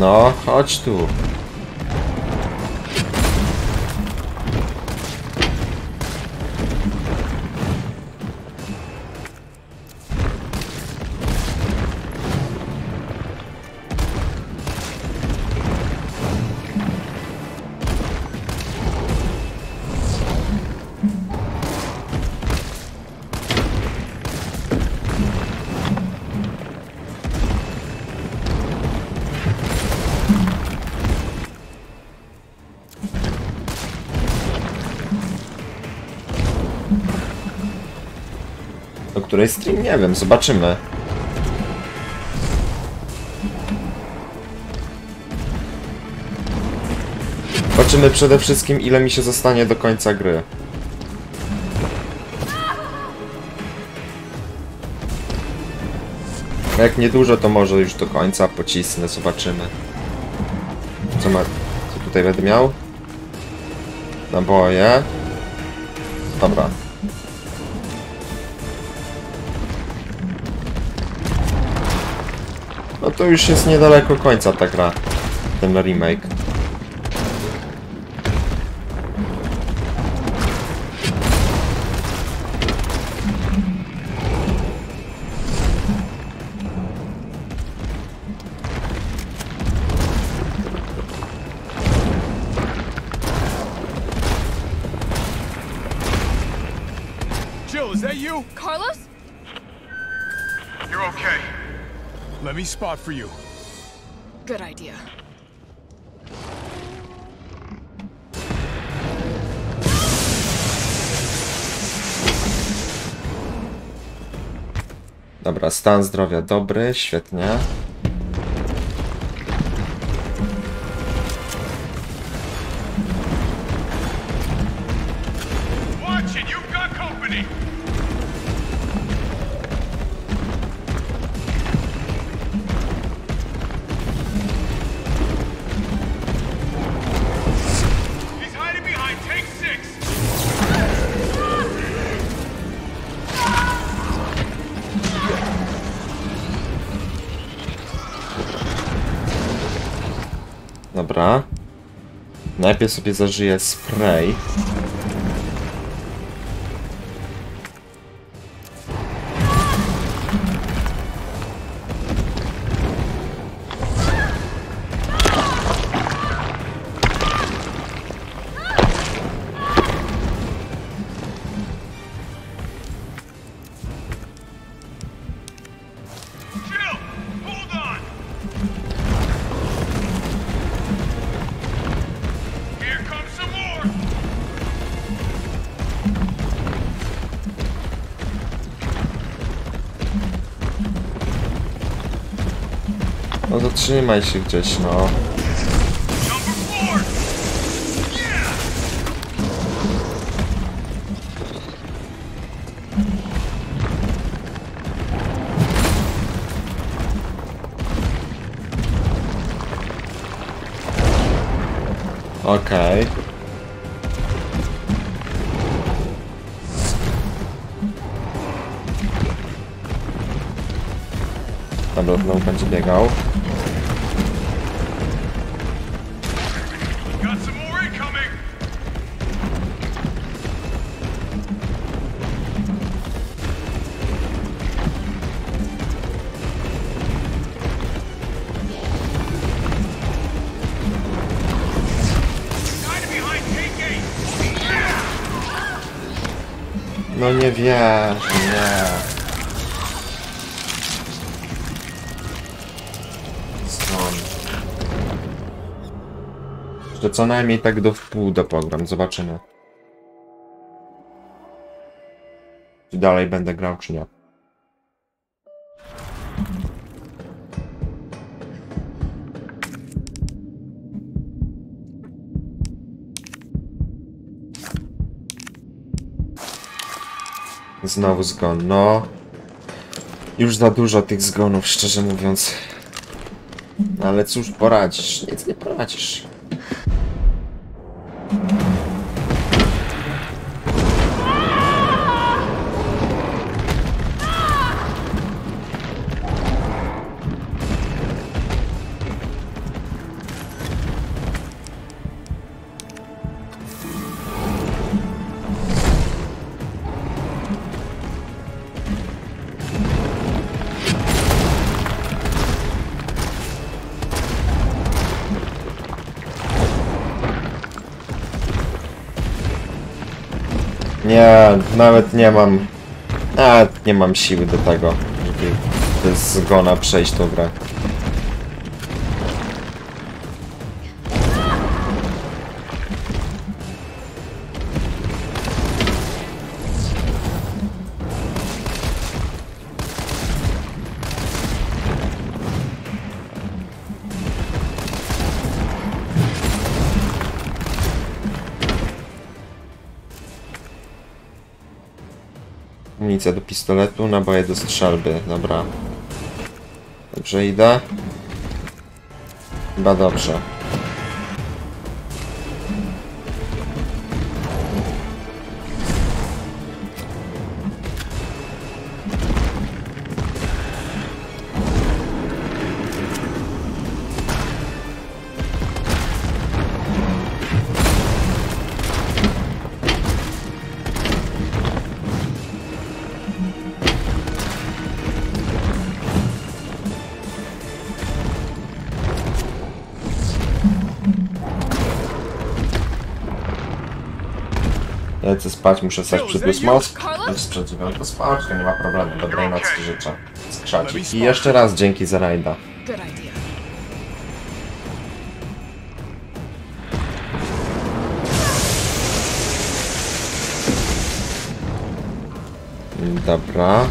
No, chodź tu. Której stream? Nie wiem, zobaczymy. Zobaczymy przede wszystkim ile mi się zostanie do końca gry. Jak niedużo to może już do końca pocisnę, zobaczymy. Co ma... Co tutaj będę miał? Naboje. Dobra. To już jest niedaleko końca ta gra. Ten remake. Spot for you. Good idea. Dobra, stan zdrowia dobry, świetnie. Sobie zażyję spray. Trzymaj się gdzieś, no. Okej. Dobra, No nie wierzę, nie. Stąd. Że co najmniej tak do wpół do program, zobaczymy. Czy dalej będę grał, czy nie. Znowu zgon, no. Już za dużo tych zgonów, szczerze mówiąc. Ale cóż poradzisz, nic nie poradzisz. Nawet nie mam... Nawet nie mam siły do tego, żeby bez zgona przejść tą grę. Amunicja do pistoletu, naboje do strzelby, dobra. Dobrze idę. Chyba dobrze. Spać, muszę stać przed. Już przed dziewiątą spać, to nie ma problemu. Dobrej nocki życzę. Skrzacik. I jeszcze raz dzięki za rajda. Dobra.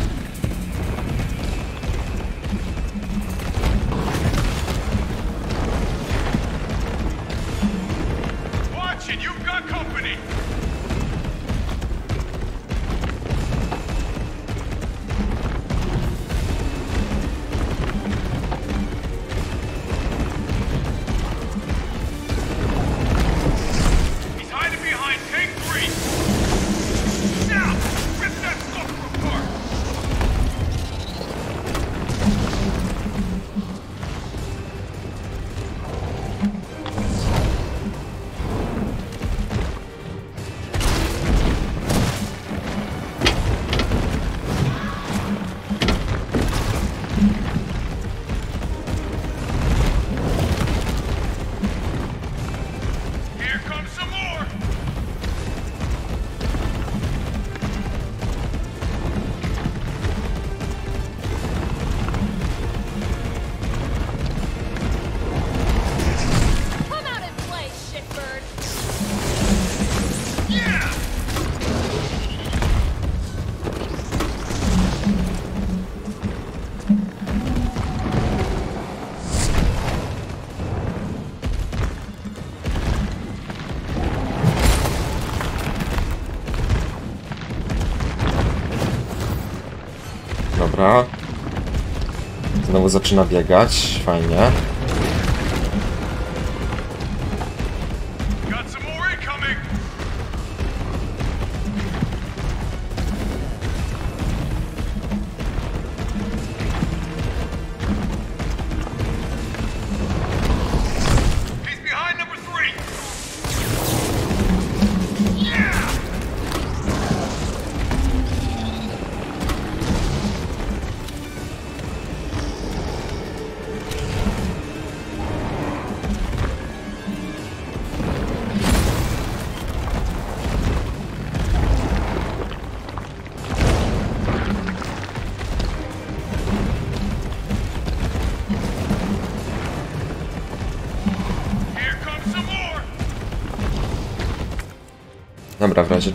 Zaczyna biegać. Fajnie.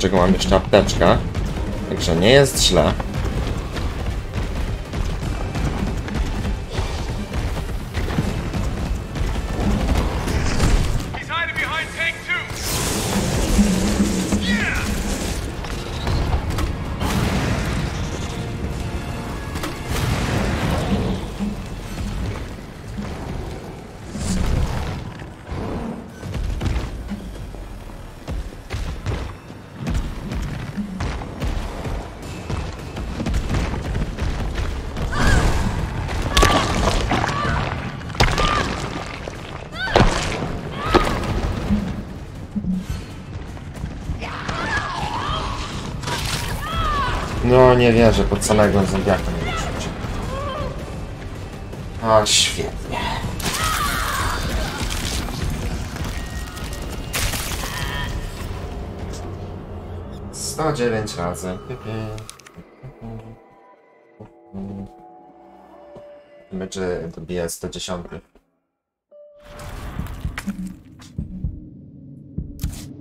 Czego mam jeszcze apteczkę. Także nie jest źle. Nie wierzę, pod samego zombiaka nie wyrzucił. A świetnie. Sto dziewięć razy. Czy dobije 110.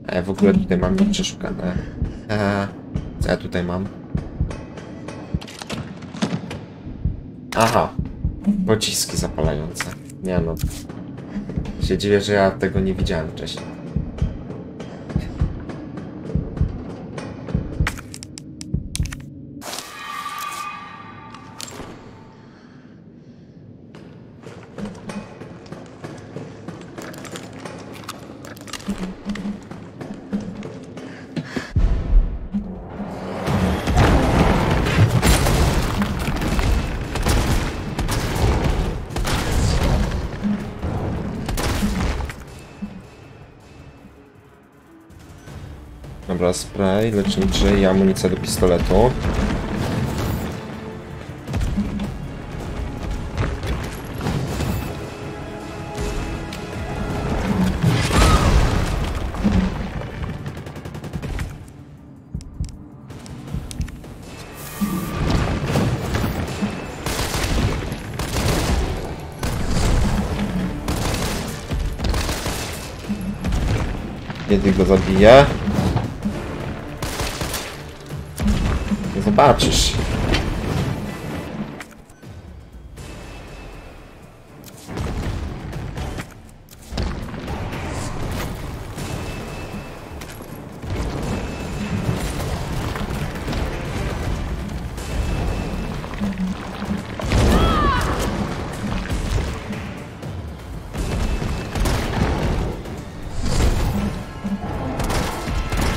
E, w ogóle tutaj mam przeszukane. E, co ja tutaj mam? Aha. Pociski zapalające. Nie no. Się dziwię, że ja tego nie widziałem wcześniej. Spray leczniczy i amunicja do pistoletu. Kiedy go zabije?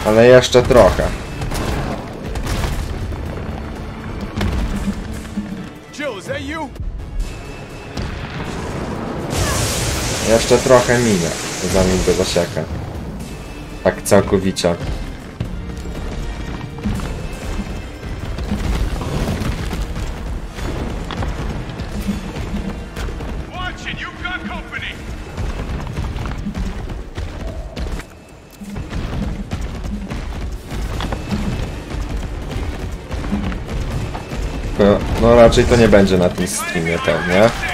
Ale jeszcze trochę. Jeszcze trochę minę, zanim go zasiekę. Tak całkowicie. No, no raczej to nie będzie na tym streamie pewnie.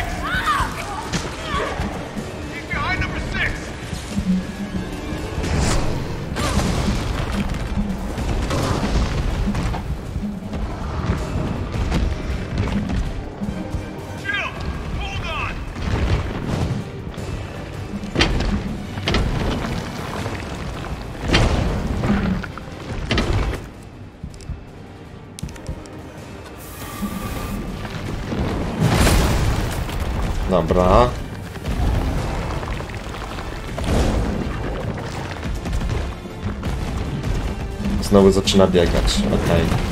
Zaczyna biegać, okej. Storm,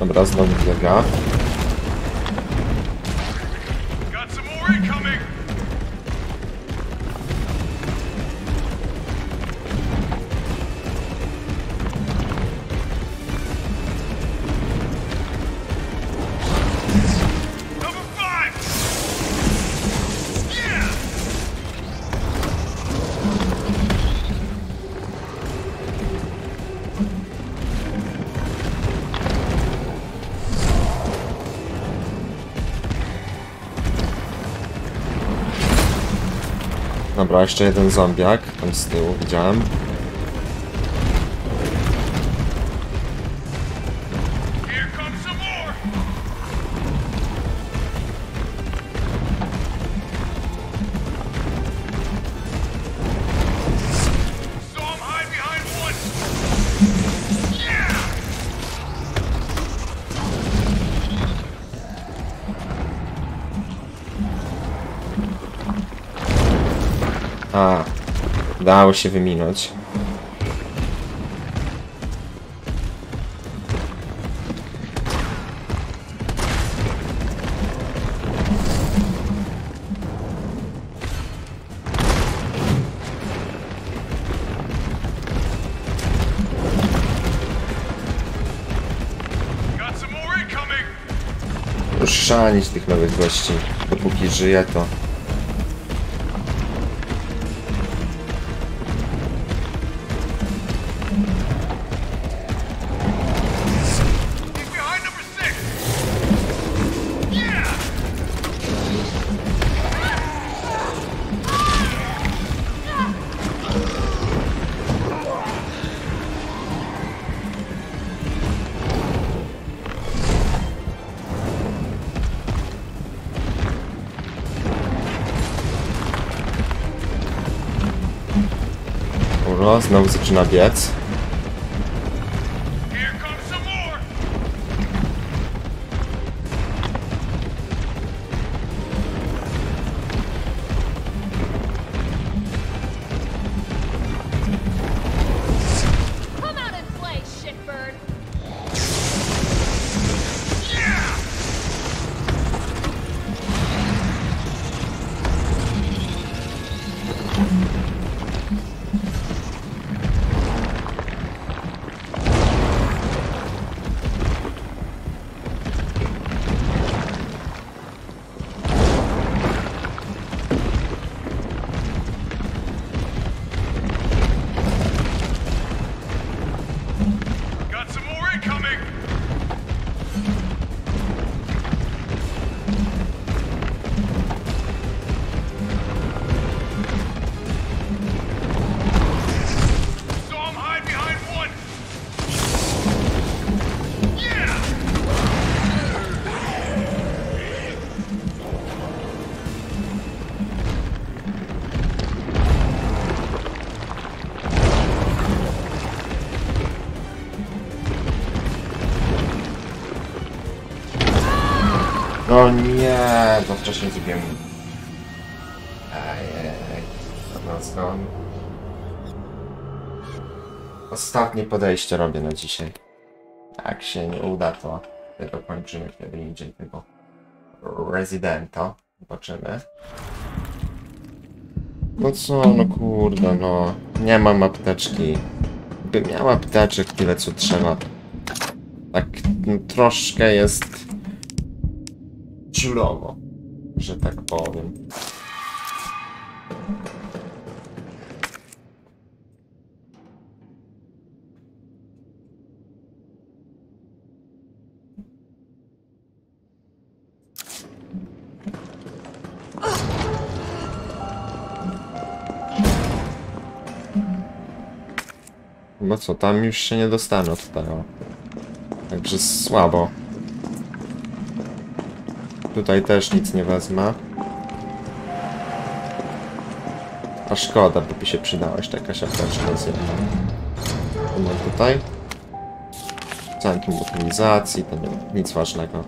Dobra, znowu biega. Dobra, jeszcze jeden zombiak tam z tyłu widziałem. Dało się wyminąć. Szanić tych nowych gości. Dopóki żyje, to... znowu zaczyna biec. Podejście robię na dzisiaj. Jak się nie uda, to tego kończymy kiedy indziej tego Residenta. Zobaczymy. No co, no kurde, no. Nie mam apteczki. By miał apteczek tyle co trzeba. Tak no, troszkę jest dziurowo, No co, tam już się nie dostanę od tego. Także słabo. Tutaj też nic nie wezmę. A szkoda, bo by się przydała jeszcze jakaś apteczka z jedną. Mam tutaj. Centrum lokalizacji, to nie, nic ważnego.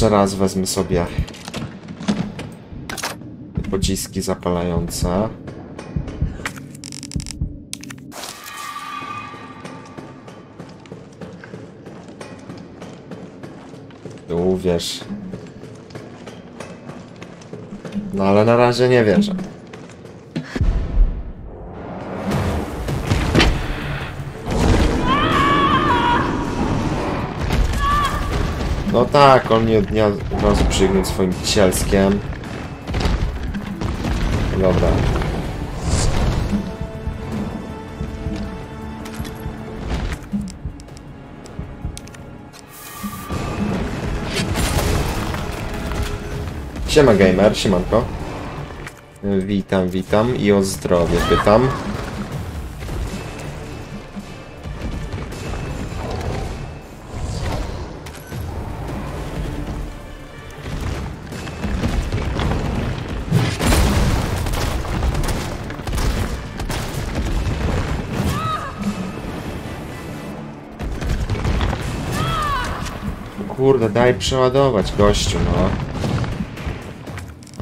Jeszcze raz wezmę sobie pociski zapalające. Tu wiesz. No ale na razie nie wierzę. No tak, on mnie od dnia od razu przygniótł swoim cielskiem. Dobra. Siema gamer, siemanko. Witam, witam i o zdrowie pytam. Kurde, daj przeładować gościu, no.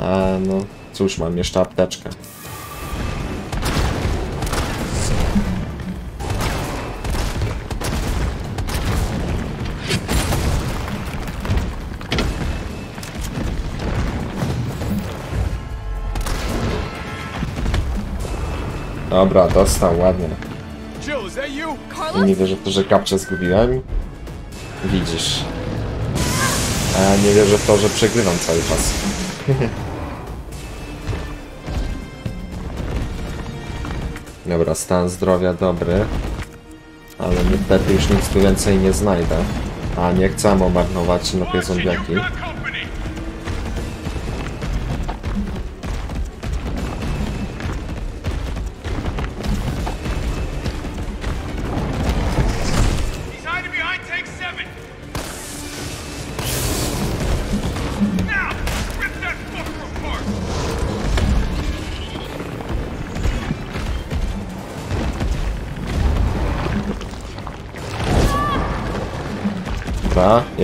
A no, cóż, mam jeszcze apteczkę. Dobra, dostał, ładnie. Nie wierzę w to, że kapczę zgubiłem. Widzisz. Nie wierzę w to, że przegrywam cały czas. Dobra, stan zdrowia dobry. Ale niestety już nic tu więcej nie znajdę. A nie chcę marnować na te zombiaki.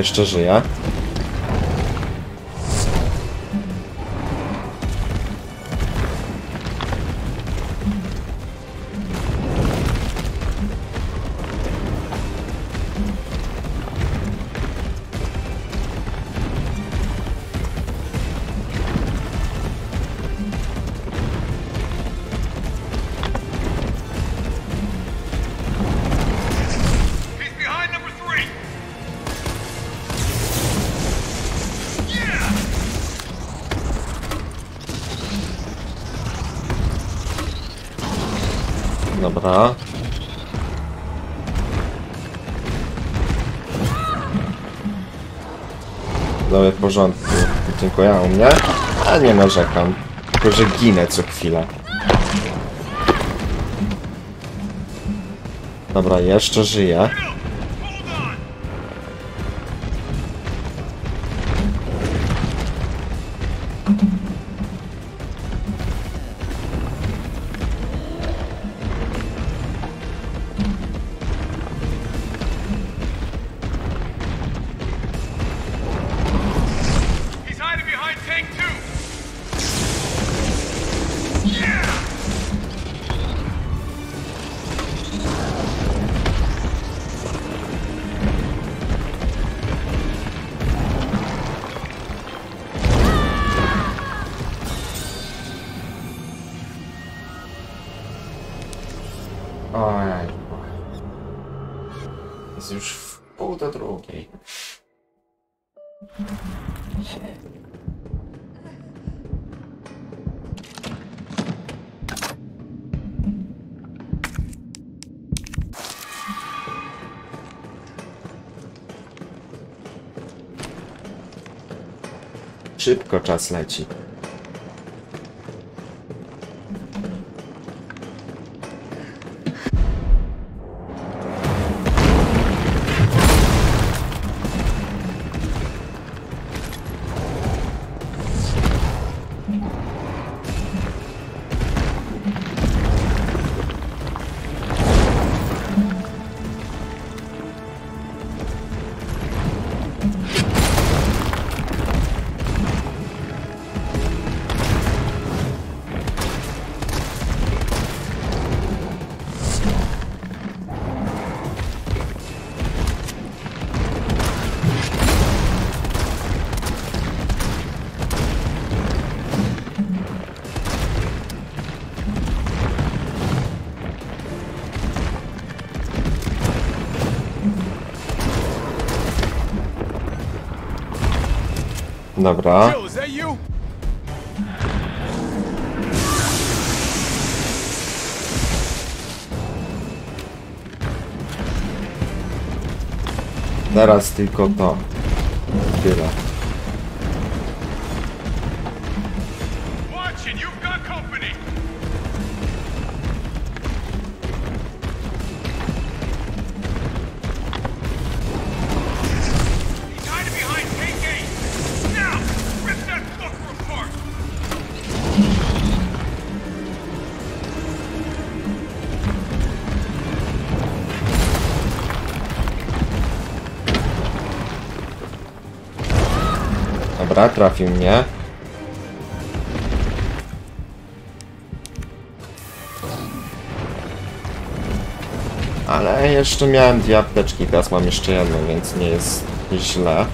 Jeszcze żyje. Dziękuję, a u mnie? A nie narzekam. Tylko, że ginę co chwilę. Dobra, jeszcze żyję. Szybko czas leci. Dobra. Teraz tylko to. Tyle. Trafił mnie. Ale jeszcze miałem dwie apteczki, teraz mam jeszcze jedną, więc nie jest źle.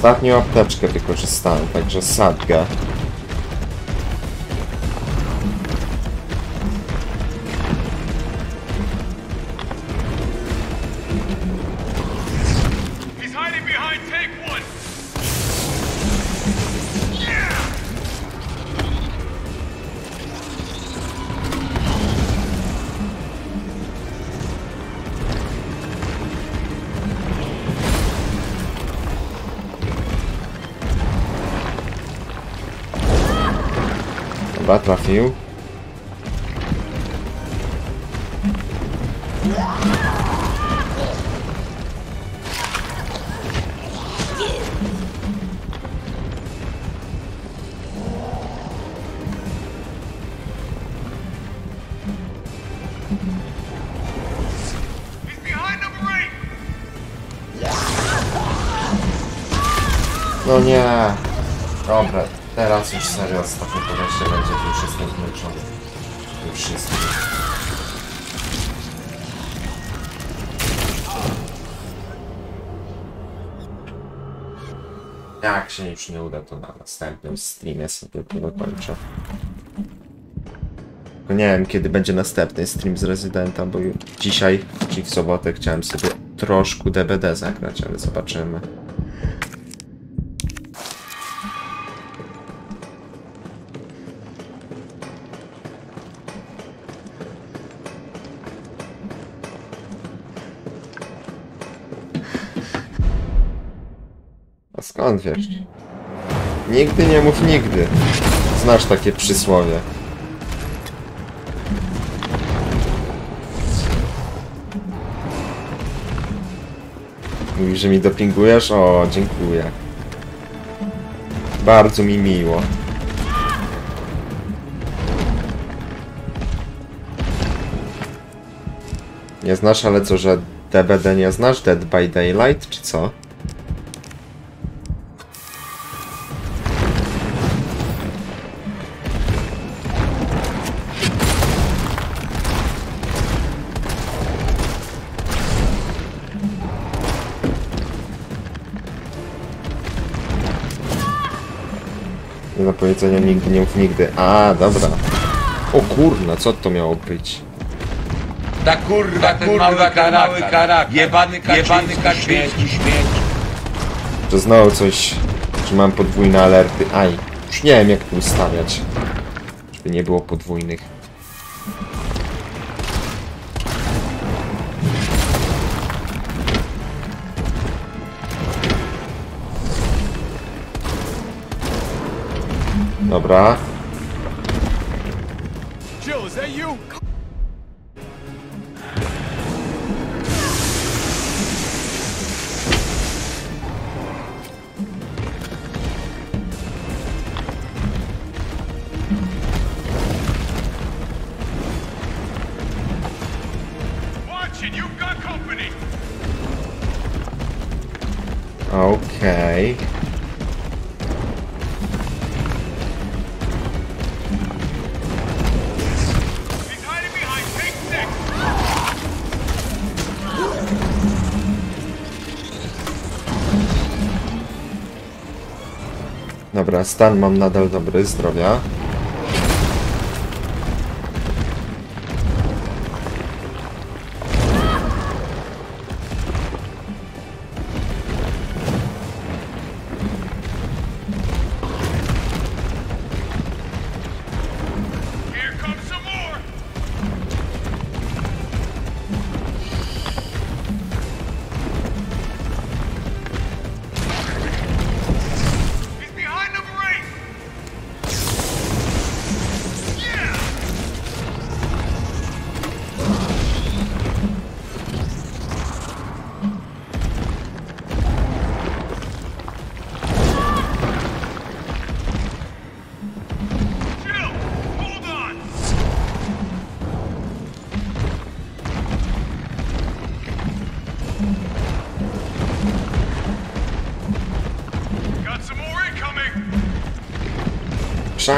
Ostatnią apteczkę wykorzystałem, także sadgę. Dobra, trafił. Jak się już nie uda, to na następnym streamie sobie to dokończę. Tylko nie wiem, kiedy będzie następny stream z Residenta, bo dzisiaj, czyli w sobotę, chciałem sobie troszkę DBD zagrać, ale zobaczymy. Wiesz? Nigdy nie mów nigdy. Znasz takie przysłowie. Mówisz, że mi dopingujesz? O, dziękuję. Bardzo mi miło. Nie znasz, ale co, że DBD nie znasz? Dead by Daylight, czy co? Powiedzenia nigdy nie mów nigdy. A, dobra. O kurna, co to miało być? Ta kurwa, ten mały karakan. Jebany kaczyński śmieć. Że znowu coś, że mam podwójne alerty. Aj, już nie wiem jak tu ustawiać. Żeby nie było podwójnych. Dobra. Stan mam nadal dobry, zdrowia.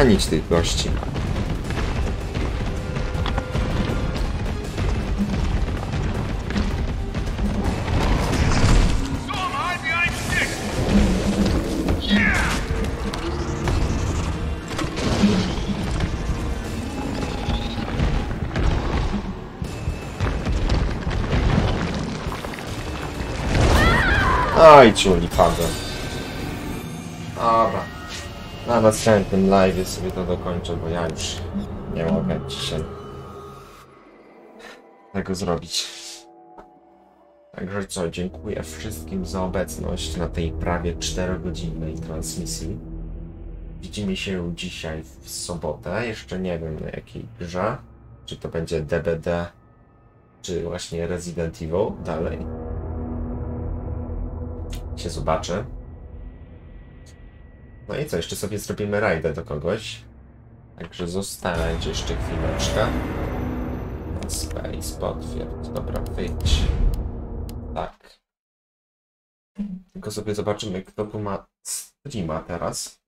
Chrzanić tych gości. Oj, padłem. Następnym live sobie to dokończę, bo ja już nie mogę dzisiaj tego zrobić. Także co, dziękuję wszystkim za obecność na tej prawie 4-godzinnej transmisji. Widzimy się dzisiaj w sobotę. Jeszcze nie wiem na jakiej grze. Czy to będzie DBD, czy właśnie Resident Evil dalej. Się zobaczę. No i co, jeszcze sobie zrobimy rajdę do kogoś. Także zostańcie jeszcze chwileczkę. Space, potwierdź. Dobra, wyjdź. Tak. Tylko sobie zobaczymy, kto tu ma streama teraz.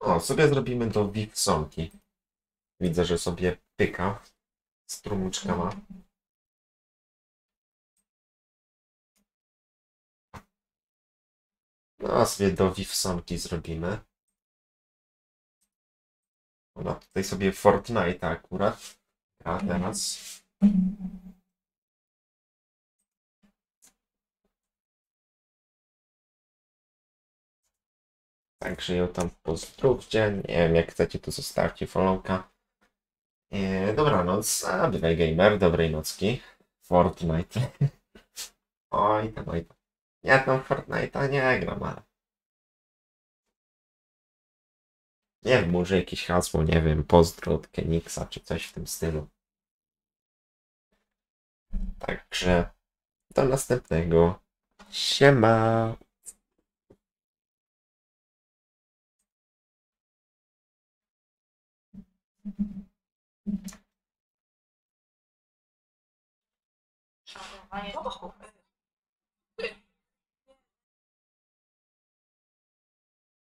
O, sobie zrobimy do Wipsonki. Widzę, że sobie pyka. Strumyczka ma. No, a sobie do Wipsonki zrobimy. Ona tutaj sobie Fortnite akurat gra teraz. Także ją tam pozdrówcie. Nie wiem, jak chcecie, to zostawcie followka. Eee, dobranoc, a bywaj gamer, dobrej nocki. Fortnite. oj tam, oj tam. Ja tam Fortnite'a nie gram, ale... Nie wiem, może jakieś hasło, nie wiem, pozdro od czy coś w tym stylu. Także do następnego. Siema! 啥玩意儿。